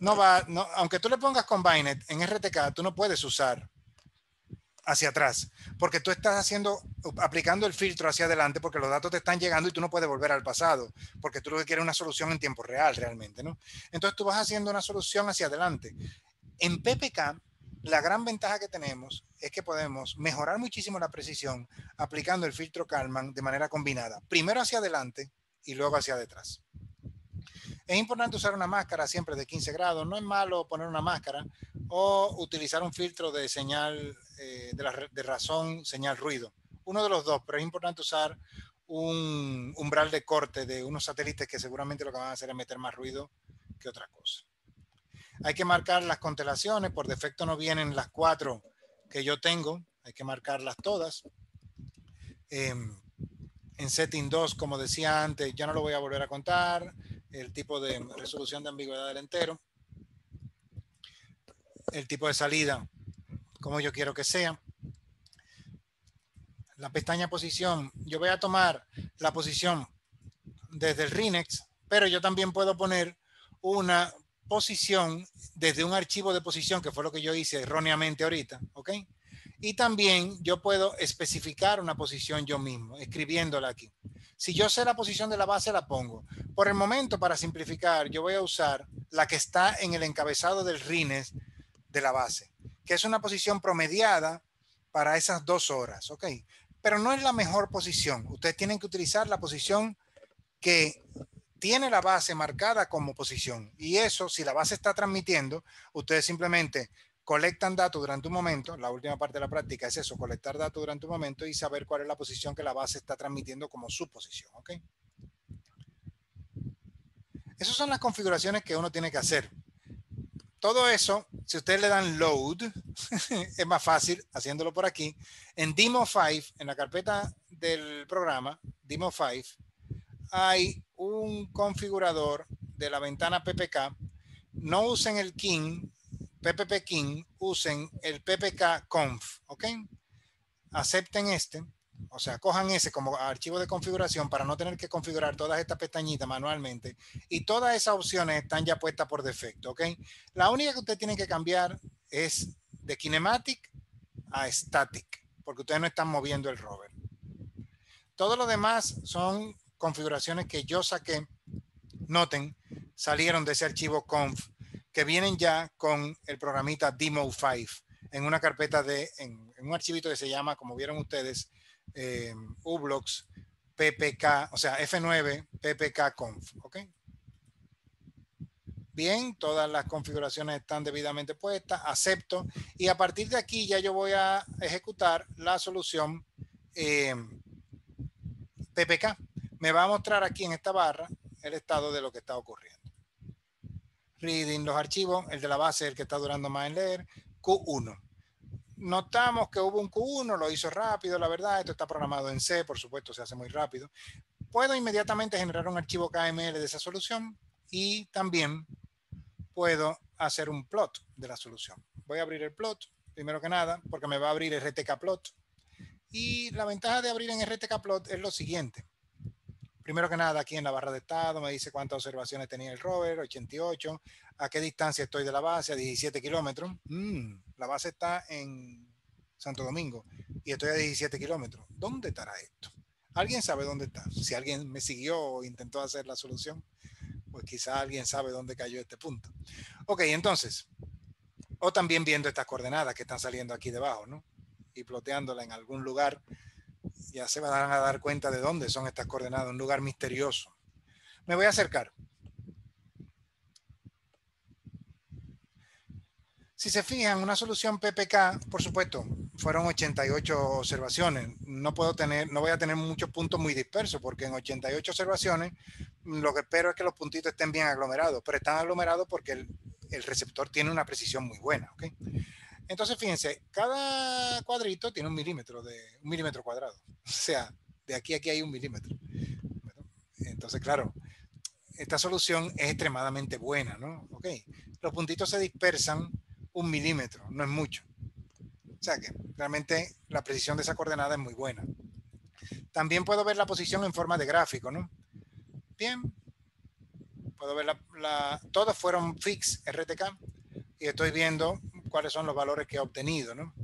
no va, no, aunque tú le pongas Combined en RTK, tú no puedes usar hacia atrás, porque tú estás haciendo, aplicando el filtro hacia adelante, porque los datos te están llegando y tú no puedes volver al pasado, porque tú lo que quieres es una solución en tiempo real realmente, ¿no? Entonces tú vas haciendo una solución hacia adelante. En PPK, la gran ventaja que tenemos es que podemos mejorar muchísimo la precisión aplicando el filtro Kalman de manera combinada, primero hacia adelante y luego hacia detrás. Es importante usar una máscara siempre de 15 grados. No es malo poner una máscara o utilizar un filtro de señal eh, de, razón, señal ruido. Uno de los dos, pero es importante usar un umbral de corte de unos satélites que seguramente lo que van a hacer es meter más ruido que otra cosa. Hay que marcar las constelaciones. Por defecto no vienen las cuatro que yo tengo. Hay que marcarlas todas. Em, en setting 2, como decía antes, ya no lo voy a volver a contar el tipo de resolución de ambigüedad del entero, el tipo de salida, como yo quiero que sea. La pestaña posición, yo voy a tomar la posición desde el Rinex, Pero yo también puedo poner una posición desde un archivo de posición, que fue lo que yo hice erróneamente ahorita, ¿ok? Y también yo puedo especificar una posición yo mismo, escribiéndola aquí. Si yo sé la posición de la base, la pongo. Por el momento, para simplificar, yo voy a usar la que está en el encabezado del RINES de la base, que es una posición promediada para esas dos horas, ¿ok? Pero no es la mejor posición. Ustedes tienen que utilizar la posición que tiene la base marcada como posición. Y eso, si la base está transmitiendo, ustedes simplemente colectan datos durante un momento, la última parte de la práctica es eso, colectar datos durante un momento y saber cuál es la posición que la base está transmitiendo como su posición, ¿ok? Esas son las configuraciones que uno tiene que hacer. Todo eso, si ustedes le dan load, (laughs) es más fácil haciéndolo por aquí. En Demo 5, en la carpeta del programa, Demo 5, hay un configurador de la ventana PPK. No usen el King, PPP King usen el PPK conf, ¿ok? Acepten este, o sea, cojan ese como archivo de configuración para no tener que configurar todas estas pestañitas manualmente. Y todas esas opciones están ya puestas por defecto, ¿ok? La única que ustedes tienen que cambiar es de kinematic a static, porque ustedes no están moviendo el rover. Todo lo demás son configuraciones que yo saqué, noten, salieron de ese archivo conf que vienen ya con el programita Demo 5 en una carpeta de, en, un archivito que se llama, como vieron ustedes, eh, ublocks ppk, o sea, F9 ppk conf, ¿ok? Bien, todas las configuraciones están debidamente puestas, acepto, y a partir de aquí ya yo voy a ejecutar la solución eh, ppk. Me va a mostrar aquí en esta barra el estado de lo que está ocurriendo reading los archivos, el de la base el que está durando más en leer, Q1. Notamos que hubo un Q1, lo hizo rápido, la verdad, esto está programado en C, por supuesto, se hace muy rápido. Puedo inmediatamente generar un archivo KML de esa solución y también puedo hacer un plot de la solución. Voy a abrir el plot, primero que nada, porque me va a abrir RTK plot. Y la ventaja de abrir en RTK plot es lo siguiente primero que nada, aquí en la barra de estado me dice cuántas observaciones tenía el rover, 88. ¿A qué distancia estoy de la base? A 17 kilómetros. Mm, la base está en Santo Domingo y estoy a 17 kilómetros. ¿Dónde estará esto? ¿Alguien sabe dónde está? Si alguien me siguió o intentó hacer la solución, pues quizá alguien sabe dónde cayó este punto. Ok, entonces, o también viendo estas coordenadas que están saliendo aquí debajo, ¿no? Y ploteándola en algún lugar ya se van a dar cuenta de dónde son estas coordenadas, un lugar misterioso. Me voy a acercar. Si se fijan, una solución PPK, por supuesto, fueron 88 observaciones. No puedo tener, no voy a tener muchos puntos muy dispersos, porque en 88 observaciones lo que espero es que los puntitos estén bien aglomerados, pero están aglomerados porque el, receptor tiene una precisión muy buena. Entonces, fíjense, cada cuadrito tiene un milímetro de un milímetro cuadrado. (laughs) O sea, de aquí a aquí hay un milímetro. Entonces, claro, esta solución es extremadamente buena, ¿no? Ok. Los puntitos se dispersan un milímetro, no es mucho. O sea que realmente la precisión de esa coordenada es muy buena. También puedo ver la posición en forma de gráfico, ¿no? Bien. Puedo ver la, la todos fueron fix RTK y estoy viendo cuáles son los valores que he obtenido, ¿no?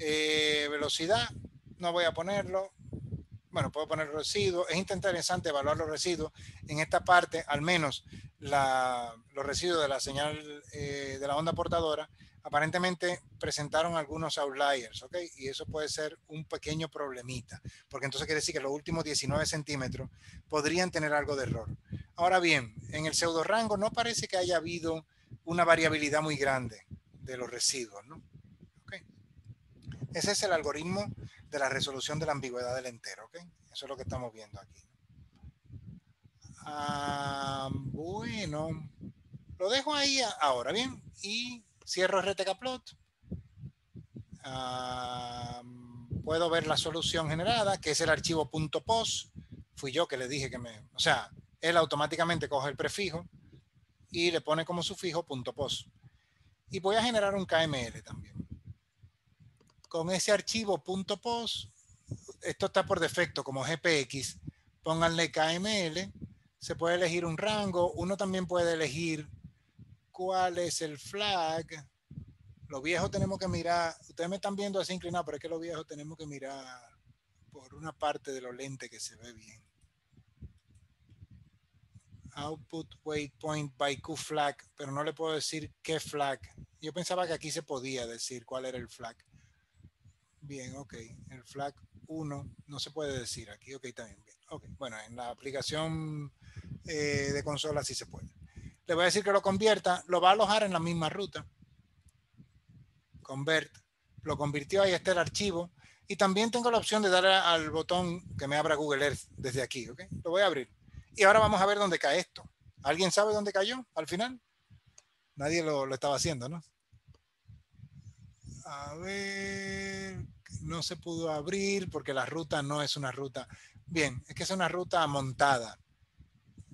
Eh, velocidad, no voy a ponerlo. Bueno, puedo poner residuos. Es interesante evaluar los residuos. En esta parte, al menos los residuos de la señal eh, de la onda portadora, aparentemente presentaron algunos outliers, ¿ok? Y eso puede ser un pequeño problemita, porque entonces quiere decir que los últimos 19 centímetros podrían tener algo de error. Ahora bien, en el pseudo rango no parece que haya habido una variabilidad muy grande de los residuos. ¿no? Ese es el algoritmo de la resolución de la ambigüedad del entero. ¿okay? Eso es lo que estamos viendo aquí. Ah, bueno, lo dejo ahí ahora, bien, y cierro RTK plot. Ah, puedo ver la solución generada, que es el archivo .pos. Fui yo que le dije que me, o sea, él automáticamente coge el prefijo y le pone como sufijo .pos. Y voy a generar un KML también. Con ese archivo .pos, esto está por defecto como GPX, pónganle KML se puede elegir un rango. Uno también puede elegir cuál es el flag. Los viejos tenemos que mirar, ustedes me están viendo así inclinado, pero es que los viejos tenemos que mirar por una parte de los lentes que se ve bien. Output waypoint by Q flag, pero no le puedo decir qué flag. Yo pensaba que aquí se podía decir cuál era el flag. Bien, ok. El flag 1 no se puede decir aquí. Ok, también bien. Ok, bueno, en la aplicación eh, de consola sí se puede. Le voy a decir que lo convierta, lo va a alojar en la misma ruta. Convert, lo convirtió, ahí está el archivo. Y también tengo la opción de darle al botón que me abra Google Earth desde aquí, ¿ok? Lo voy a abrir. Y ahora vamos a ver dónde cae esto. ¿Alguien sabe dónde cayó al final? Nadie lo, lo estaba haciendo, ¿no? A ver, no se pudo abrir porque la ruta no es una ruta. Bien, es que es una ruta montada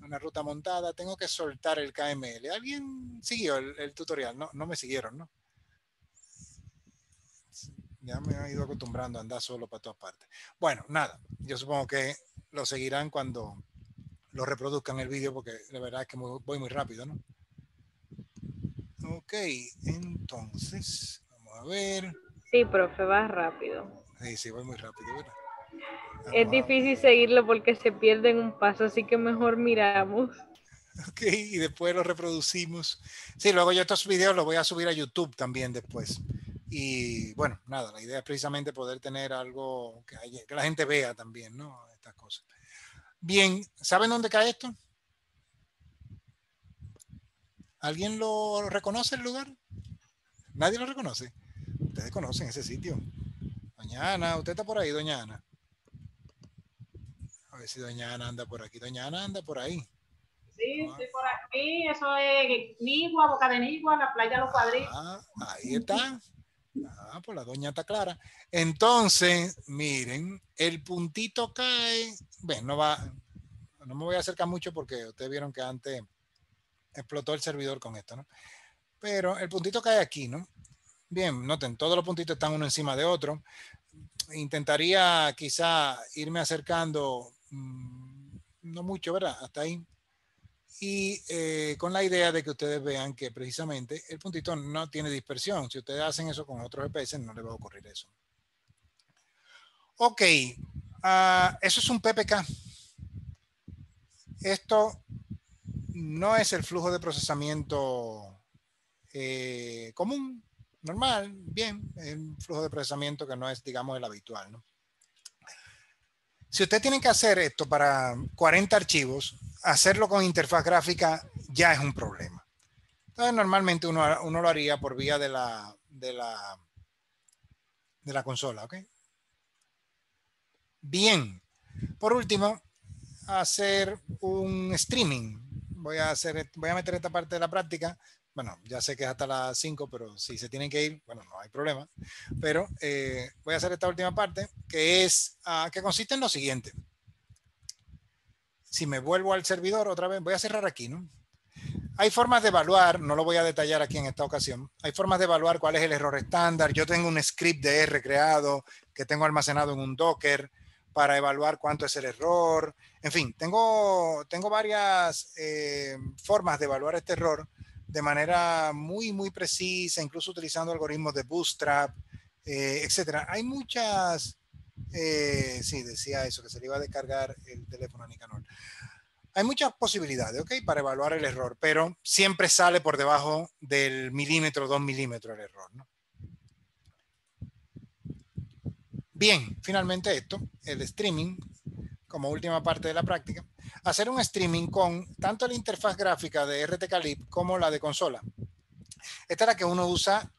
una ruta montada, tengo que soltar el KML. ¿Alguien siguió el, tutorial? No, no me siguieron, ¿no? Ya me he ido acostumbrando a andar solo para todas partes. Bueno, nada, yo supongo que lo seguirán cuando lo reproduzcan el vídeo porque la verdad es que voy muy rápido, ¿no? Ok, entonces, vamos a ver. Sí, profe, va rápido. Sí, sí, voy muy rápido, ¿verdad? Es difícil seguirlo porque se pierde un paso, así que mejor miramos. Ok, y después lo reproducimos. Sí, luego yo estos videos los voy a subir a YouTube también después. Y bueno, nada, la idea es precisamente poder tener algo que, que la gente vea también, ¿no? Estas cosas. Bien, ¿saben dónde cae esto? ¿Alguien lo reconoce el lugar? ¿Nadie lo reconoce? Ustedes conocen ese sitio. Doña Ana, usted está por ahí, doña Ana. A ver si Doña Ana anda por aquí. Doña Ana anda por ahí. Sí, estoy por aquí. Eso es Nigua, Boca de Nigua, la playa de los cuadritos. Ah, ahí está. Ah, pues la doña está clara. Entonces, miren, el puntito cae. Bueno, no va. No me voy a acercar mucho porque ustedes vieron que antes explotó el servidor con esto, ¿no? Pero el puntito cae aquí, ¿no? Bien, noten, todos los puntitos están uno encima de otro. Intentaría quizá irme acercando Mm, no mucho, ¿verdad? Hasta ahí. Y eh, con la idea de que ustedes vean que precisamente el puntito no tiene dispersión. Si ustedes hacen eso con otros GPS, no les va a ocurrir eso. Ok, ah, eso es un PPK. Esto no es el flujo de procesamiento eh, común, normal, bien, es un flujo de procesamiento que no es, digamos, el habitual, ¿no? Si usted tiene que hacer esto para 40 archivos, hacerlo con interfaz gráfica ya es un problema. Entonces, normalmente uno, uno lo haría por vía de la, de la, de la consola. Bien. Por último, hacer un streaming. Voy a, hacer, voy a meter esta parte de la práctica bueno, ya sé que es hasta las 5, pero si se tienen que ir, bueno, no hay problema. Pero eh, voy a hacer esta última parte, que es, uh, que consiste en lo siguiente. Si me vuelvo al servidor otra vez, voy a cerrar aquí, ¿no? Hay formas de evaluar, no lo voy a detallar aquí en esta ocasión, hay formas de evaluar cuál es el error estándar. Yo tengo un script de R creado que tengo almacenado en un Docker para evaluar cuánto es el error. En fin, tengo, tengo varias eh, formas de evaluar este error de manera muy, muy precisa, incluso utilizando algoritmos de bootstrap, eh, etcétera. Hay muchas, eh, sí, decía eso, que se le iba a descargar el teléfono a Nicanor. Hay muchas posibilidades, ¿ok? Para evaluar el error, pero siempre sale por debajo del milímetro, dos milímetros el error, ¿no? Bien, finalmente esto, el streaming, como última parte de la práctica, hacer un streaming con tanto la interfaz gráfica de RTCalib como la de consola. Esta es la que uno usa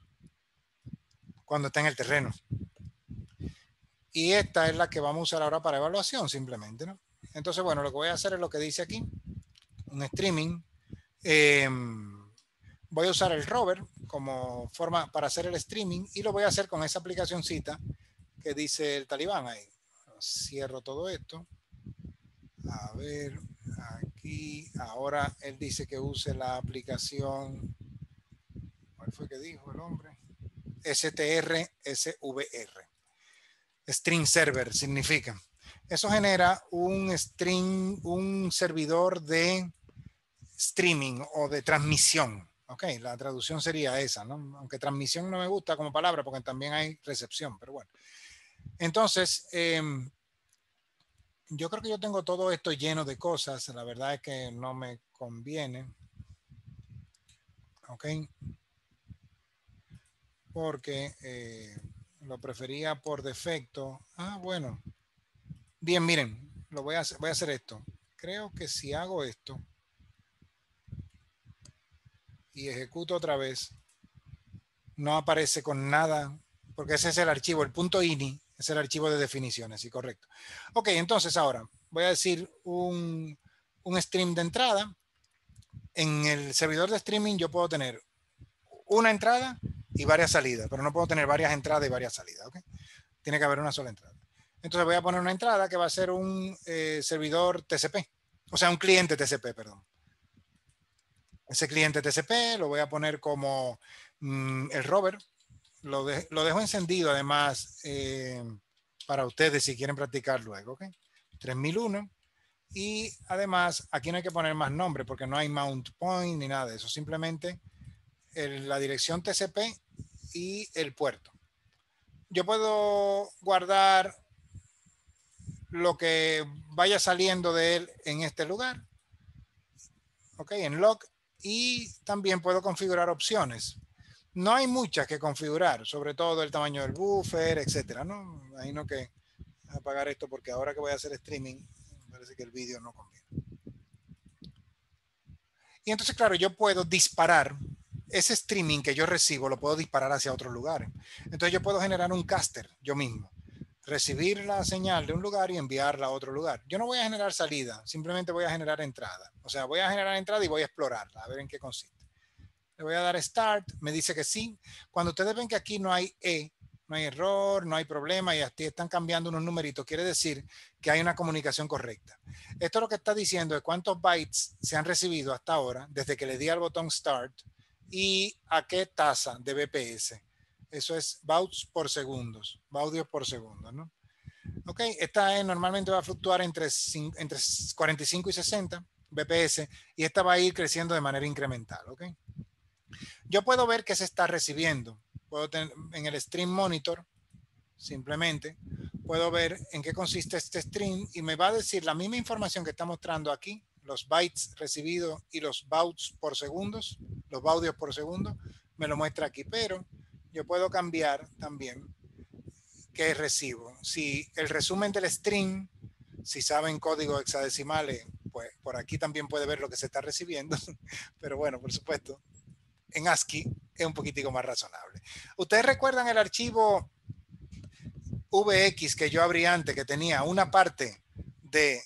cuando está en el terreno. Y esta es la que vamos a usar ahora para evaluación simplemente. ¿no? Entonces, bueno, lo que voy a hacer es lo que dice aquí, un streaming. Em, voy a usar el rover como forma para hacer el streaming y lo voy a hacer con esa aplicacióncita que dice el talibán ahí. Cierro todo esto. A ver, aquí, ahora él dice que use la aplicación, ¿cuál fue que dijo el hombre? STR, SVR. String Server significa. eso genera un string, un servidor de streaming o de transmisión. Ok, la traducción sería esa, ¿no? Aunque transmisión no me gusta como palabra porque también hay recepción, pero bueno. Entonces, em, yo creo que yo tengo todo esto lleno de cosas. La verdad es que no me conviene. Ok. Porque eh, lo prefería por defecto. Ah, bueno. Bien, miren, lo voy a hacer, voy a hacer esto. Creo que si hago esto y ejecuto otra vez, no aparece con nada, porque ese es el archivo, el punto .ini es el archivo de definiciones, sí, correcto. Ok, entonces ahora voy a decir un, un stream de entrada. En el servidor de streaming yo puedo tener una entrada y varias salidas, pero no puedo tener varias entradas y varias salidas, ¿ok? Tiene que haber una sola entrada. Entonces voy a poner una entrada que va a ser un eh, servidor TCP, o sea, un cliente TCP, perdón. Ese cliente TCP lo voy a poner como mm, el rover. Lo, lo, dejo encendido además eh, para ustedes si quieren practicar luego. ¿ok? 3001. Y además aquí no hay que poner más nombre porque no hay mount point ni nada de eso. Simplemente el, la dirección TCP y el puerto. Yo puedo guardar lo que vaya saliendo de él en este lugar. Ok, en log. Y también puedo configurar opciones. No hay muchas que configurar, sobre todo el tamaño del buffer, etcétera, ¿no? Imagino que apagar esto porque ahora que voy a hacer streaming, parece que el vídeo no conviene. Y entonces, claro, yo puedo disparar ese streaming que yo recibo, lo puedo disparar hacia otro lugar. Entonces yo puedo generar un caster yo mismo recibir la señal de un lugar y enviarla a otro lugar. Yo no voy a generar salida, simplemente voy a generar entrada. O sea, voy a generar entrada y voy a explorarla, a ver en qué consiste. Le voy a dar Start, me dice que sí. Cuando ustedes ven que aquí no hay E, no hay error, no hay problema y aquí están cambiando unos numeritos, quiere decir que hay una comunicación correcta. Esto lo que está diciendo es cuántos bytes se han recibido hasta ahora desde que le di al botón Start y a qué tasa de BPS. Eso es bauts por segundos, baudios por segundo, ¿no? Ok, esta normalmente va a fluctuar entre, entre 45 y 60 BPS y esta va a ir creciendo de manera incremental, ¿ok? Yo puedo ver qué se está recibiendo. Puedo tener en el stream monitor, simplemente, puedo ver en qué consiste este stream y me va a decir la misma información que está mostrando aquí, los bytes recibidos y los bauts por segundos, los baudios por segundo, me lo muestra aquí, pero yo puedo cambiar también qué recibo. Si el resumen del string, si saben código hexadecimales, pues por aquí también puede ver lo que se está recibiendo. (laughs) Pero bueno, por supuesto, en ASCII es un poquitico más razonable. ¿Ustedes recuerdan el archivo VX que yo abrí antes, que tenía una parte de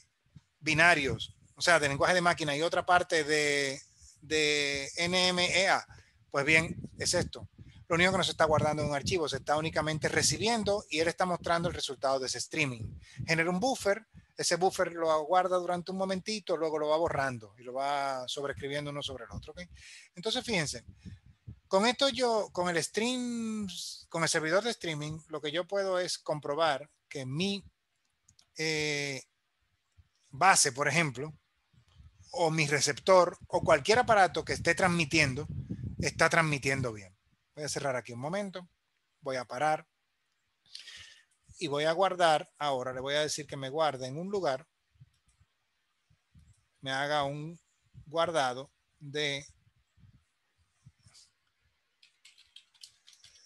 binarios, o sea, de lenguaje de máquina y otra parte de, de NMEA? Pues bien, es esto lo único que no se está guardando en un archivo, se está únicamente recibiendo y él está mostrando el resultado de ese streaming. Genera un buffer, ese buffer lo guarda durante un momentito, luego lo va borrando y lo va sobreescribiendo uno sobre el otro. Entonces, fíjense, con esto yo, con el stream, con el servidor de streaming, lo que yo puedo es comprobar que mi eh, base, por ejemplo, o mi receptor, o cualquier aparato que esté transmitiendo, está transmitiendo bien. Voy a cerrar aquí un momento. Voy a parar. Y voy a guardar. Ahora le voy a decir que me guarde en un lugar. Me haga un guardado de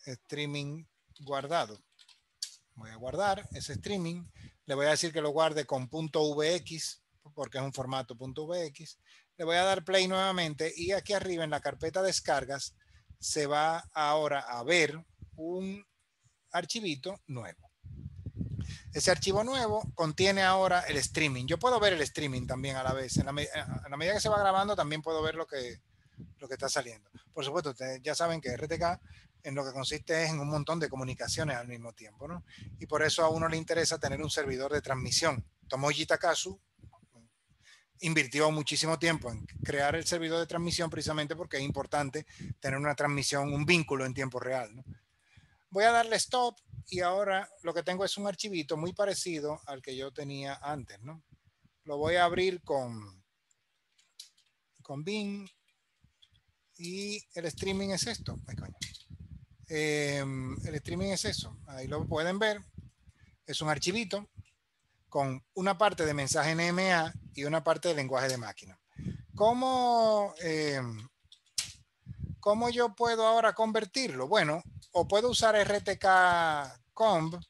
streaming guardado. Voy a guardar ese streaming. Le voy a decir que lo guarde con .vx porque es un formato .vx. Le voy a dar play nuevamente y aquí arriba en la carpeta descargas se va ahora a ver un archivito nuevo. Ese archivo nuevo contiene ahora el streaming. Yo puedo ver el streaming también a la vez. En la, medida que se va grabando también puedo ver lo que, lo que está saliendo. Por supuesto, ya saben que RTK en lo que consiste es en un montón de comunicaciones al mismo tiempo. ¿no? Y por eso a uno le interesa tener un servidor de transmisión. Tomoji Takasu invirtió muchísimo tiempo en crear el servidor de transmisión precisamente porque es importante tener una transmisión, un vínculo en tiempo real. Voy a darle stop y ahora lo que tengo es un archivito muy parecido al que yo tenía antes, ¿no? Lo voy a abrir con, con Bing y el streaming es esto. Ay, coño. Em, el streaming es eso. Ahí lo pueden ver. Es un archivito con una parte de mensaje NMA y una parte de lenguaje de máquina. ¿Cómo, em, ¿Cómo yo puedo ahora convertirlo? Bueno, o puedo usar RTK Comb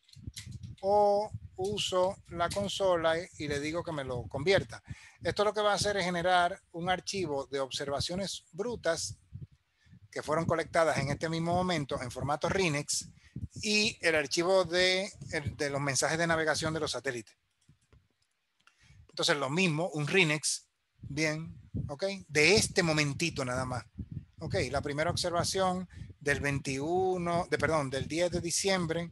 o uso la consola y le digo que me lo convierta. Esto lo que va a hacer es generar un archivo de observaciones brutas que fueron colectadas en este mismo momento en formato RINEX y el archivo de, de los mensajes de navegación de los satélites. Entonces, lo mismo, un RINEX, bien, ok, de este momentito nada más. Ok, la primera observación del 21, de, perdón, del 10 de diciembre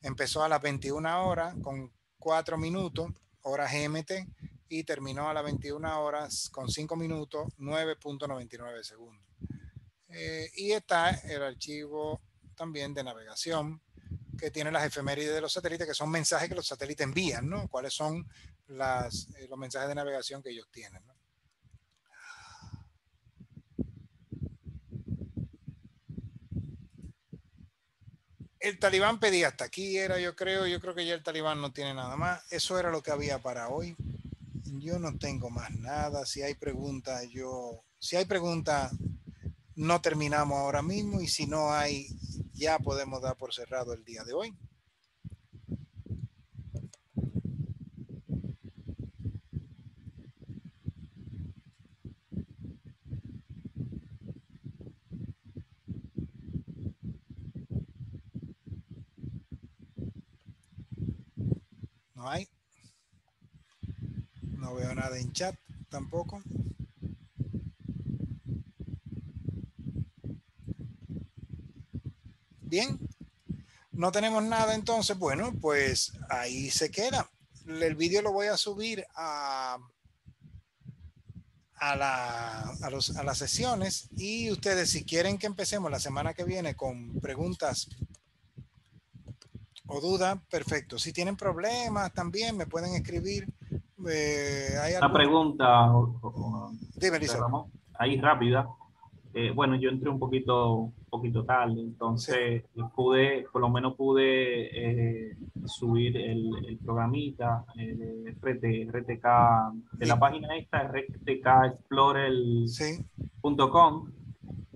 empezó a las 21 horas con 4 minutos, hora GMT, y terminó a las 21 horas con 5 minutos, 9.99 segundos. Eh, y está el archivo también de navegación que tiene las efemérides de los satélites, que son mensajes que los satélites envían, ¿no? ¿Cuáles son eh, los mensajes de navegación que ellos tienen? ¿no? El talibán pedía hasta aquí, era yo creo, yo creo que ya el talibán no tiene nada más. Eso era lo que había para hoy. Yo no tengo más nada. Si hay preguntas, yo, si hay preguntas, no terminamos ahora mismo y si no hay, ya podemos dar por cerrado el día de hoy. No hay. No veo nada en chat tampoco. Bien. No tenemos nada entonces. Bueno, pues ahí se queda. El vídeo lo voy a subir a, a, la, a, los, a las sesiones y ustedes si quieren que empecemos la semana que viene con preguntas o duda, perfecto. Si tienen problemas también me pueden escribir. Eh, ¿hay Una pregunta, Dime, Ramón, ahí rápida. Eh, bueno, yo entré un poquito, un poquito tarde, entonces pude, por lo menos pude eh, subir el, el programita eh, de RT, RTK, de la página esta, rtkexplorer.com. Sí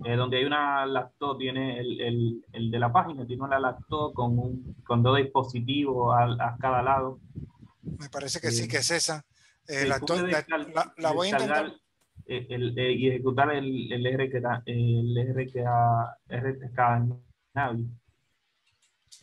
eh, donde hay una laptop, tiene el, el, el, de la página, tiene una laptop con, un, con dos dispositivos a, a cada lado. Me parece que sí, que es esa. Eh, la, la, la, voy a intentar. El, el, y ejecutar el, el RTK, el RTK, RTK Navi.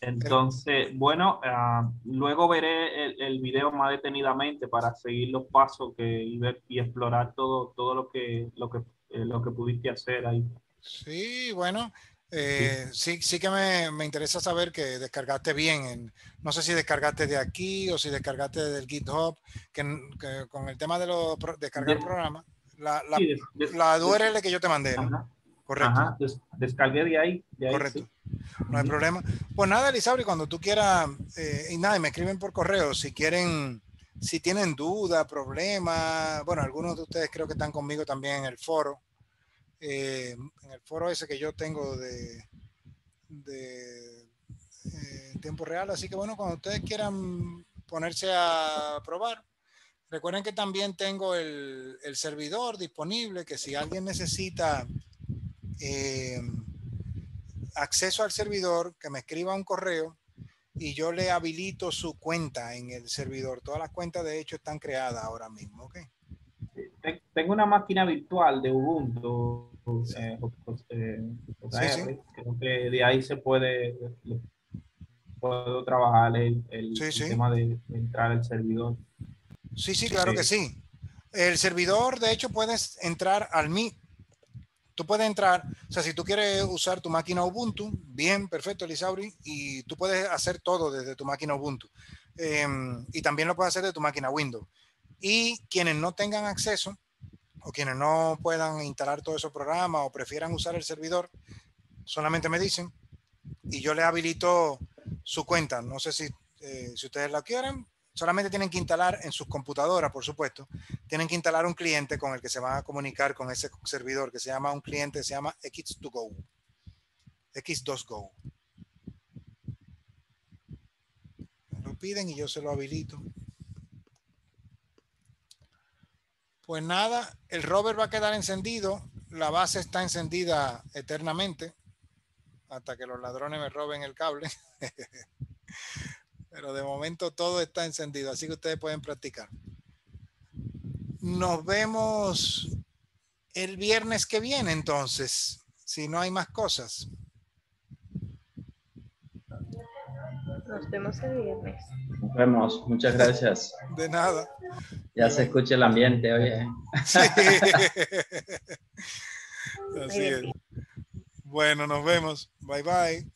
Entonces, bueno, uh, luego veré el, el, video más detenidamente para seguir los pasos que, y, ver, y explorar todo, todo lo que, lo que, eh, lo que pudiste hacer ahí. Sí, bueno, eh, sí. sí, que me, me, interesa saber que descargaste bien. En, no sé si descargaste de aquí o si descargaste del GitHub, que, que con el tema de los descargar el programa, la, la, sí, des, la URL que yo te mandé. ¿no? Correcto. Ajá, des, descargué de ahí. De ahí Correcto. Sí. No hay problema. Pues nada, Elizabri, cuando tú quieras, eh, y nada, me escriben por correo si quieren, si tienen duda, problema. Bueno, algunos de ustedes creo que están conmigo también en el foro eh, en el foro ese que yo tengo de, eh, tiempo real. Así que bueno, cuando ustedes quieran ponerse a probar, recuerden que también tengo el, servidor disponible, que si alguien necesita eh, acceso al servidor, que me escriba un correo y yo le habilito su cuenta en el servidor. Todas las cuentas de hecho están creadas ahora mismo. ¿okay? Tengo una máquina virtual de Ubuntu eh, eh, sí, sí. creo que de ahí se puede puedo trabajar el, el sí, sí. tema de, de, entrar al servidor. Sí, sí, claro que sí. El servidor, de hecho, puedes entrar al mi. Tú puedes entrar, o sea, si tú quieres usar tu máquina Ubuntu, bien, perfecto, Elisauri, y tú puedes hacer todo desde tu máquina Ubuntu. Eh, y también lo puedes hacer de tu máquina Windows. Y quienes no tengan acceso, o quienes no puedan instalar todos esos programas o prefieran usar el servidor, solamente me dicen y yo le habilito su cuenta. No sé si, eh, si ustedes la quieren, solamente tienen que instalar en sus computadoras, por supuesto, tienen que instalar un cliente con el que se van a comunicar con ese servidor que se llama un cliente, se llama X2Go. X2Go. Lo piden y yo se lo habilito. Pues nada, el rover va a quedar encendido, la base está encendida eternamente hasta que los ladrones me roben el cable. (laughs) Pero de momento todo está encendido, así que ustedes pueden practicar. Nos vemos el viernes que viene entonces, si no hay más cosas. Nos vemos el viernes. Nos vemos. Muchas gracias. De nada. Ya se escucha el ambiente, oye. (laughs) Sí. Así es. Bueno, nos vemos. Bye bye.